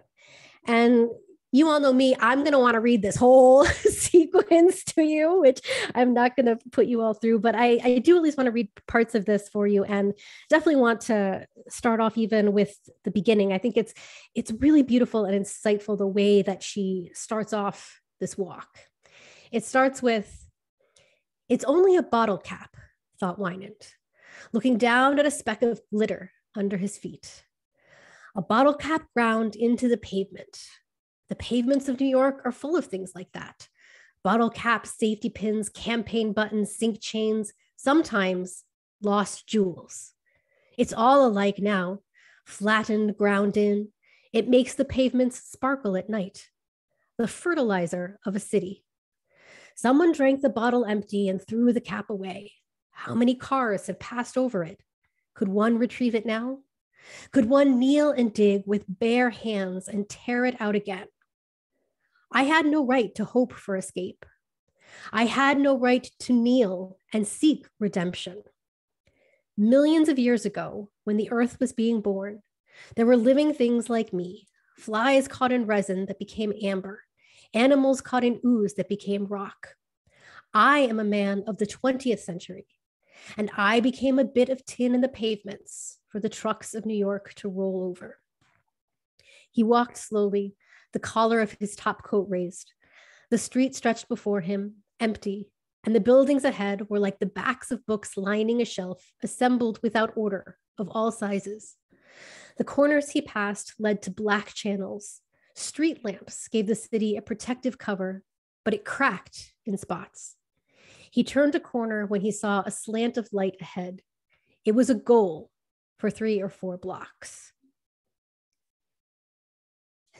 And you all know me, I'm going to want to read this whole sequence to you, which I'm not going to put you all through, but I, I do at least want to read parts of this for you and definitely want to start off even with the beginning. I think it's it's really beautiful and insightful the way that she starts off this walk. It starts with it's only a bottle cap thought Wynand, looking down at a speck of glitter under his feet. A bottle cap ground into the pavement. The pavements of New York are full of things like that bottle caps, safety pins, campaign buttons, sink chains, sometimes lost jewels. It's all alike now, flattened, ground in. It makes the pavements sparkle at night. The fertilizer of a city. Someone drank the bottle empty and threw the cap away. How many cars have passed over it? Could one retrieve it now? Could one kneel and dig with bare hands and tear it out again? I had no right to hope for escape. I had no right to kneel and seek redemption. Millions of years ago, when the earth was being born, there were living things like me flies caught in resin that became amber, animals caught in ooze that became rock. I am a man of the 20th century, and I became a bit of tin in the pavements for the trucks of New York to roll over. He walked slowly, the collar of his top coat raised. The street stretched before him, empty, and the buildings ahead were like the backs of books lining a shelf, assembled without order, of all sizes. The corners he passed led to black channels. Street lamps gave the city a protective cover, but it cracked in spots. He turned a corner when he saw a slant of light ahead. It was a goal for three or four blocks.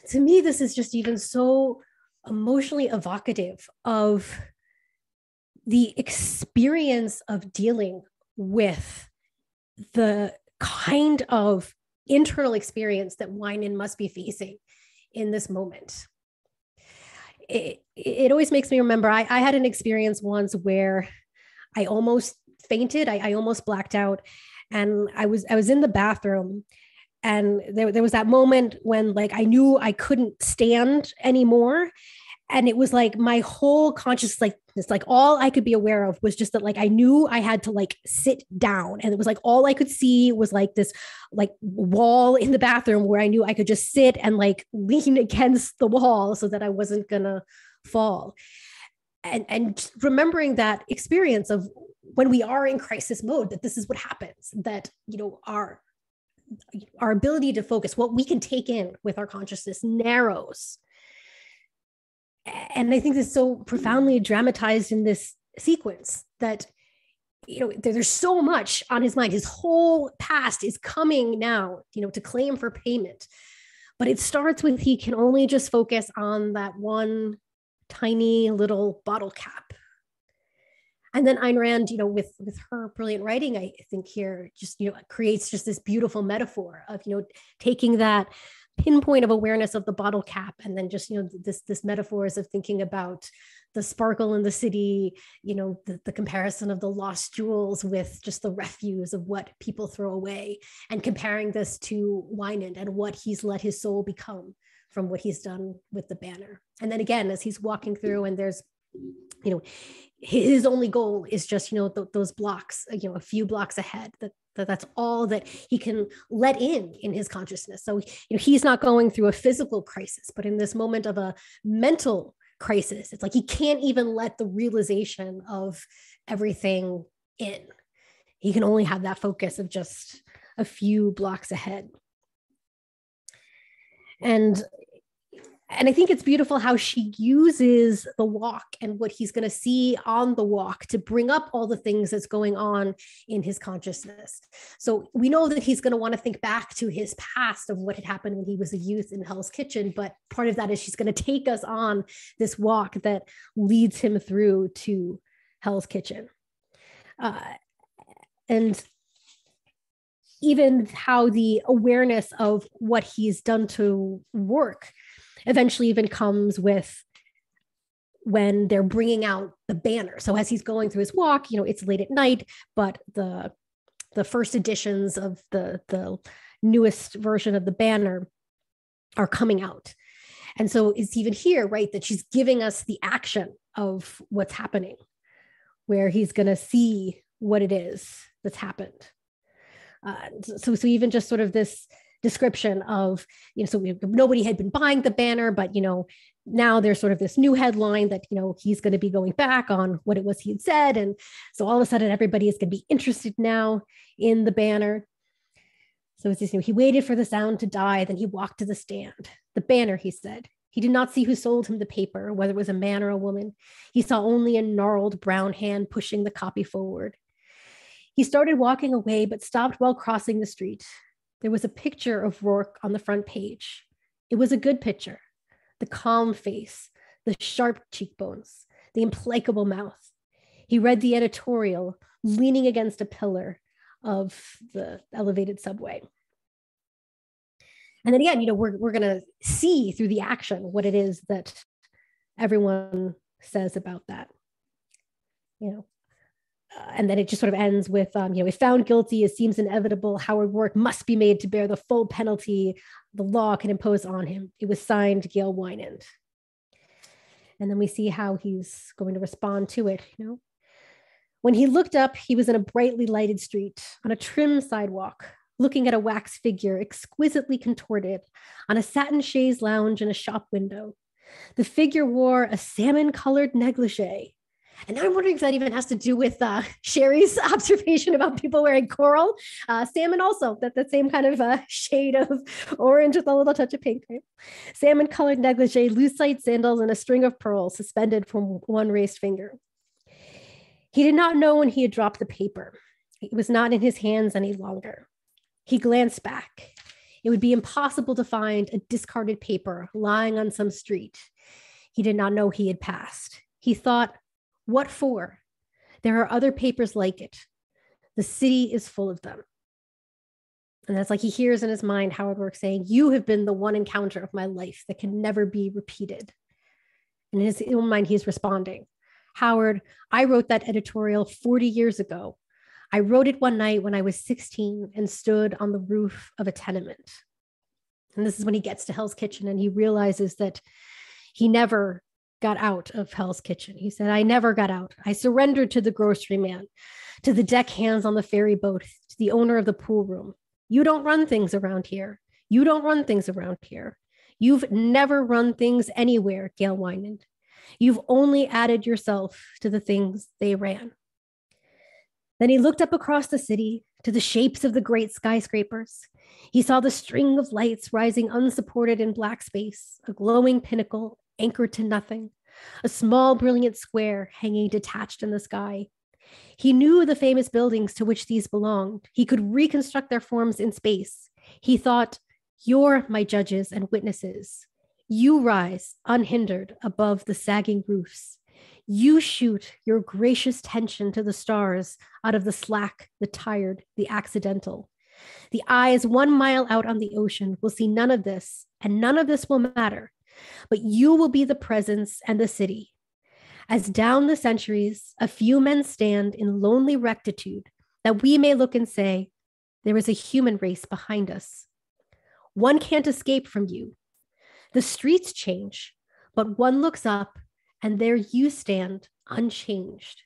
To me, this is just even so emotionally evocative of the experience of dealing with the kind of internal experience that Wynand must be facing in this moment it, it always makes me remember I, I had an experience once where I almost fainted. I, I almost blacked out. And I was I was in the bathroom and there, there was that moment when like I knew I couldn't stand anymore and it was like my whole conscious like it's like all i could be aware of was just that like i knew i had to like sit down. And it was like all i could see was like this like wall in the bathroom where i knew i could just sit and like lean against the wall so that i wasn't gonna fall. And and remembering that experience of when we are in crisis mode that this is what happens that you know our our ability to focus what we can take in with our consciousness narrows and I think this is so profoundly dramatized in this sequence that you know there's so much on his mind. His whole past is coming now you know to claim for payment. But it starts with he can only just focus on that one tiny little bottle cap. And then Ayn Rand, you know, with with her brilliant writing, I think here just you know creates just this beautiful metaphor of you know taking that pinpoint of awareness of the bottle cap and then just you know this this metaphors of thinking about the sparkle in the city you know the, the comparison of the lost jewels with just the refuse of what people throw away and comparing this to Wynand and what he's let his soul become from what he's done with the banner. And then again as he's walking through and there's you know his only goal is just you know th- those blocks you know a few blocks ahead that that that's all that he can let in in his consciousness. So you know he's not going through a physical crisis but in this moment of a mental crisis it's like he can't even let the realization of everything in. He can only have that focus of just a few blocks ahead. And and I think it's beautiful how she uses the walk and what he's going to see on the walk to bring up all the things that's going on in his consciousness. So we know that he's going to want to think back to his past of what had happened when he was a youth in Hell's Kitchen. But part of that is she's going to take us on this walk that leads him through to Hell's Kitchen. Uh, and even how the awareness of what he's done to Roark eventually even comes with when they're bringing out the banner. So as he's going through his walk, you know, it's late at night, but the the first editions of the the newest version of the banner are coming out. And so it's even here, right, that she's giving us the action of what's happening, where he's going to see what it is that's happened. Uh, so, so even just sort of this description of you know so we, nobody had been buying the banner but you know now there's sort of this new headline that you know he's going to be going back on what it was he had said. And so all of a sudden everybody is going to be interested now in the banner. So it's just, you know, he waited for the sound to die then he walked to the stand. The banner he said. He did not see who sold him the paper whether it was a man or a woman. He saw only a gnarled brown hand pushing the copy forward. He started walking away but stopped while crossing the street there was a picture of Roark on the front page. It was a good picture the calm face, the sharp cheekbones, the implacable mouth. He read the editorial leaning against a pillar of the elevated subway. And then again, you know, we're, we're going to see through the action what it is that everyone says about that. You know, and then it just sort of ends with, um, you know, if found guilty, it seems inevitable. Howard Roark must be made to bear the full penalty the law can impose on him. It was signed Gail Wynand. And then we see how he's going to respond to it. You know, when he looked up, he was in a brightly lighted street on a trim sidewalk, looking at a wax figure exquisitely contorted on a satin chaise lounge in a shop window. The figure wore a salmon colored negligee and now I'm wondering if that even has to do with uh, Sherri's observation about people wearing coral. Uh, salmon also, that, the same kind of uh, shade of orange with a little touch of pink. Right? Salmon colored negligee, lucite sandals, and a string of pearls suspended from one raised finger. He did not know when he had dropped the paper. It was not in his hands any longer. He glanced back. It would be impossible to find a discarded paper lying on some street. He did not know he had passed. He thought, what for? There are other papers like it. The city is full of them. And that's like he hears in his mind Howard Roark saying, You have been the one encounter of my life that can never be repeated. And in his own mind, he's responding, Howard, I wrote that editorial 40 years ago. I wrote it one night when I was 16 and stood on the roof of a tenement. And this is when he gets to Hell's Kitchen and he realizes that he never got out of Hell's Kitchen. He said, I never got out. I surrendered to the grocery man, to the deck hands on the ferry boat, to the owner of the pool room. You don't run things around here. You don't run things around here. You've never run things anywhere, Gail Wynand. You've only added yourself to the things they ran. Then he looked up across the city to the shapes of the great skyscrapers. He saw the string of lights rising unsupported in black space, a glowing pinnacle anchored to nothing, a small, brilliant square hanging detached in the sky. He knew the famous buildings to which these belonged. He could reconstruct their forms in space. He thought, You're my judges and witnesses. You rise unhindered above the sagging roofs. You shoot your gracious tension to the stars out of the slack, the tired, the accidental. The eyes one mile out on the ocean will see none of this, and none of this will matter but you will be the presence and the city. As down the centuries, a few men stand in lonely rectitude, that we may look and say, There is a human race behind us. One can't escape from you. The streets change, but one looks up, and there you stand unchanged.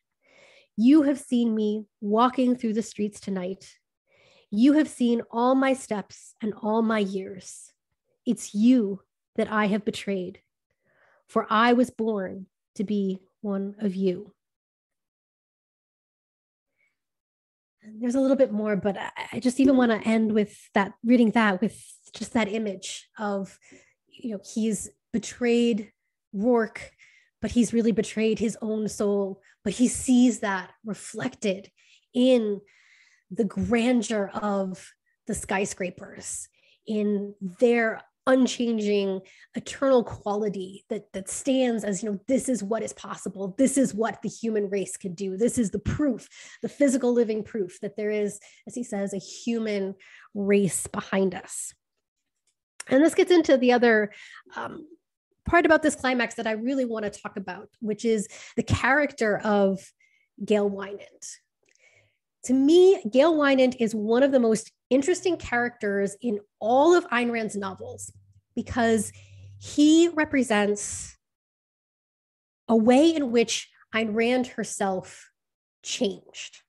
You have seen me walking through the streets tonight. You have seen all my steps and all my years. It's you that I have betrayed, for I was born to be one of you. There's a little bit more, but I just even want to end with that, reading that with just that image of, you know, he's betrayed Roark, but he's really betrayed his own soul. But he sees that reflected in the grandeur of the skyscrapers, in their unchanging eternal quality that that stands as you know this is what is possible. This is what the human race can do. This is the proof the physical living proof that there is as he says a human race behind us. And this gets into the other um, part about this climax that i really want to talk about which is the character of gail wynand to me, Gail Wynand is one of the most interesting characters in all of Ayn Rand's novels because he represents a way in which Ayn Rand herself changed.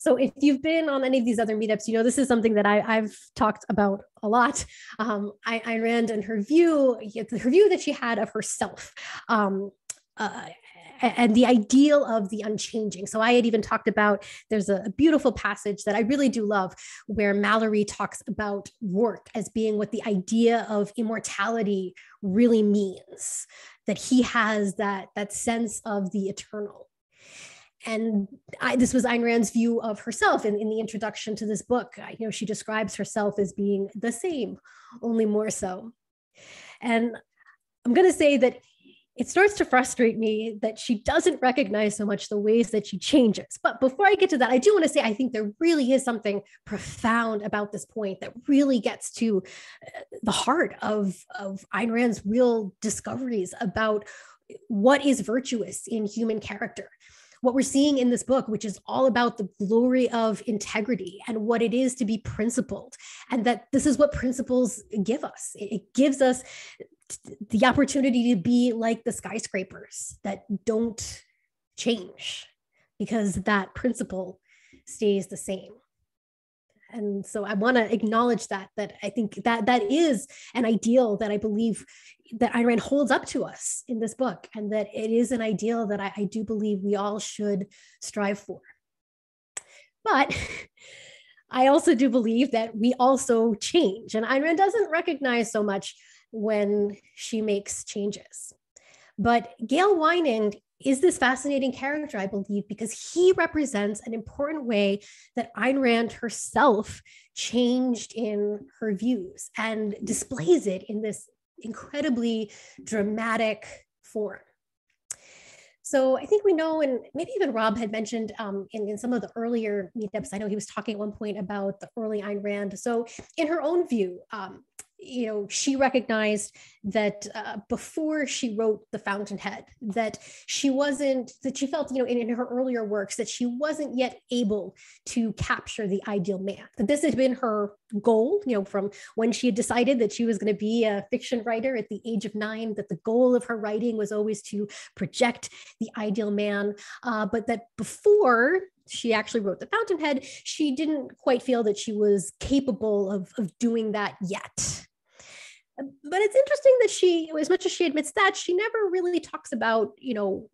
So if you've been on any of these other meetups, you know this is something that I, have talked about a lot. Um, Ayn Rand and her view, her view that she had of herself. Um, uh, and the ideal of the unchanging. So I had even talked about there's a, beautiful passage that I really do love where Mallory talks about Roark as being what the idea of immortality really means, that he has that, that sense of the eternal. And I, this was Ayn Rand's view of herself in, in the introduction to this book. You know, she describes herself as being the same, only more so. And I'm going to say that it starts to frustrate me that she doesn't recognize so much the ways that she changes. But before I get to that, I do want to say I think there really is something profound about this point that really gets to uh, the heart of, of Ayn Rand's real discoveries about what is virtuous in human character what we're seeing in this book, which is all about the glory of integrity and what it is to be principled, and that this is what principles give us. It gives us the opportunity to be like the skyscrapers that don't change because that principle stays the same. And so i want to acknowledge that that i think that that is an ideal that i believe that Ayn Rand holds up to us in this book and that it is an ideal that I, I do believe we all should strive for. But i also do believe that we also change and Ayn Rand doesn't recognize so much when she makes changes. But Gail Wynand is this fascinating character, I believe, because he represents an important way that Ayn Rand herself changed in her views and displays it in this incredibly dramatic form. So I think we know, and maybe even Rob had mentioned um, in, in some of the earlier meetups, I know he was talking at one point about the early Ayn Rand. So in her own view, um, you know she recognized that uh, before she wrote the fountainhead that she wasn't that she felt you know in, in, her earlier works that she wasn't yet able to capture the ideal man that this had been her goal you know from when she had decided that she was going to be a fiction writer at the age of nine that the goal of her writing was always to project the ideal man uh, but that before she actually wrote the fountainhead she didn't quite feel that she was capable of, of doing that yet but it's interesting that she as much as she admits that she never really talks about you know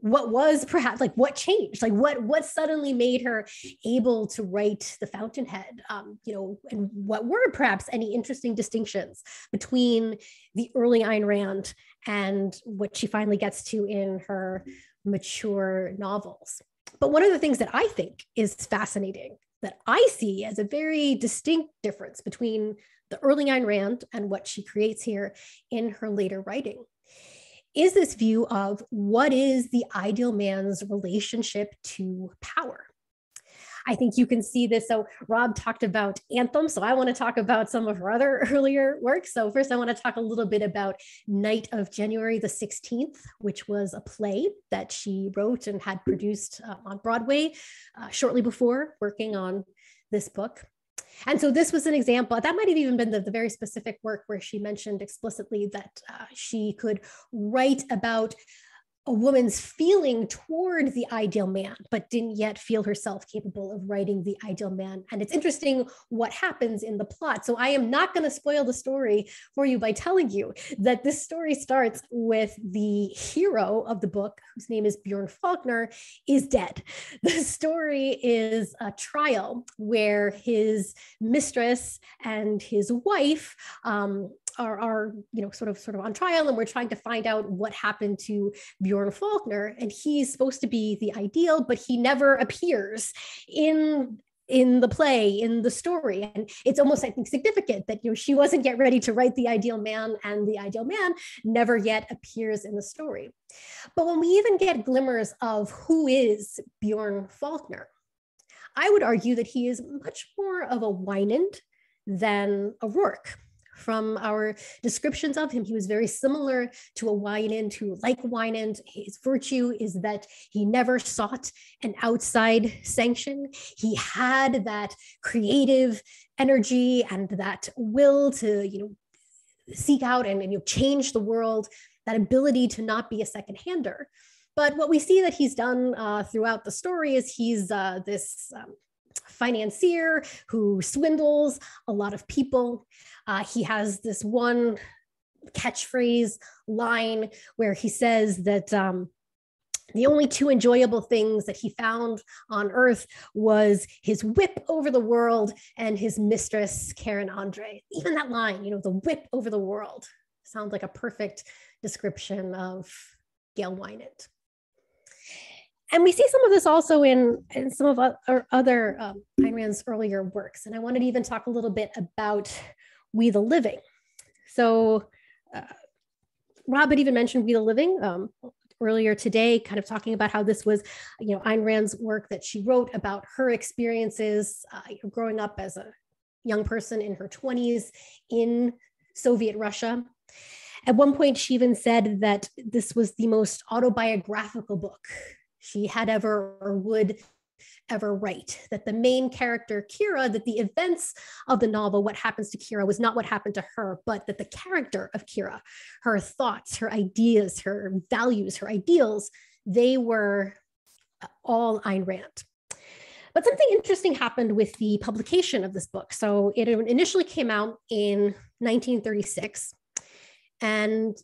what was perhaps like what changed like what what suddenly made her able to write the fountainhead um, you know and what were perhaps any interesting distinctions between the early Ayn Rand and what she finally gets to in her mature novels. But one of the things that I think is fascinating that I see as a very distinct difference between the early Ayn Rand and what she creates here in her later writing is this view of what is the ideal man's relationship to power. I think you can see this. So Rob talked about Anthem. So I want to talk about some of her other earlier work. So first I want to talk a little bit about Night of January the 16th, which was a play that she wrote and had produced uh, on Broadway uh, shortly before working on this book. And so this was an example, that might have even been the, the very specific work where she mentioned explicitly that uh, she could write about a woman's feeling toward the ideal man, but didn't yet feel herself capable of writing the ideal man. And it's interesting what happens in the plot. So I am not going to spoil the story for you by telling you that this story starts with the hero of the book, whose name is Bjorn Faulkner, is dead. The story is a trial where his mistress and his wife um, are, are you know sort of sort of on trial and we're trying to find out what happened to Bjorn Faulkner and he's supposed to be the ideal but he never appears in in the play in the story. And it's almost i think significant that you know she wasn't yet ready to write the ideal man and the ideal man never yet appears in the story. But when we even get glimmers of who is bjorn faulkner i would argue that he is much more of a wynand than a roark from our descriptions of him, he was very similar to a Wynand who, like Wynand, his virtue is that he never sought an outside sanction. He had that creative energy and that will to, you know, seek out and, and you know, change the world, that ability to not be a second-hander. But what we see that he's done uh, throughout the story is he's uh, this um, financier who swindles a lot of people. Uh, he has this one catchphrase line where he says that um, the only two enjoyable things that he found on earth was his whip over the world and his mistress, Karen Andre. Even that line, you know, the whip over the world sounds like a perfect description of Gail Wynand and we see some of this also in, in some of our other um, Ayn Rand's earlier works. And I wanted to even talk a little bit about We the Living. So uh, Rob had even mentioned We the Living um, earlier today, kind of talking about how this was, you know, Ayn Rand's work that she wrote about her experiences uh, growing up as a young person in her 20s in Soviet Russia. At one point, she even said that this was the most autobiographical book she had ever or would ever write. That the main character, Kira, that the events of the novel, what happens to Kira, was not what happened to her, but that the character of Kira, her thoughts, her ideas, her values, her ideals, they were all Ayn Rand. But something interesting happened with the publication of this book. So it initially came out in 1936. And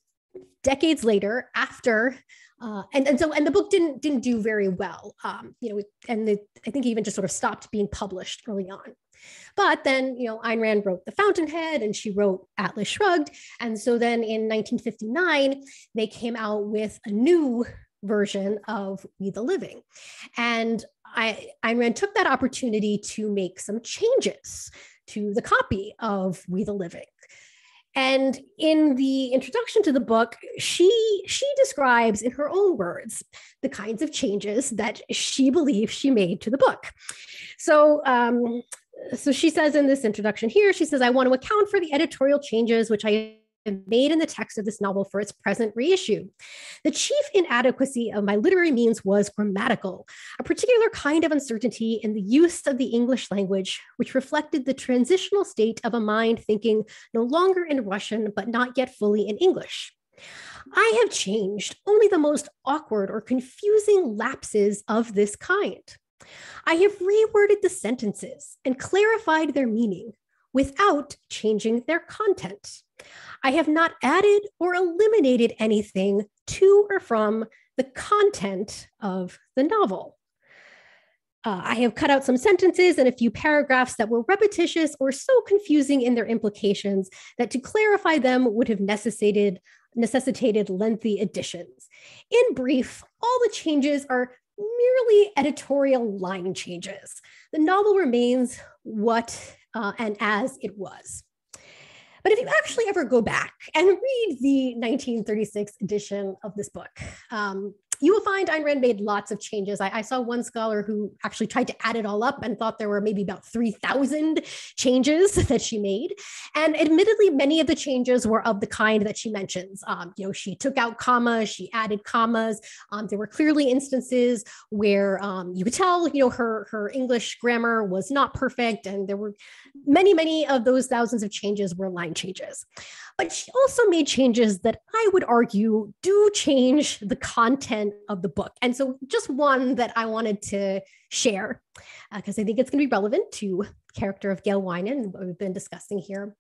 decades later, after uh, and, and so and the book didn't didn't do very well um, you know and the, i think even just sort of stopped being published early on. But then you know Ayn Rand wrote The Fountainhead and she wrote Atlas Shrugged. And so then in 1959 they came out with a new version of We the Living. And I, Ayn Rand took that opportunity to make some changes to the copy of We the Living and in the introduction to the book, she she describes in her own words the kinds of changes that she believes she made to the book. So um, so she says in this introduction here, she says, I want to account for the editorial changes which I made in the text of this novel for its present reissue. The chief inadequacy of my literary means was grammatical, a particular kind of uncertainty in the use of the English language, which reflected the transitional state of a mind thinking no longer in Russian, but not yet fully in English. I have changed only the most awkward or confusing lapses of this kind. I have reworded the sentences and clarified their meaning without changing their content. I have not added or eliminated anything to or from the content of the novel. Uh, I have cut out some sentences and a few paragraphs that were repetitious or so confusing in their implications that to clarify them would have necessitated, necessitated lengthy additions. In brief, all the changes are merely editorial line changes. The novel remains what uh, and as it was. But if you actually ever go back and read the 1936 edition of this book, um, you will find Ayn Rand made lots of changes. I, I, saw one scholar who actually tried to add it all up and thought there were maybe about 3,000 changes that she made. And admittedly, many of the changes were of the kind that she mentions. Um, you know, she took out commas, she added commas. Um, there were clearly instances where um, you could tell, you know, her, her English grammar was not perfect. And there were many, many of those thousands of changes were line changes. But she also made changes that I would argue do change the content of the book. And so, just one that I wanted to share, because uh, I think it's going to be relevant to character of Gail and what we've been discussing here.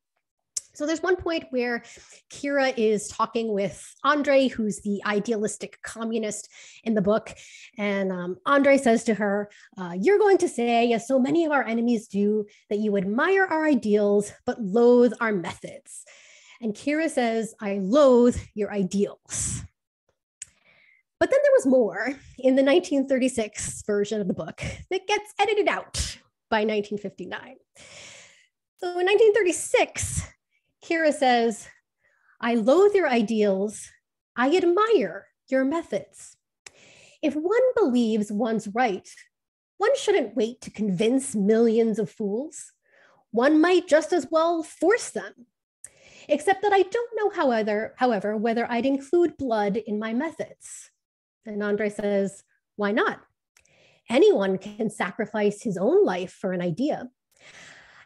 So there's one point where Kira is talking with Andrei, who's the idealistic communist in the book. And um, Andrei says to her, uh, You're going to say, as so many of our enemies do, that you admire our ideals, but loathe our methods. And Kira says, I loathe your ideals. But then there was more in the 1936 version of the book that gets edited out by 1959. So in 1936, Kira says, I loathe your ideals. I admire your methods. If one believes one's right, one shouldn't wait to convince millions of fools. One might just as well force them except that I don't know, however, however, whether I'd include blood in my methods. And Andrei says, why not? Anyone can sacrifice his own life for an idea.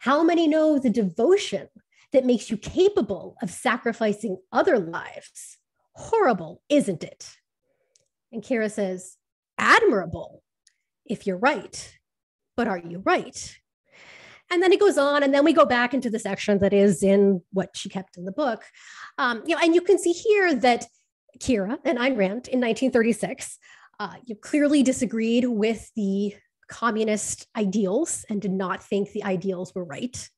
How many know the devotion that makes you capable of sacrificing other lives? Horrible, isn't it? And Kira says, admirable, if you're right. But are you right? And then it goes on and then we go back into the section that is in what she kept in the book. Um, you know and you can see here that kira and Ayn Rand in 1936 uh, you clearly disagreed with the communist ideals and did not think the ideals were right.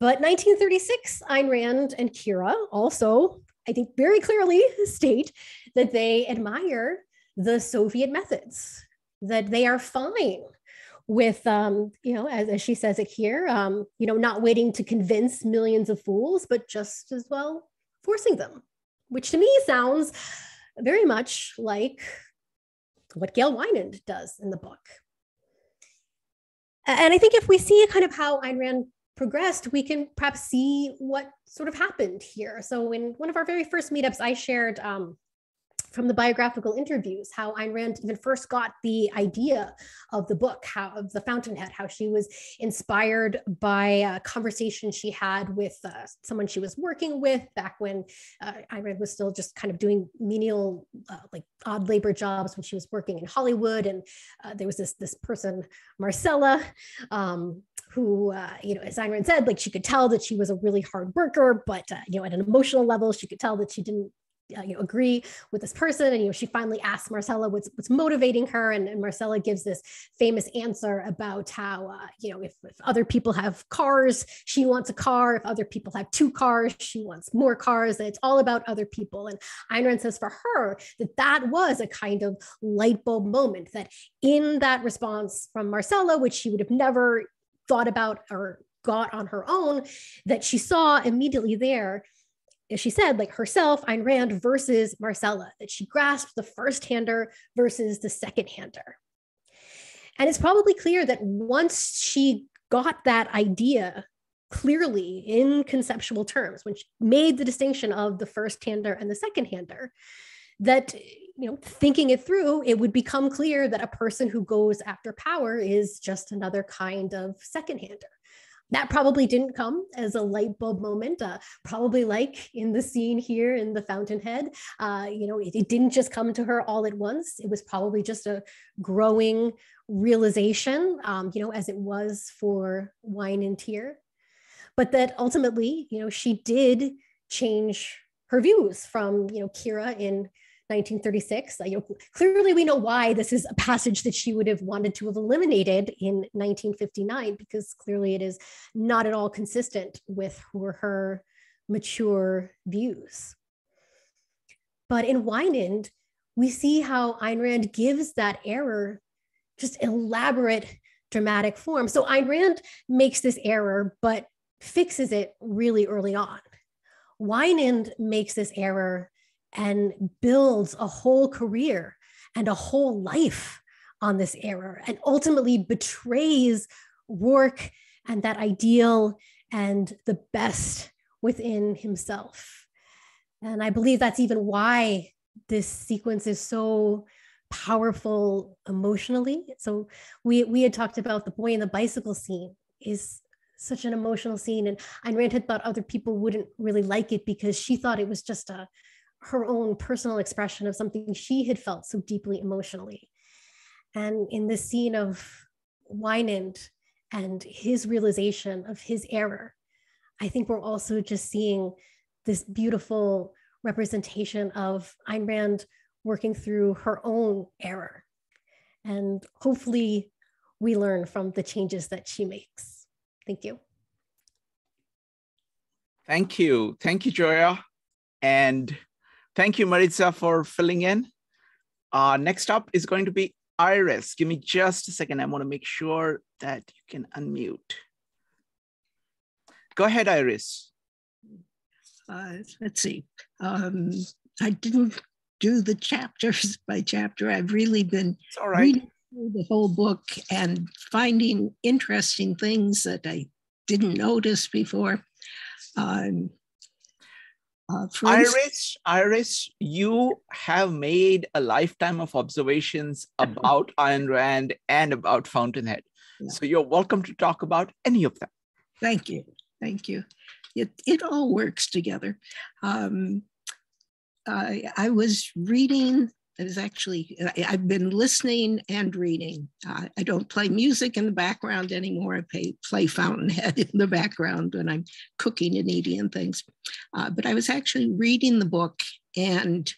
But 1936 Ayn Rand and Kira also I think very clearly state that they admire the Soviet methods that they are fine with um, you know as, as, she says it here um, you know not waiting to convince millions of fools but just as well forcing them which to me sounds very much like what gail wynand does in the book. And i think if we see kind of how Ayn Rand progressed we can perhaps see what sort of happened here. So in one of our very first meetups i shared um, from the biographical interviews, how Ayn Rand even first got the idea of the book, how of the Fountainhead, how she was inspired by a conversation she had with uh, someone she was working with back when uh, Ayn Rand was still just kind of doing menial, uh, like odd labor jobs when she was working in Hollywood, and uh, there was this this person, Marcella. Um, who, uh, you know, as Ayn Rand said, like she could tell that she was a really hard worker, but uh, you know, at an emotional level, she could tell that she didn't uh, you know, agree with this person. And, you know, she finally asks Marcella what's, what's motivating her. And, and Marcella gives this famous answer about how, uh, you know, if, if other people have cars, she wants a car. If other people have two cars, she wants more cars. And it's all about other people. And Rand says for her that that was a kind of light bulb moment that in that response from Marcella, which she would have never thought about or got on her own, that she saw immediately there as she said, like herself, Ayn Rand versus Marcella, that she grasped the first hander versus the second hander. And it's probably clear that once she got that idea clearly in conceptual terms, when she made the distinction of the first hander and the second hander, that you know thinking it through it would become clear that a person who goes after power is just another kind of second hander that probably didn't come as a light bulb moment uh, probably like in the scene here in the fountainhead. Uh, you know it, it, didn't just come to her all at once. It was probably just a growing realization um, you know as it was for Wynand Tear. But that ultimately you know she did change her views from you know kira in 1936. Uh, you know, clearly, we know why this is a passage that she would have wanted to have eliminated in 1959, because clearly it is not at all consistent with her, mature views. But in Wynand, we see how Ayn Rand gives that error just elaborate dramatic form. So Ayn Rand makes this error, but fixes it really early on. Wynand makes this error and builds a whole career and a whole life on this error and ultimately betrays Roark and that ideal and the best within himself. And I believe that's even why this sequence is so powerful emotionally. So we we had talked about the boy in the bicycle scene is such an emotional scene and Ayn Rand had thought other people wouldn't really like it because she thought it was just a her own personal expression of something she had felt so deeply emotionally. And in this scene of Wynand and his realization of his error, I think we're also just seeing this beautiful representation of Ayn Rand working through her own error. And hopefully we learn from the changes that she makes. Thank you. Thank you. Thank you, Joia. And thank you, Maritza, for filling in. Uh, next up is going to be Iris. Give me just a second. I want to make sure that you can unmute. Go ahead, Iris. Uh, let's see. Um, I didn't do the chapters by chapter. I've really been reading through the whole book and finding interesting things that I didn't notice before. Um, uh, Iris, Iris, you have made a lifetime of observations about Ayn Rand and about Fountainhead. Yeah. So you're welcome to talk about any of them. Thank you. Thank you. It, it all works together. Um, I, I was reading it was actually i've been listening and reading uh, i don't play music in the background anymore i play, play fountainhead in the background when i'm cooking and eating and things uh, but i was actually reading the book and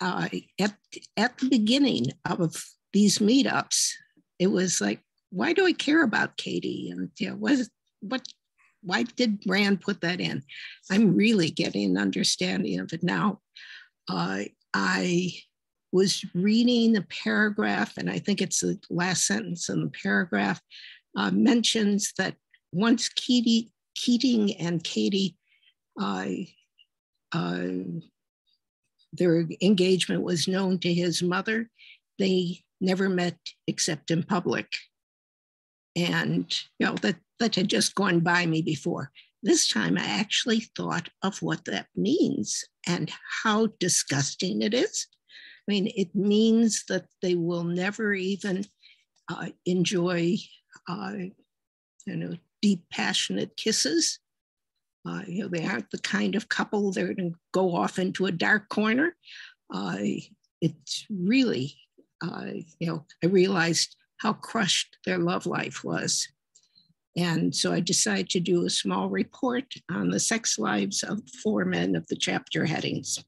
uh, at, at the beginning of these meetups it was like why do i care about katie and you know what, what why did Rand put that in? I'm really getting an understanding of it now. Uh, I was reading a paragraph, and I think it's the last sentence in the paragraph, uh, mentions that once Keating, Keating and Katie, uh, uh, their engagement was known to his mother, they never met except in public. And you know that that had just gone by me before. This time I actually thought of what that means and how disgusting it is. I mean, it means that they will never even uh, enjoy, uh, you know, deep, passionate kisses. Uh, you know, they aren't the kind of couple that are going to go off into a dark corner. Uh, it's really, uh, you know, I realized how crushed their love life was. And so I decided to do a small report on the sex lives of four men of the chapter headings.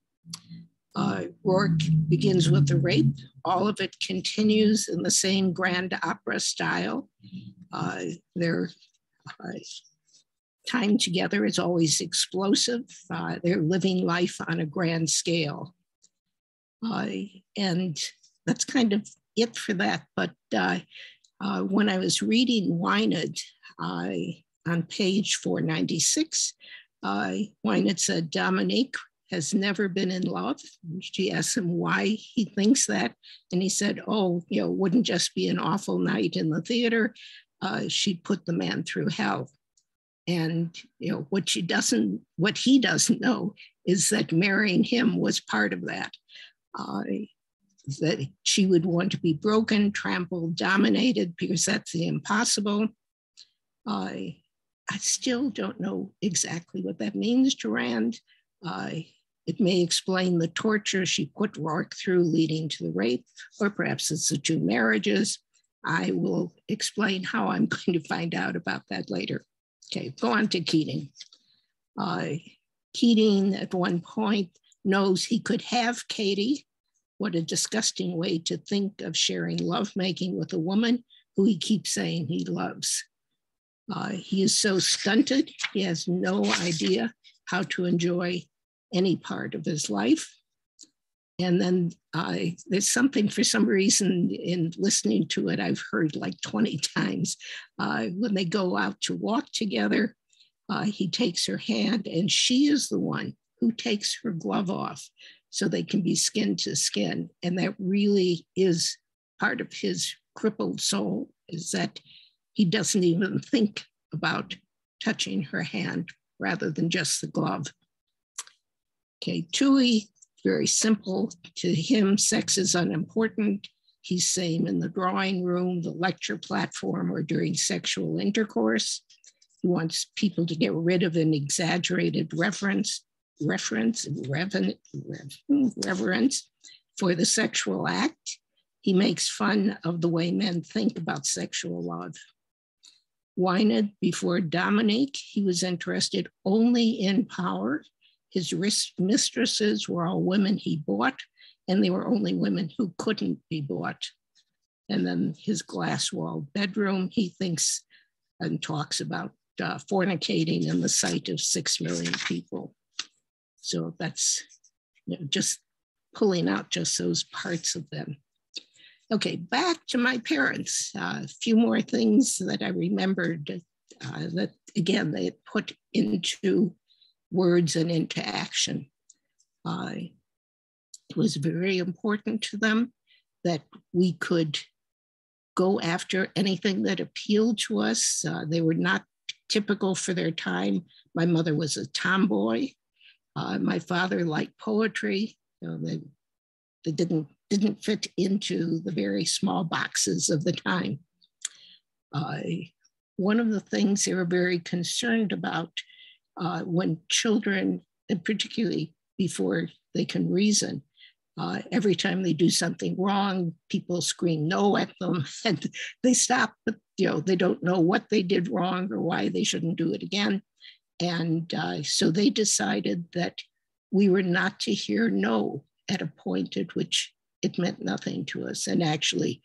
Uh, Roark begins with the rape. All of it continues in the same grand opera style. Uh, their uh, time together is always explosive. Uh, they're living life on a grand scale. Uh, and that's kind of it for that. But uh, when I was reading Wynand, I, on page 496, uh, Wynand said, Dominique has never been in love. She asked him why he thinks that. And he said, oh, you know, wouldn't just be an awful night in the theater. Uh, she'd put the man through hell. And you know what she doesn't, what he doesn't know is that marrying him was part of that. Uh, that she would want to be broken, trampled, dominated, because that's the impossible. I, I still don't know exactly what that means to Rand. I, it may explain the torture she put Roark through leading to the rape, or perhaps it's the two marriages. I will explain how I'm going to find out about that later. Okay, go on to Keating. Uh, Keating at one point knows he could have Katie. What a disgusting way to think of sharing lovemaking with a woman who he keeps saying he loves. Uh, he is so stunted, he has no idea how to enjoy any part of his life. And then uh, there's something for some reason in listening to it, I've heard like 20 times. Uh, when they go out to walk together, uh, he takes her hand, and she is the one who takes her glove off. So they can be skin to skin. And that really is part of his crippled soul is that he doesn't even think about touching her hand rather than just the glove. Okay, Toohey, very simple. To him, sex is unimportant. He's same in the drawing room, the lecture platform, or during sexual intercourse. He wants people to get rid of an exaggerated reference, reference, reverence for the sexual act. He makes fun of the way men think about sexual love. Wynand, before Dominique, he was interested only in power. His mistresses were all women he bought, and they were only women who couldn't be bought. And then his glass walled bedroom, he thinks and talks about uh, fornicating in the sight of six million people. So that's you know, just pulling out just those parts of them. Okay, back to my parents. Uh, a few more things that I remembered uh, that, again, they put into words and into action. Uh, it was very important to them that we could go after anything that appealed to us. Uh, they were not typical for their time. My mother was a tomboy. Uh, my father liked poetry. You know, they, they didn't, didn't fit into the very small boxes of the time. Uh, one of the things they were very concerned about uh, when children, and particularly before they can reason, uh, every time they do something wrong, people scream no at them and they stop, but you know, they don't know what they did wrong or why they shouldn't do it again. And uh, so they decided that we were not to hear no at a point at which it meant nothing to us. And actually,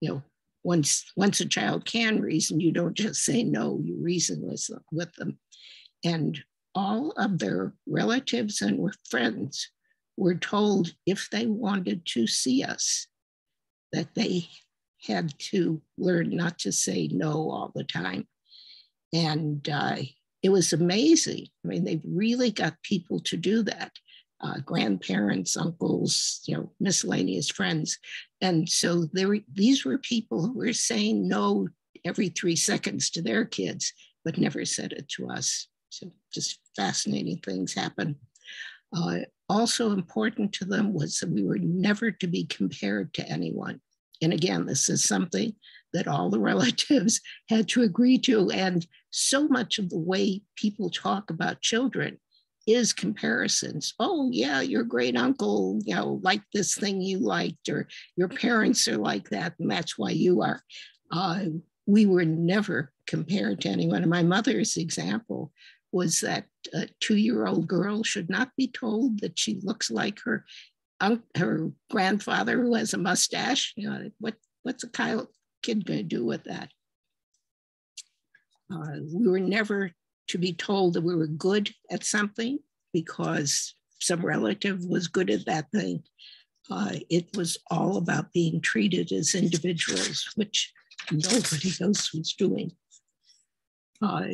you know, once once a child can reason, you don't just say no, you reason with, with them. And all of their relatives and friends were told if they wanted to see us, that they had to learn not to say no all the time. And uh, it was amazing. I mean, they've really got people to do that. Uh, grandparents, uncles, you know, miscellaneous friends. And so there these were people who were saying no every three seconds to their kids, but never said it to us. So just fascinating things happen. Uh, also important to them was that we were never to be compared to anyone. And again, this is something that all the relatives had to agree to. And so much of the way people talk about children is comparisons. Oh, yeah, your great uncle, you know, liked this thing you liked, or your parents are like that, and that's why you are. Uh, we were never compared to anyone. And my mother's example was that a two-year-old girl should not be told that she looks like her her grandfather who has a mustache. You know, what what's a kid going to do with that? Uh, we were never to be told that we were good at something because some relative was good at that thing. Uh, it was all about being treated as individuals, which nobody else was doing. Uh,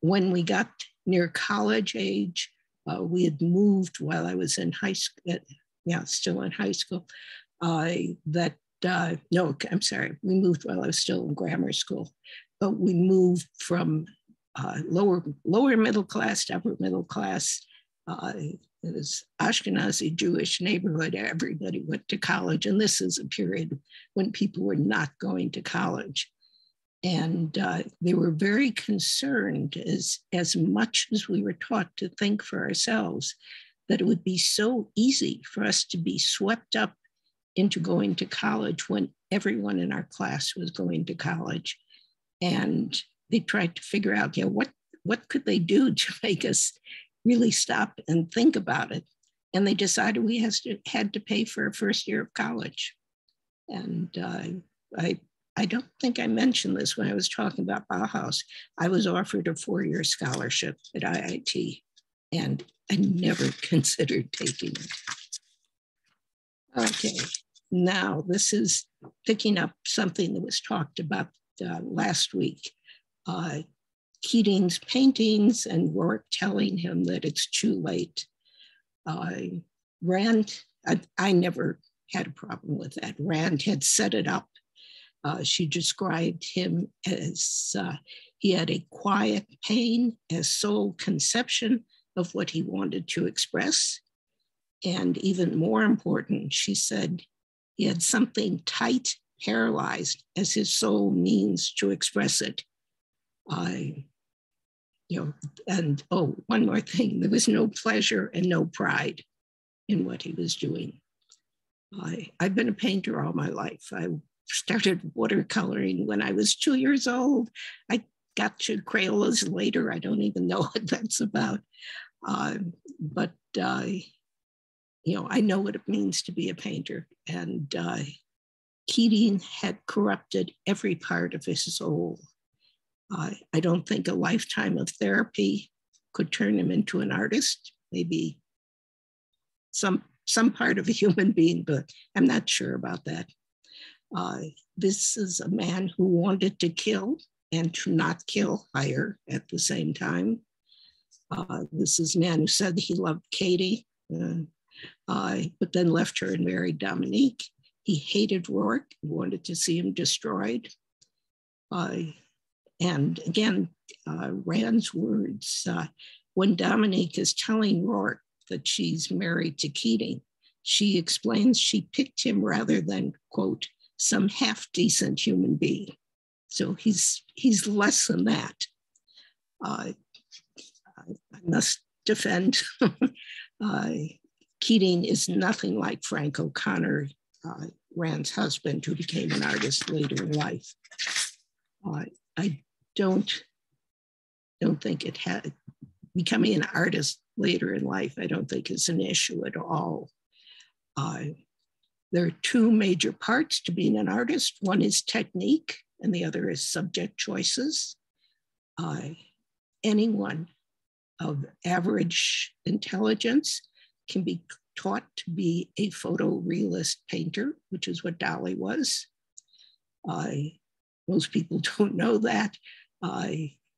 when we got near college age, uh, we had moved while I was in high school, yeah, still in high school, uh, that, uh, no, I'm sorry, we moved while I was still in grammar school, but we moved from uh, lower, lower middle class to upper middle class. Uh, it was Ashkenazi Jewish neighborhood. Everybody went to college. And this is a period when people were not going to college. And uh, they were very concerned, as, as much as we were taught to think for ourselves, that it would be so easy for us to be swept up into going to college when everyone in our class was going to college. And they tried to figure out, yeah, what, what could they do to make us really stop and think about it? And they decided we has to, had to pay for a first year of college. And uh, I I don't think I mentioned this when I was talking about Bauhaus. I was offered a four-year scholarship at IIT, and I never considered taking it. Okay, now this is picking up something that was talked about uh, last week. Uh, Keating's paintings and work telling him that it's too late. Uh, Rand, I, I, never had a problem with that. Rand had set it up. Uh, she described him as uh, he had a quiet pain as soul conception of what he wanted to express. And even more important, she said he had something tight, paralyzed as his sole means to express it. I, you know, and oh, one more thing there was no pleasure and no pride in what he was doing. I, I've been a painter all my life. I started watercoloring when I was two years old. I got to Crayolas later. I don't even know what that's about. Uh, but, uh, you know, I know what it means to be a painter. And uh, Keating had corrupted every part of his soul. I don't think a lifetime of therapy could turn him into an artist. Maybe some some part of a human being, but I'm not sure about that. Uh, this is a man who wanted to kill and to not kill higher at the same time. Uh, this is a man who said he loved Katie, uh, but then left her and married Dominique. He hated Roark, wanted to see him destroyed. and again, uh, Rand's words, uh, when Dominique is telling Roark that she's married to Keating, she explains she picked him rather than, quote, some half decent human being. So he's he's less than that. Uh, I, must defend. uh, Keating is nothing like Frank O'Connor, uh, Rand's husband, who became an artist later in life. Uh, I don't don't think it had becoming an artist later in life. I don't think is an issue at all. Uh, there are two major parts to being an artist. One is technique, and the other is subject choices. Uh, anyone of average intelligence can be taught to be a photorealist painter, which is what Dali was. Most people don't know that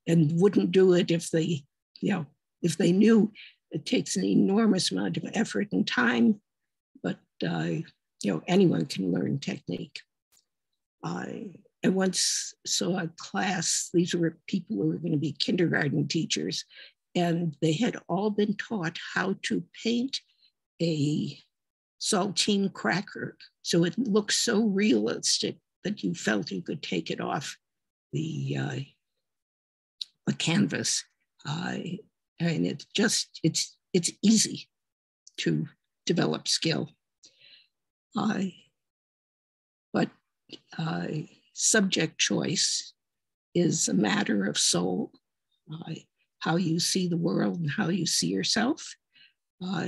and wouldn't do it if they, you know, if they knew it takes an enormous amount of effort and time, but uh, you know anyone can learn technique. I I once saw a class, these were people who were going to be kindergarten teachers, and they had all been taught how to paint a saltine cracker. So it looked so realistic that you felt you could take it off the, uh, the canvas. Uh, and it's just, it's, it's easy to develop skill. Uh, but uh, subject choice is a matter of soul, uh, how you see the world and how you see yourself. Uh,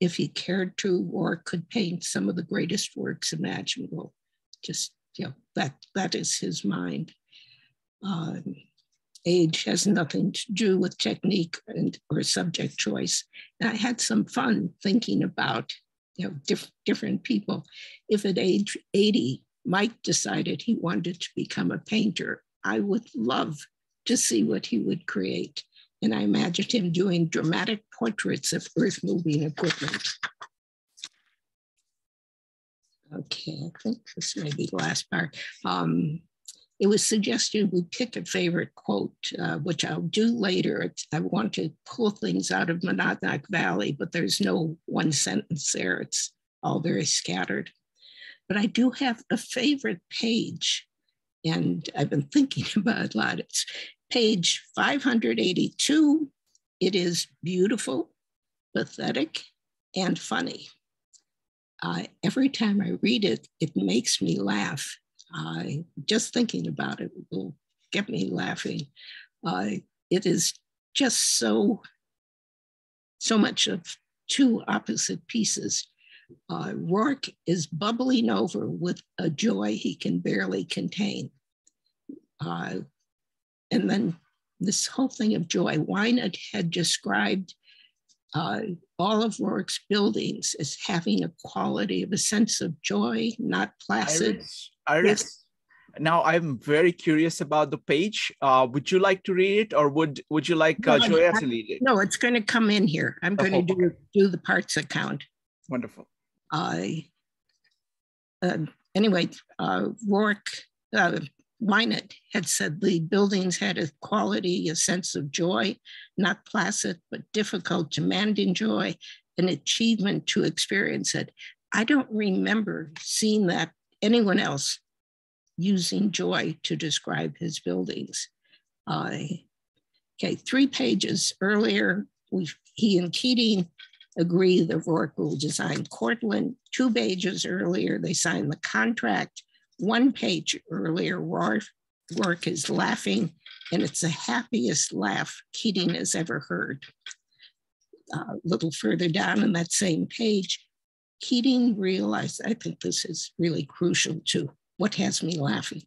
if he cared to or could paint some of the greatest works imaginable, just you know that that is his mind. Um, age has nothing to do with technique and or subject choice. And I had some fun thinking about you know diff- different people. If at age 80 Mike decided he wanted to become a painter, I would love to see what he would create. And I imagined him doing dramatic portraits of earth moving equipment. Okay, I think this may be the last part. Um, it was suggested we pick a favorite quote, uh, which I'll do later. It's, I want to pull things out of Monadnock Valley, but there's no one sentence there. It's all very scattered. But I do have a favorite page, and I've been thinking about a lot. It's page 582. It is beautiful, pathetic, and funny. Uh, every time I read it, it makes me laugh. Uh, just thinking about it will get me laughing. Uh, it is just so, so much of two opposite pieces uh, Roark is bubbling over with a joy he can barely contain. Uh, and then this whole thing of joy, Wynand had described uh, all of Roark's buildings as having a quality of a sense of joy, not placid. Iris, Iris yes. now I'm very curious about the page. Uh, would you like to read it or would, would you like uh, no, Joia to read it? No, it's going to come in here. I'm going to do, do the parts account. Wonderful. I, uh, anyway, uh, Roark, Wynand had said the buildings had a quality, a sense of joy, not placid, but difficult, demanding joy, an achievement to experience it. I don't remember seeing that anyone else using joy to describe his buildings. Uh, okay, three pages earlier, we he and Keating agree that Roark will design Cortlandt. Two pages earlier, they signed the contract. One page earlier, Roark, is laughing, and it's the happiest laugh Keating has ever heard. Uh, a little further down on that same page, Keating realized, I think this is really crucial to what has me laughing.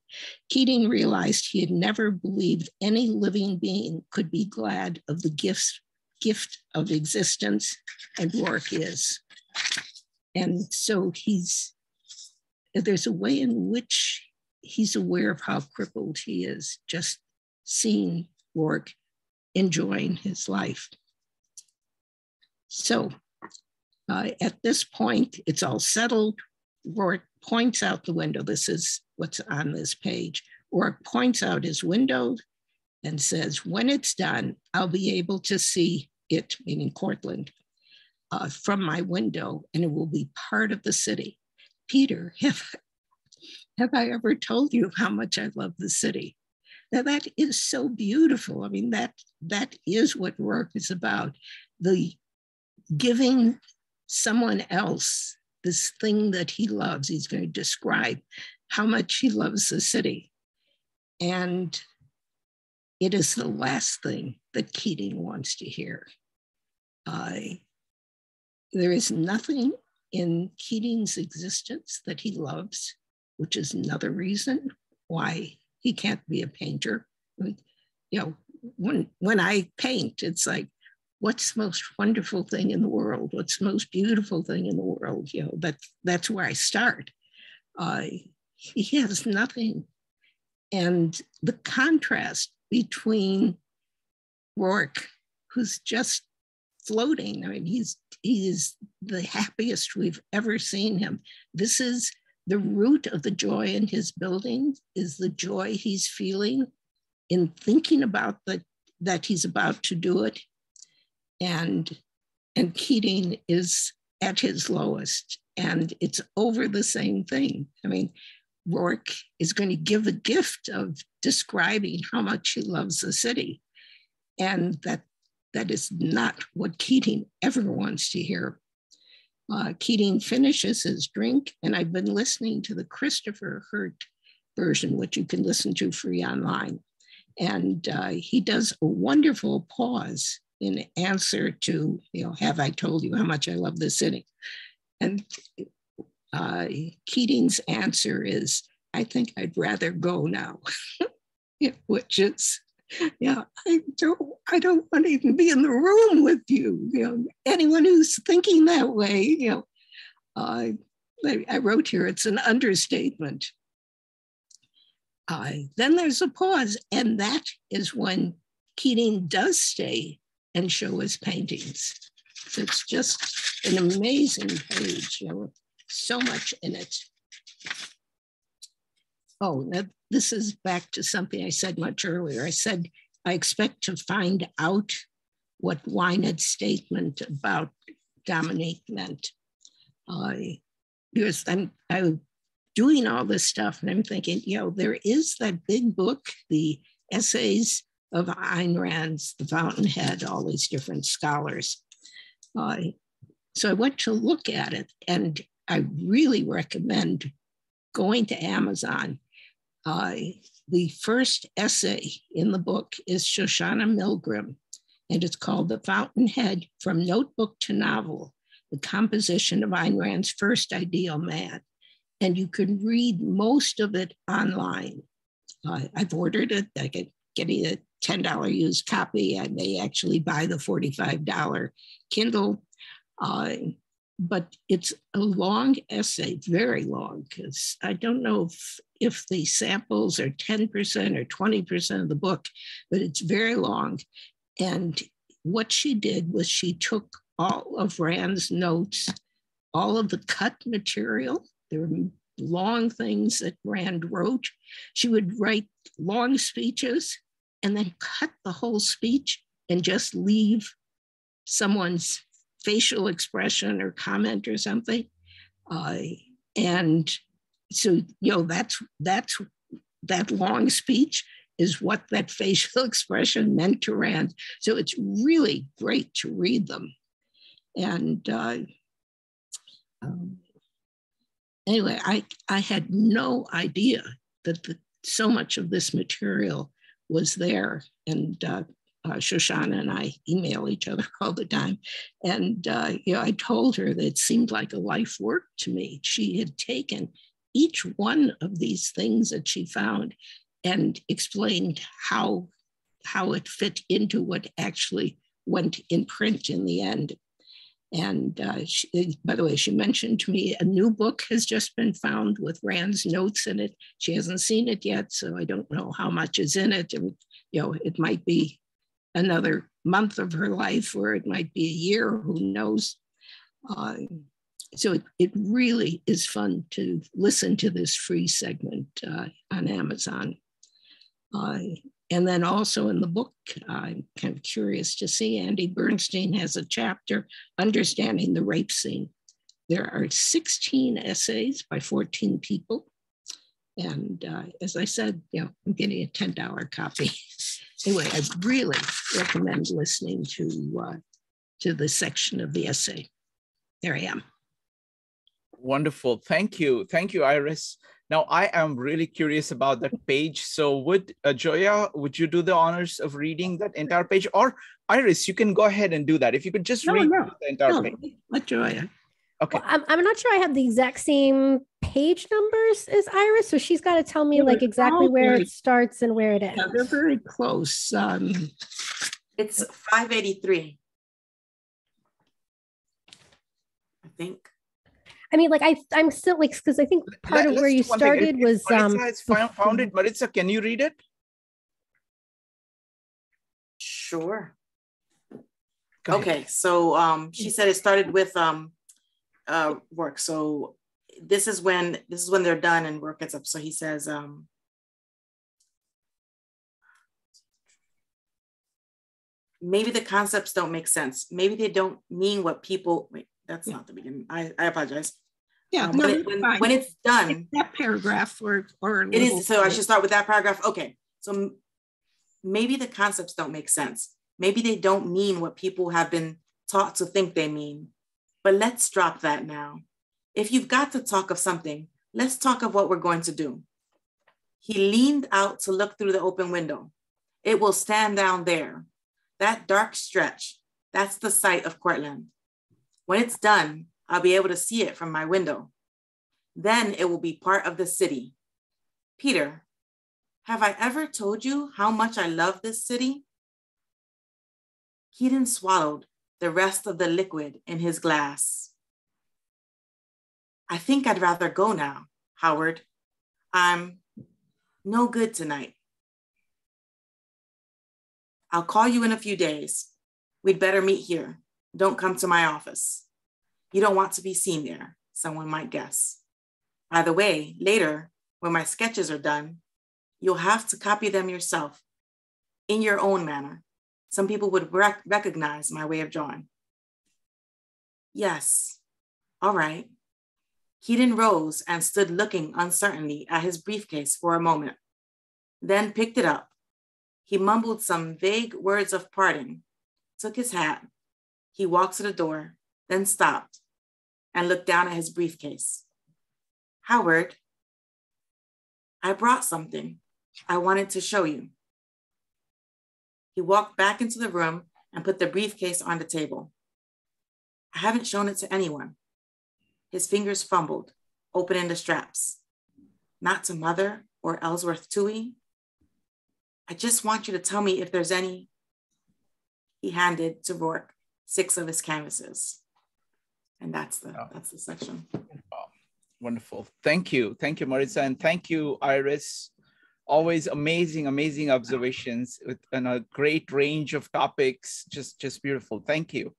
Keating realized he had never believed any living being could be glad of the gifts, gift of existence, and Roark is. And so he's, there's a way in which he's aware of how crippled he is, just seeing Roark enjoying his life. So uh, at this point, it's all settled. Roark points out the window. This is what's on this page. Roark points out his window and says, when it's done, I'll be able to see it, meaning Cortlandt, uh, from my window, and it will be part of the city. Peter, have, have I ever told you how much I love the city? Now that is so beautiful. I mean, that that is what work is about. The giving someone else this thing that he loves. He's going to describe how much he loves the city. And it is the last thing that Keating wants to hear. I, there is nothing in Keating's existence that he loves, which is another reason why he can't be a painter. You know, when when I paint, it's like what's the most wonderful thing in the world? What's the most beautiful thing in the world? You know, that, that's where I start. Uh, he has nothing. And the contrast between Roark, who's just floating, I mean, he's, he is the happiest we've ever seen him. This is the root of the joy in his building is the joy he's feeling in thinking about the, that he's about to do it and and Keating is at his lowest, and it's over the same thing. I mean, Roark is going to give the gift of describing how much he loves the city, and that that is not what Keating ever wants to hear. Uh, Keating finishes his drink, and I've been listening to the Christopher Hurt version, which you can listen to free online. And uh, he does a wonderful pause in answer to, you know, have I told you how much I love this city? And uh, Keating's answer is, I think I'd rather go now, which is, yeah, I don't, I don't want to even be in the room with you. You know, anyone who's thinking that way, you know, uh, I, I wrote here, it's an understatement. Uh, then there's a pause, and that is when Keating does stay and show his paintings. It's just an amazing page, you know, so much in it. Oh, this is back to something I said much earlier. I said, I expect to find out what Wynand's statement about Dominique meant. Uh, because I'm, I'm doing all this stuff and I'm thinking, you know, there is that big book, the essays of Ayn Rand's The Fountainhead, all these different scholars. Uh, so I went to look at it, and I really recommend going to Amazon. Uh, the first essay in the book is Shoshana Milgram, and it's called The Fountainhead From Notebook to Novel The Composition of Ayn Rand's First Ideal Man. And you can read most of it online. Uh, I've ordered it. I get getting a $10 used copy. I may actually buy the $45 Kindle. Uh, but it's a long essay, very long, because I don't know if, if the samples are 10% or 20% of the book, but it's very long. And what she did was she took all of Rand's notes, all of the cut material. There were long things that Rand wrote. She would write long speeches and then cut the whole speech and just leave someone's facial expression or comment or something. Uh, and so, you know, that's that's that long speech is what that facial expression meant to Rand. So it's really great to read them. And uh, um, anyway, I, I had no idea that the, so much of this material was there. And uh, uh, Shoshana and I email each other all the time. And uh, you know, I told her that it seemed like a life work to me. She had taken each one of these things that she found and explained how how it fit into what actually went in print in the end. And uh, she, by the way, she mentioned to me a new book has just been found with Rand's notes in it. She hasn't seen it yet, so I don't know how much is in it. And, you know, it might be another month of her life, or it might be a year, who knows. Uh, so it, it really is fun to listen to this free segment uh, on Amazon. Uh, and then also in the book, I'm kind of curious to see Andy Bernstein has a chapter, Understanding the Rape Scene. There are 16 essays by 14 people. And uh, as I said, you know, I'm getting a $10 copy. anyway, I really recommend listening to, uh, to the section of the essay. There I am. Wonderful. Thank you. Thank you, Iris. Now, I am really curious about that page. So would uh, Joia, would you do the honors of reading that entire page? Or Iris, you can go ahead and do that. If you could just no, read no, the entire no, page. Let Joia. Okay. Well, I'm, I'm not sure I have the exact same page numbers as Iris, so she's got to tell me Yeah, like exactly where very- it starts and where it ends. Yeah, they're very close. Um, It's 583. I think. I mean, like I, I'm still like because I think part Let- of where you do thing. started If- if was um. Maritza has found, found it. Maritza, can you read it? Sure. Okay, so um, she said it started with um, uh, Roark. So this is when this is when they're done and Roark gets up. So he says um, maybe the concepts don't make sense. Maybe they don't mean what people. Wait, that's not the beginning. I, I apologize. yeah, Um, no, when, it- when, when it's done, that paragraph or or it is. So I should start with that paragraph? Okay, so maybe the concepts don't make sense. Maybe they don't mean what people have been taught to think they mean. But let's drop that now. If you've got to talk of something, let's talk of what we're going to do. He leaned out to look through the open window. It will stand down there. That dark stretch, that's the site of Cortlandt. When it's done, I'll be able to see it from my window. Then it will be part of the city. Peter, have I ever told you how much I love this city? Keating swallowed the rest of the liquid in his glass. I think I'd rather go now, Howard. I'm no good tonight. I'll call you in a few days. We'd better meet here. Don't come to my office. You don't want to be seen there, someone might guess. By the way, later, when my sketches are done, you'll have to copy them yourself in your own manner. Some people would rec- recognize my way of drawing. Yes, all right. Keating rose and stood looking uncertainly at his briefcase for a moment, then picked it up. He mumbled some vague words of parting, took his hat. He walked to the door, then stopped and looked down at his briefcase. Howard, I brought something I wanted to show you. He walked back into the room and put the briefcase on the table. I haven't shown it to anyone. His fingers fumbled, opening the straps. Not to Mother or Ellsworth Toohey. I just want you to tell me if there's any. He handed to Roark six of his canvases. And that's the Oh. that's the section. Wonderful. Thank you. Thank you, Maritza. And thank you, Iris. Always amazing, amazing observations with and a great range of topics. Just, just beautiful. Thank you.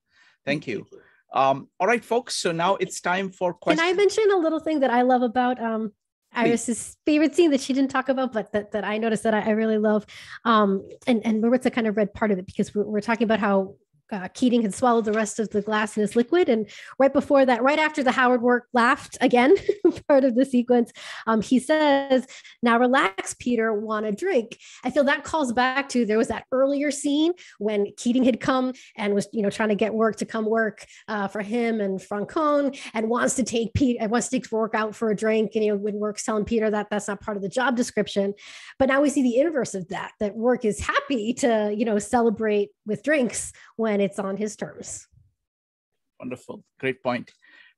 Thank you. Um, all right, folks. So now it's time for questions. Can I mention a little thing that I love about um, Iris's favorite scene that she didn't talk about, but that, that I noticed that I, I really love. Um, and, and Maritza kind of read part of it because we're, we're talking about how uh, Keating had swallowed the rest of the glass in his liquid. And right before that, right after the Howard Roark laughed again, part of the sequence, um, he says, Now relax, Peter, want a drink. I feel that calls back to there was that earlier scene when Keating had come and was, you know, trying to get Roark to come work uh, for him and Francon and wants to take Peter, wants to take Roark out for a drink. And, you know, when Roark's telling Peter that that's not part of the job description. But now we see the inverse of that, that Roark is happy to, you know, celebrate with drinks when it's on his terms. Wonderful. Great point.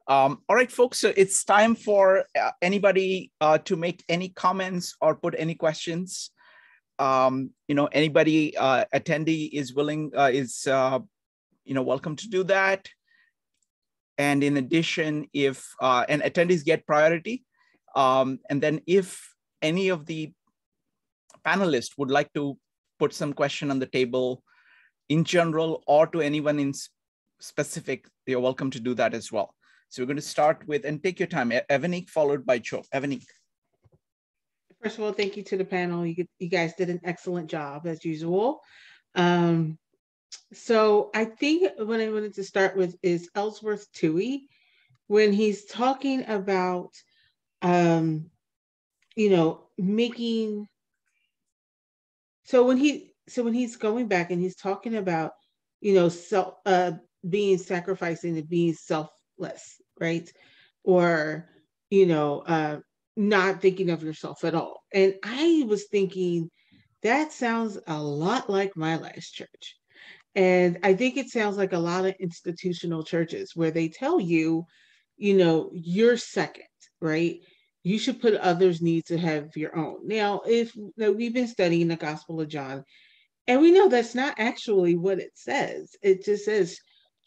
Um, all right, folks, so it's time for uh, anybody uh, to make any comments or put any questions. Um, you know, anybody uh, attendee is willing, uh, is, uh, you know, welcome to do that. And in addition, if, uh, and attendees get priority. Um, and then if any of the panelists would like to put some question on the table in general or to anyone in specific, you're welcome to do that as well. So we're going to start with, and take your time, Evanik followed by Joe. Evanik. First of all, thank you to the panel. You, you guys did an excellent job as usual. Um, so I think what I wanted to start with is Ellsworth Toohey when he's talking about, um, you know, making, so when he, so when he's going back and he's talking about, you know, self uh, being sacrificing and being selfless, right? Or, you know, uh, not thinking of yourself at all. And I was thinking that sounds a lot like my last church. And I think it sounds like a lot of institutional churches where they tell you, you know, you're second, right? You should put others' needs to have your own. Now, if you we've been studying the Gospel of John, and we know that's not actually what it says. It just says,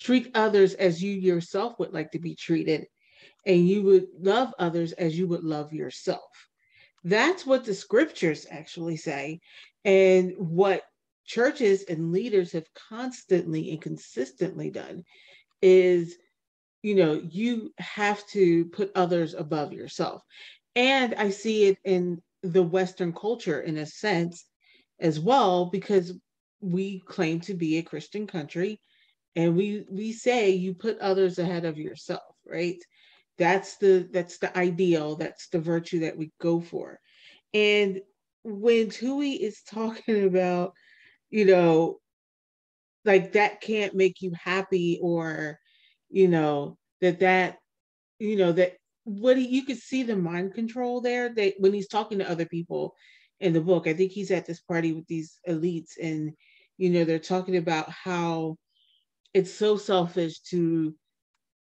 treat others as you yourself would like to be treated, and you would love others as you would love yourself. That's what the scriptures actually say. And what churches and leaders have constantly and consistently done is, you know, you have to put others above yourself. And I see it in the Western culture in a sense as well because we claim to be a Christian country and we we say you put others ahead of yourself, right? That's the that's the ideal, that's the virtue that we go for. And when Toohey is talking about, you know, like that can't make you happy or, you know, that that, you know, that what he, you could see the mind control there that when he's talking to other people in the book. I think he's at this party with these elites, and you know they're talking about how it's so selfish to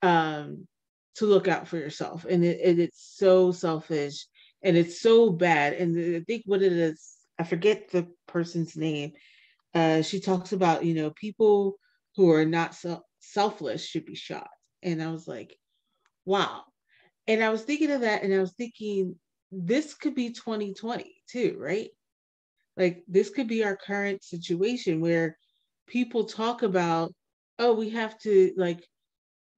um to look out for yourself, and, it, and it's so selfish and it's so bad. And I think what it is, I forget the person's name. Uh, she talks about you know people who are not so selfless should be shot, and I was like, wow. And I was thinking of that, and I was thinking this could be 2020 too, right? Like this could be our current situation where people talk about, oh, we have to like,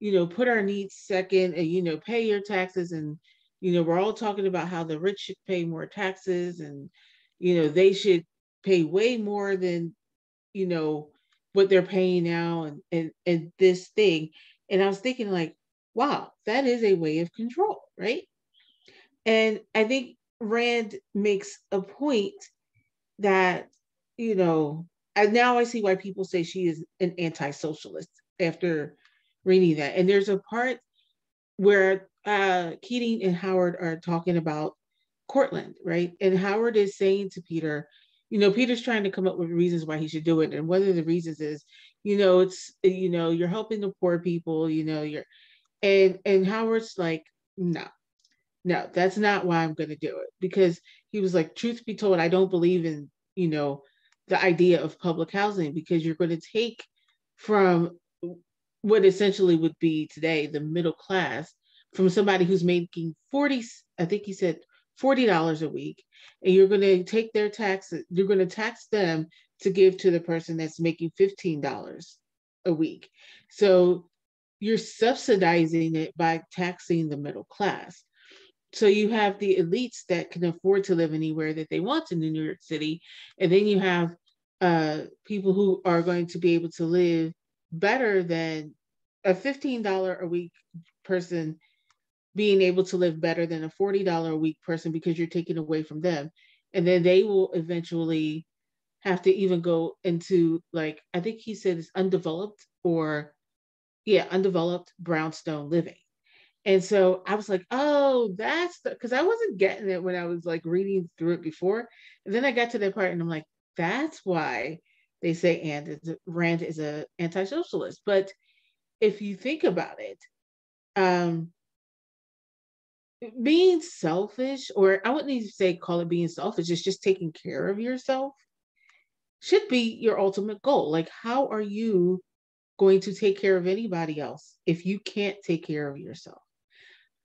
you know, put our needs second and, you know, pay your taxes. And, you know, we're all talking about how the rich should pay more taxes and, you know, they should pay way more than, you know, what they're paying now and, and, and this thing. And I was thinking like, wow, that is a way of control, right? And I think Rand makes a point that, you know, and now I see why people say she is an anti socialist after reading that. And there's a part where uh, Keating and Howard are talking about Cortlandt, right? And Howard is saying to Peter, you know, Peter's trying to come up with reasons why he should do it. And one of the reasons is, you know, it's, you know, you're helping the poor people, you know, you're, and, and Howard's like, no, no, that's not why I'm going to do it. Because he was like, truth be told, I don't believe in, you know, the idea of public housing because you're going to take from what essentially would be today the middle class from somebody who's making 40, I think he said $40 a week, and you're going to take their taxes, you're going to tax them to give to the person that's making $15 a week. So you're subsidizing it by taxing the middle class. So you have the elites that can afford to live anywhere that they want in New York City, and then you have uh, people who are going to be able to live better than a $15 a week person being able to live better than a $40 a week person because you're taking away from them. And then they will eventually have to even go into like, I think he said it's undeveloped or, yeah, undeveloped brownstone living. And so I was like, oh, that's because I wasn't getting it when I was like reading through it before. And then I got to that part and I'm like, that's why they say and Rand is a anti-socialist. But if you think about it, um, being selfish, or I wouldn't even say call it being selfish, it's just taking care of yourself, should be your ultimate goal. Like, how are you going to take care of anybody else if you can't take care of yourself?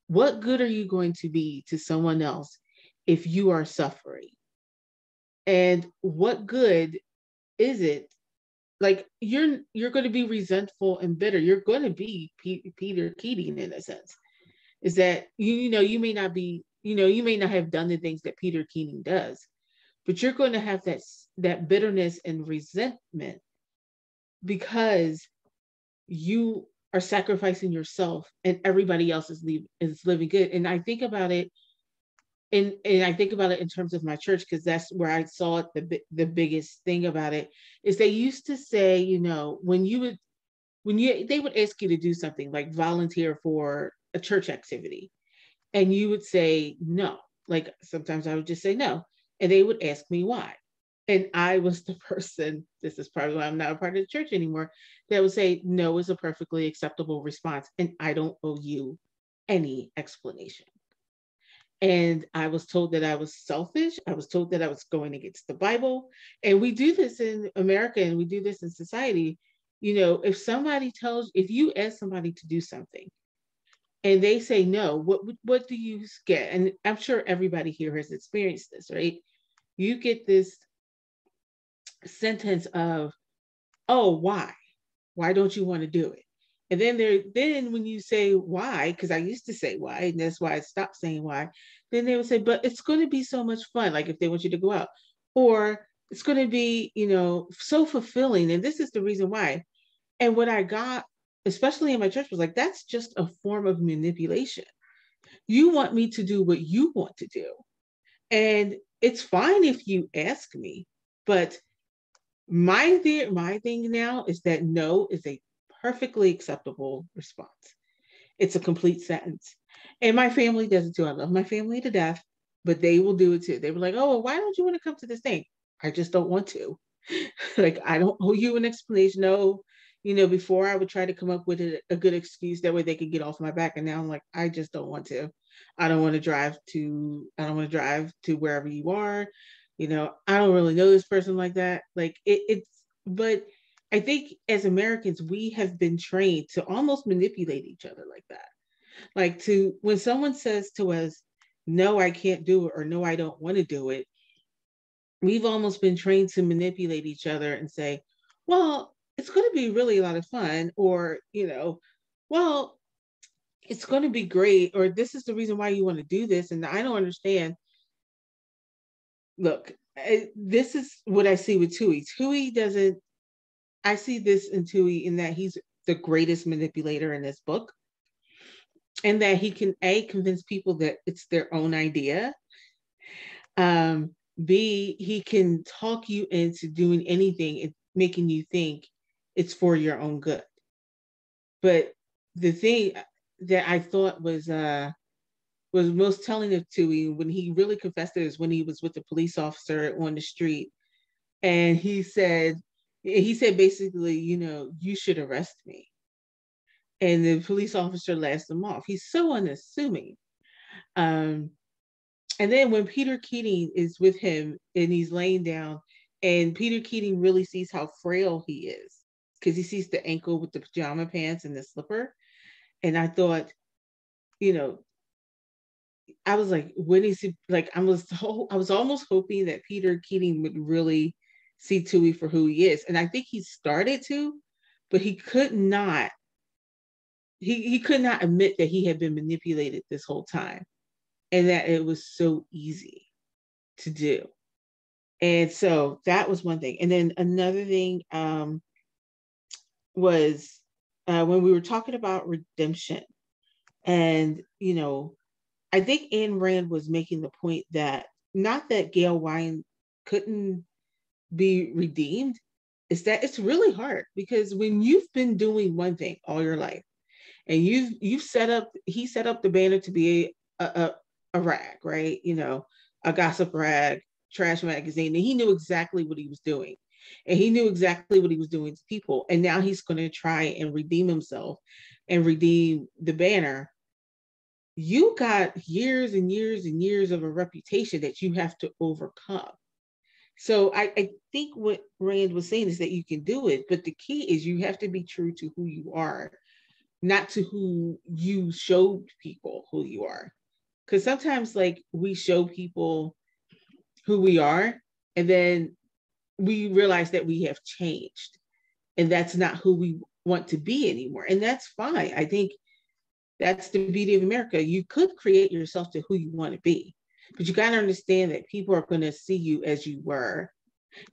What good are you going to be to someone else if you are suffering? And what good is it like you're you're going to be resentful and bitter you're going to be P- peter keating in a sense is that you, you know you may not be you know you may not have done the things that peter keating does but you're going to have that that bitterness and resentment because you are sacrificing yourself and everybody else is, leave, is living good. And i think about it and and I think about it in terms of my church because that's where I saw it the the biggest thing about it is they used to say you know when you would when you they would ask you to do something like volunteer for a church activity and you would say no. Like sometimes I would just say no and they would ask me why and I was the person this is probably why I'm not a part of the church anymore that would say no is a perfectly acceptable response and I don't owe you any explanation and I was told that I was selfish. I was told that I was going against the Bible. And we do this in America and we do this in society. You know, if somebody tells, if you ask somebody to do something and they say no, what, what do you get? And I'm sure everybody here has experienced this, right? You get this sentence of, oh, why? Why don't you want to do it? And then there, then when you say why, because I used to say why, and that's why I stopped saying why, then they would say, but it's going to be so much fun, like if they want you to go out. Or it's going to be, you know, so fulfilling. And this is the reason why. And what I got, especially in my church, was like, that's just a form of manipulation. You want me to do what you want to do. And it's fine if you ask me, but my, my thing now is that no is a perfectly acceptable response. It's a complete sentence. And my family does it too. I love my family to death, but they will do it too. They were like, oh, well, why don't you want to come to this thing? I just don't want to. like, I don't owe you an explanation. No, you know, before I would try to come up with a, a, good excuse that way they could get off my back. And now I'm like, I just don't want to. I don't want to drive to, I don't want to drive to wherever you are. You know, I don't really know this person like that. Like it, it's, but I think as Americans, we have been trained to almost manipulate each other like that. Like to when someone says to us, no, I can't do it, or no, I don't want to do it, we've almost been trained to manipulate each other and say, well, it's going to be really a lot of fun, or, you know, well, it's going to be great, or this is the reason why you want to do this. And I don't understand. Look, this is what I see with Toohey. Toohey doesn't I see this in Toohey in that he's the greatest manipulator in this book. And that he can A, convince people that it's their own idea. Um, B, he can talk you into doing anything, and making you think it's for your own good. But the thing that I thought was uh was most telling of Toohey when he really confessed it is when he was with the police officer on the street and he said he said basically, you know, you should arrest me. And the police officer laughs him off. He's so unassuming. Um, and then when Peter Keating is with him and he's laying down, and Peter Keating really sees how frail he is because he sees the ankle with the pajama pants and the slipper. And I thought, you know, I was like, when is he like? I was so, I was almost hoping that Peter Keating would really see Toohey for who he is. And I think he started to, but he could not he he could not admit that he had been manipulated this whole time and that it was so easy to do and so that was one thing and then another thing um was uh, when we were talking about redemption and you know i think Ayn rand was making the point that not that gail Wynand couldn't be redeemed is that it's really hard because when you've been doing one thing all your life and you've you've set up he set up the banner to be a, a, a rag right? You know a gossip rag trash magazine and he knew exactly what he was doing and he knew exactly what he was doing to people. And now he's going to try and redeem himself and redeem the banner you got years and years and years of a reputation that you have to overcome so I, I think what rand was saying is that you can do it but the key is you have to be true to who you are not to who you showed people who you are. Because sometimes, like, we show people who we are, and then we realize that we have changed, and that's not who we want to be anymore. And that's fine. I think that's the beauty of America. You could create yourself to who you want to be, but you got to understand that people are going to see you as you were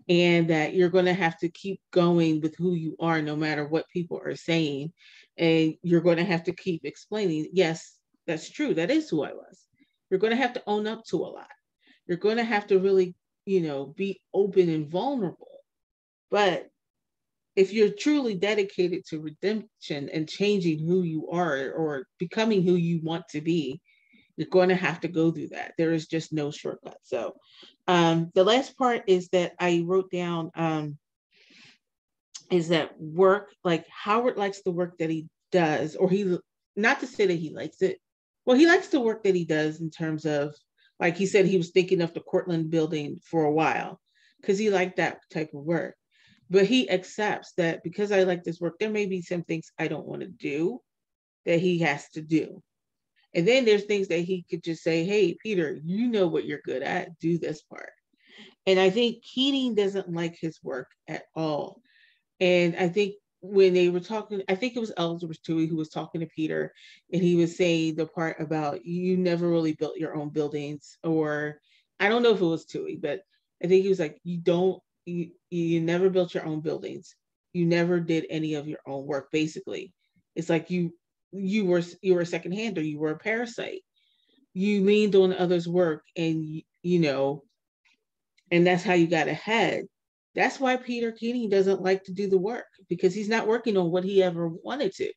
and that you're going to have to keep going with who you are no matter what people are saying. And you're going to have to keep explaining yes that's true. That is who i was. You're going to have to own up to a lot. You're going to have to really you know be open and vulnerable. But if you're truly dedicated to redemption and changing who you are or becoming who you want to be you're going to have to go through that. There is just no shortcut. So um, the last part is that i wrote down um, is that work, like Howard likes the work that he does, or he, not to say that he likes it, well, he likes the work that he does in terms of, like he said, he was thinking of the Cortlandt building for a while because he liked that type of work. But he accepts that because I like this work, there may be some things I don't want to do that he has to do. And then there's things that he could just say, hey, Peter, you know what you're good at, do this part. And I think Keating doesn't like his work at all. And I think when they were talking, I think it was Ellsworth Toohey who was talking to Peter, and he was saying the part about you never really built your own buildings, or I don't know if it was Toohey, but I think he was like, you don't, you, you never built your own buildings. You never did any of your own work, basically. It's like you you were you were a second hander, you were a parasite. You leaned on others' work and you know, and that's how you got ahead. That's why Peter Keating doesn't like to do the work because he's not working on what he ever wanted to.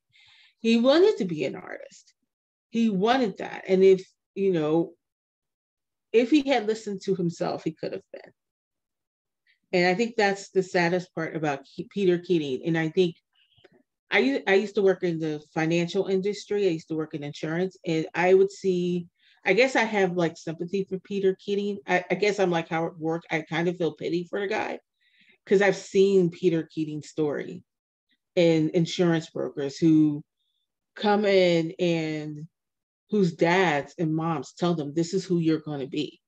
He wanted to be an artist. He wanted that. And if, you know, if he had listened to himself, he could have been. And I think that's the saddest part about Peter Keating. And I think I, I used to work in the financial industry. I used to work in insurance, and I would see. I guess I have like sympathy for Peter Keating. I, I guess I'm like Howard Roark. I kind of feel pity for the guy because I've seen Peter Keating's story and insurance brokers who come in and whose dads and moms tell them this is who you're going to be.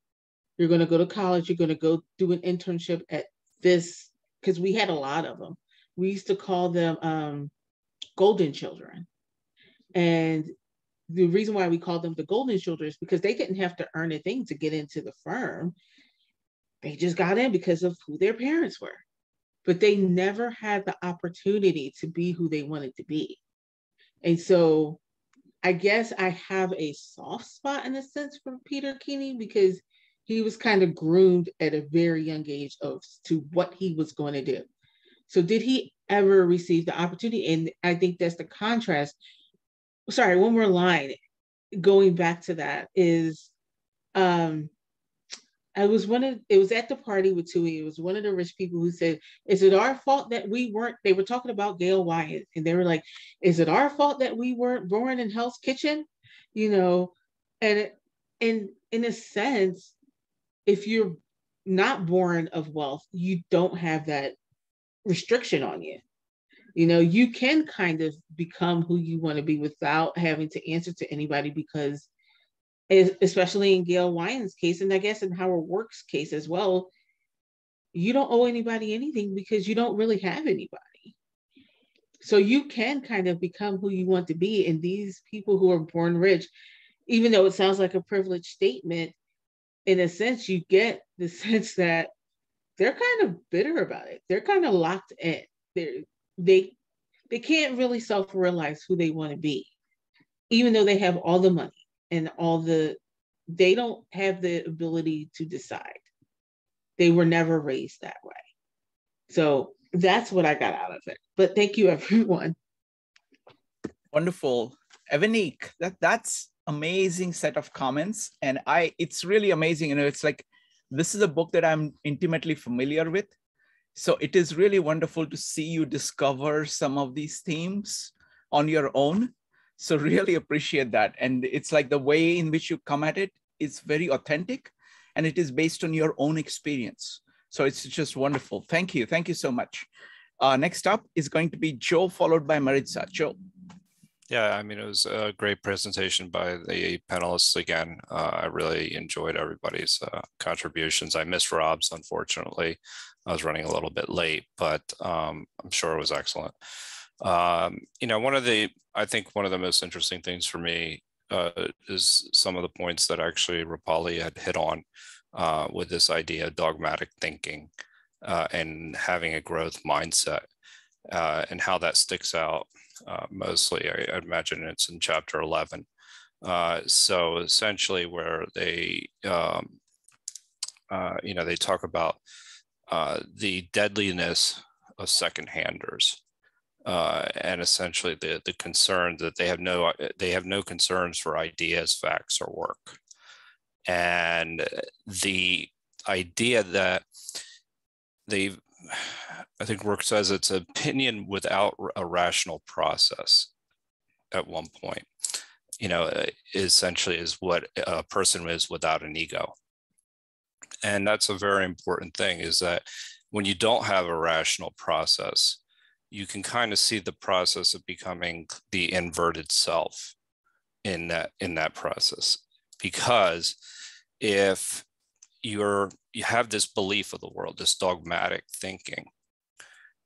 You're going to go to college, you're going to go do an internship at this, because we had a lot of them. We used to call them um, golden children. And the reason why we called them the golden children is because they didn't have to earn a thing to get into the firm. They just got in because of who their parents were but they never had the opportunity to be who they wanted to be. And so I guess I have a soft spot in a sense for Peter Keating because he was kind of groomed at a very young age of to what he was going to do. So did he ever receive the opportunity? And I think that's the contrast. Sorry, one more line going back to that is um I was one of it was at the party with Toohey. It was one of the rich people who said, "Is it our fault that we weren't?" They were talking about Gail Wynand and they were like, "Is it our fault that we weren't born in Hell's Kitchen?" You know, and and in a sense, if you're not born of wealth, you don't have that restriction on you. You know, you can kind of become who you want to be without having to answer to anybody because especially in Gail Wynand's case, and I guess in Howard Roark's case as well, you don't owe anybody anything because you don't really have anybody. so you can kind of become who you want to be. And these people who are born rich, even though it sounds like a privileged statement, in a sense, you get the sense that they're kind of bitter about it. They're kind of locked in. They're, they they can't really self-realize who they want to be, even though they have all the money and all the they don't have the ability to decide. They were never raised that way. So that's what I got out of it. But thank you, everyone. Wonderful. Evanique, that, that's amazing set of comments. And I it's really amazing. You know, it's like this is a book that I'm intimately familiar with. So it is really wonderful to see you discover some of these themes on your own. So really appreciate that. And it's like the way in which you come at it is very authentic and it is based on your own experience. So it's just wonderful. Thank you. Thank you so much. Uh, next up is going to be Joe, followed by Maritza. Joe. Yeah, I mean, it was a great presentation by the panelists again. Uh, I really enjoyed everybody's uh, contributions. I missed Rob's, unfortunately. I was running a little bit late, but um, I'm sure it was excellent. Um, you know, one of the, I think one of the most interesting things for me uh, is some of the points that actually Rupali had hit on uh, with this idea of dogmatic thinking uh, and having a growth mindset uh, and how that sticks out uh, mostly. I, I, imagine it's in chapter 11. Uh, so essentially where they, um, uh, you know, they talk about the deadliness of second-handers. Uh, and essentially the the concern that they have no they have no concerns for ideas, facts, or work and the idea that they i think Roark says it's opinion without a rational process at one point you know uh, essentially is what a person is without an ego. And that's a very important thing is that when you don't have a rational process you can kind of see the process of becoming the inverted self in that in that process. Because if you're you have this belief of the world this dogmatic thinking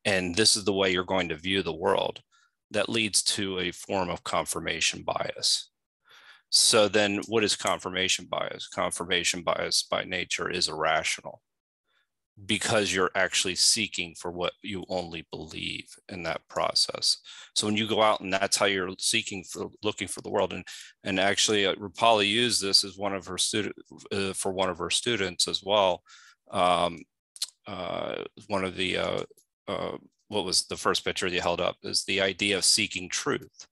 and this is the way you're going to view the world that leads to a form of confirmation bias so then what is confirmation bias confirmation bias by nature is irrational because you're actually seeking for what you only believe in that process. So when you go out and that's how you're seeking for looking for the world, and and actually uh, Rupali used this as one of her student uh, for one of her students as well. Um, uh, one of the uh, what was the first picture you held up is the idea of seeking truth,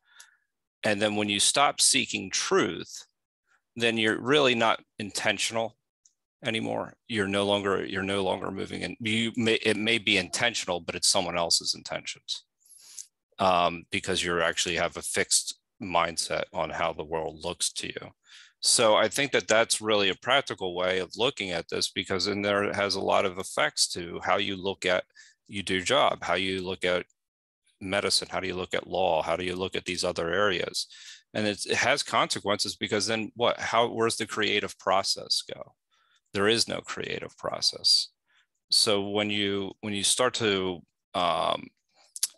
and then when you stop seeking truth, then you're really not intentional anymore. You're no longer you're no longer moving and You may it may be intentional, but it's someone else's intentions um, because you actually have a fixed mindset on how the world looks to you. So I think that that's really a practical way of looking at this because in there it has a lot of effects to how you look at you do job, how you look at medicine, how do you look at law, how do you look at these other areas, and it has consequences because then what? How where's the creative process go? there is no creative process. So when you when you start to um,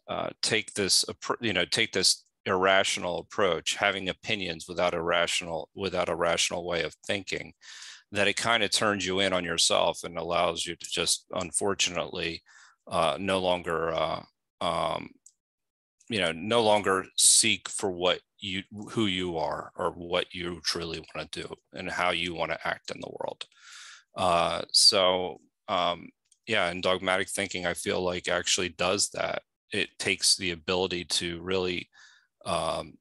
uh, take this you know take this irrational approach, having opinions without a rational without a rational way of thinking, that it kind of turns you in on yourself and allows you to just unfortunately uh, no longer uh, um, you know no longer seek for what you who you are or what you truly want to do and how you want to act in the world uh, so um, yeah, and dogmatic thinking, I feel like actually does that. It takes the ability to really um,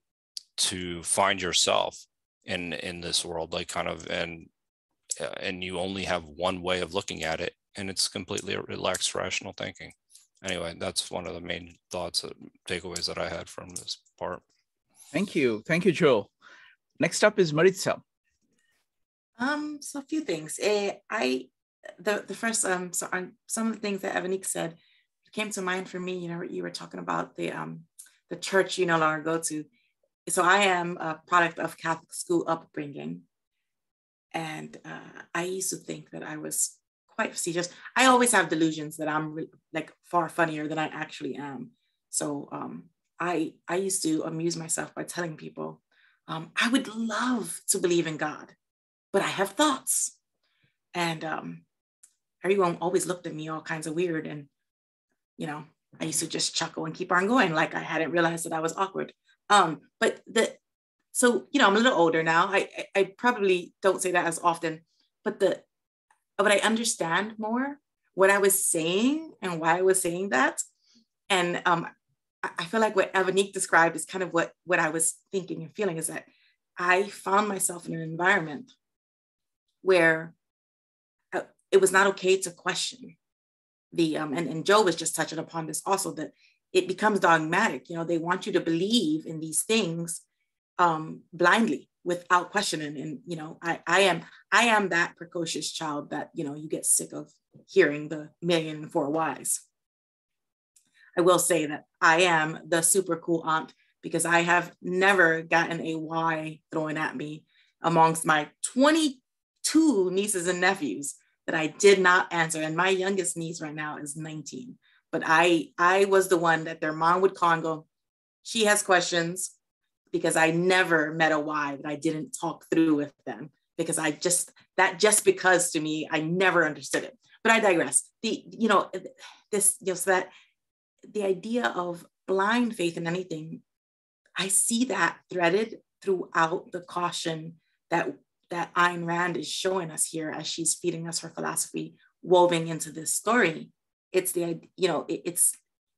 to find yourself in in this world, like kind of and uh, and you only have one way of looking at it, and it's completely relaxed, rational thinking. Anyway, that's one of the main thoughts, takeaways that I had from this part. Thank you, thank you, Joe. Next up is Maritza. Um, so a few things. Uh, I the the first um so on some of the things that Evanique said came to mind for me. You know, you were talking about the um the church you no longer go to. So I am a product of Catholic school upbringing, and uh, I used to think that I was quite facetious. I always have delusions that I'm like far funnier than I actually am. So um, I I used to amuse myself by telling people, um, I would love to believe in God, but I have thoughts, and um, everyone always looked at me all kinds of weird, and you know I used to just chuckle and keep on going, like I hadn't realized that I was awkward. Um, but the so you know I'm a little older now. I, I I probably don't say that as often, but the but I understand more what I was saying and why I was saying that. And um, I feel like what Avanique described is kind of what, what I was thinking and feeling is that I found myself in an environment where uh, it was not okay to question the, um, and, and Joe was just touching upon this also, that it becomes dogmatic. You know, they want you to believe in these things um, blindly without questioning. And, you know, I, I am, I am that precocious child that, you know, you get sick of hearing the million and four whys. I will say that I am the super cool aunt because I have never gotten a why thrown at me amongst my 22 nieces and nephews that I did not answer. And my youngest niece right now is 19. But I I was the one that their mom would call and go, she has questions because I never met a why that I didn't talk through with them because I just that just because to me I never understood it. But I digress. The you know this you know so that the idea of blind faith in anything, I see that threaded throughout the caution that that Ayn Rand is showing us here as she's feeding us her philosophy woven into this story. It's the you know it, it's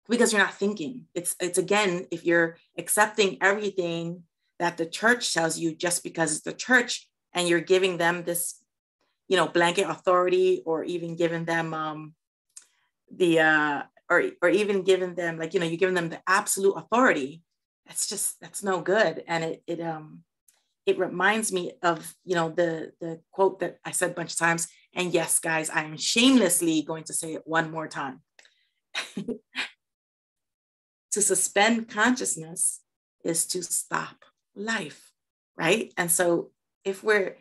because you're not thinking. It's it's again if you're accepting everything that the church tells you just because it's the church and you're giving them this you know blanket authority or even giving them um the uh or or even giving them like you know you're giving them the absolute authority that's just that's no good and it it um it reminds me of you know the the quote that i said a bunch of times and yes guys i am shamelessly going to say it one more time to suspend consciousness is to stop life right? And so if we're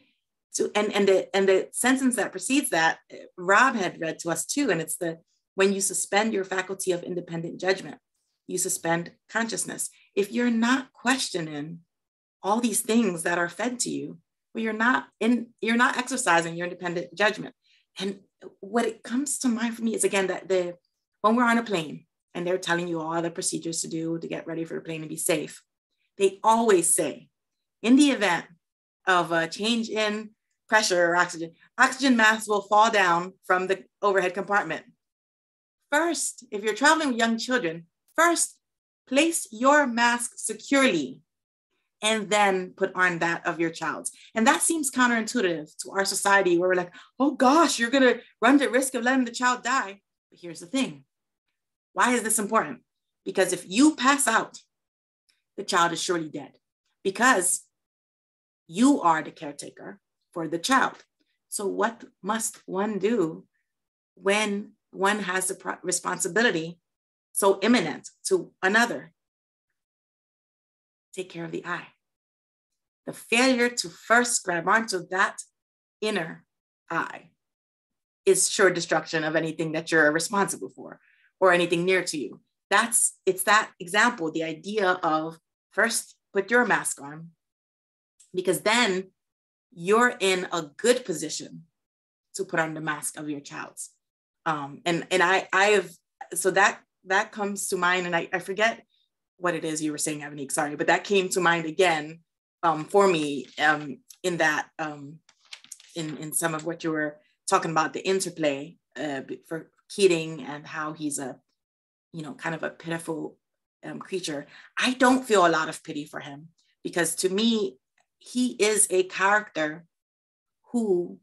so and and the and the sentence that precedes that rob had read to us too and it's the when you suspend your faculty of independent judgment you suspend consciousness. If you're not questioning all these things that are fed to you well you're not in you're not exercising your independent judgment. And what it comes to mind for me is again that the when we're on a plane and they're telling you all the procedures to do to get ready for the plane to be safe they always say in the event of a change in pressure or oxygen oxygen masks will fall down from the overhead compartment first if you're traveling with young children first place your mask securely and then put on that of your child's. And that seems counterintuitive to our society where we're like, oh gosh, you're going to run the risk of letting the child die. But here's the thing why is this important? Because if you pass out, the child is surely dead because you are the caretaker for the child. So, what must one do when one has a responsibility so imminent to another? take care of the eye. The failure to first grab onto that inner eye is sure destruction of anything that you're responsible for or anything near to you. That's it's that example, the idea of first put your mask on, because then you're in a good position to put on the mask of your child's. Um, and and I I have so that that comes to mind, and I, I forget what it is you were saying, Avanique, sorry, but that came to mind again um, for me um, in that, um, in, in some of what you were talking about, the interplay uh, for Keating and how he's a, you know, kind of a pitiful um, creature. I don't feel a lot of pity for him because to me, he is a character who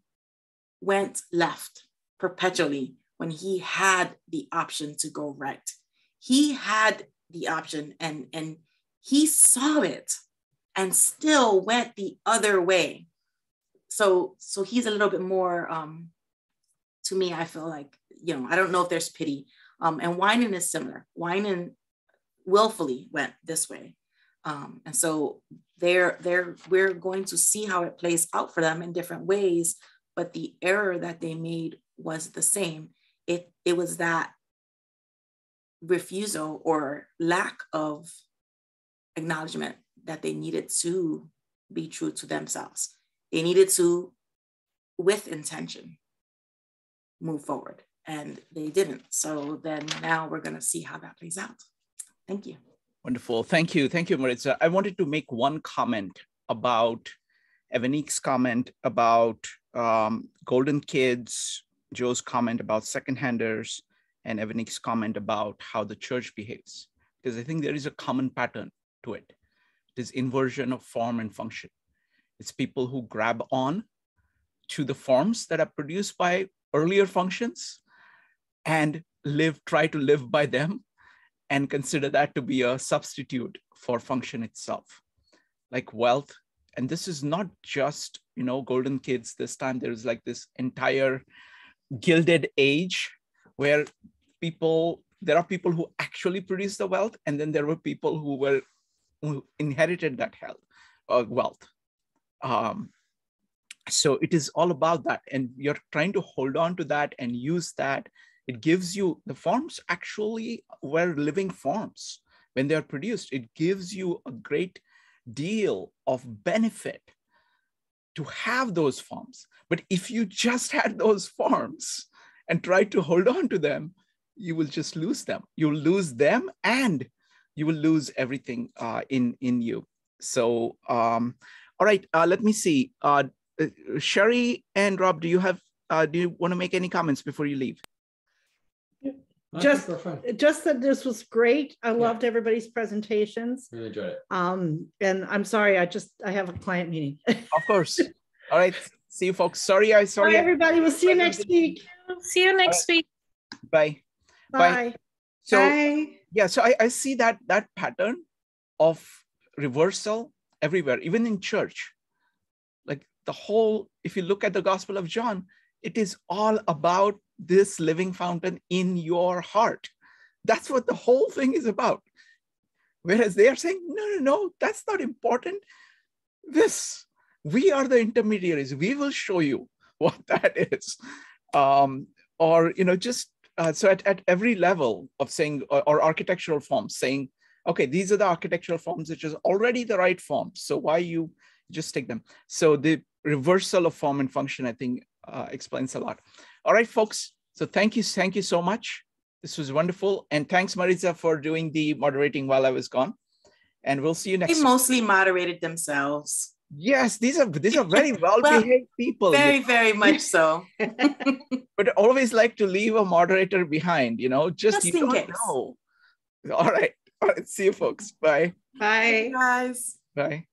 went left perpetually when he had the option to go right. He had the option and and he saw it and still went the other way so so he's a little bit more um to me i feel like you know i don't know if there's pity. Um and Wynand is similar. Wynand willfully went this way. Um and so they're they're we're going to see how it plays out for them in different ways but the error that they made was the same. It it was that refusal or lack of acknowledgement that they needed to be true to themselves. They needed to, with intention, move forward, and they didn't. So then now we're going to see how that plays out. Thank you. Wonderful. Thank you. Thank you, Maritza. I wanted to make one comment about Evanique's comment about um, Golden Kids, Joe's comment about second-handers, and Evanique's comment about how the church behaves. Because I think there is a common pattern to it. This inversion of form and function. It's people who grab on to the forms that are produced by earlier functions and live, try to live by them and consider that to be a substitute for function itself. Like wealth and this is not just you know golden kids this time there's like this entire gilded age where people there are people who actually produce the wealth and then there were people who were who inherited that health uh, wealth um, so it is all about that and you're trying to hold on to that and use that it gives you the forms actually were living forms when they are produced it gives you a great deal of benefit to have those forms. But if you just had those forms and try to hold on to them, you will just lose them. You'll lose them and you will lose everything uh, in, in you. So, um, all right, uh, let me see. Uh Sherri and Rob, do you have, uh, do you want to make any comments before you leave? just just that this was great. I loved everybody's presentations. Really enjoyed it. Um, and I'm sorry, I just I have a client meeting. of course. All right. See you folks. Sorry, I sorry. Bye, everybody. We'll see you next week. See you next week. Bye. Bye. Bye. So Bye. yeah, so I, I see that that pattern of reversal everywhere, even in church. The whole, if you look at the Gospel of John, it is all about this living fountain in your heart. That's what the whole thing is about. Whereas they are saying, no, no, no, that's not important. This, we are the intermediaries. We will show you what that is. Um, or, you know, just uh, so at, at every level of saying, or, or architectural forms, saying, okay, these are the architectural forms, which is already the right form. So why you just take them? So the reversal of form and function, I think, uh, explains a lot. All right, folks. So thank you, thank you so much. This was wonderful, and thanks, Maritza, for doing the moderating while I was gone. And we'll see you next. They mostly moderated themselves. Yes, these are these are very well behaved well, people. Very, very much so. but always like to leave a moderator behind, you know, just, just you don't case. know. All right. All right. See you folks. Bye. Bye. Bye guys. Bye.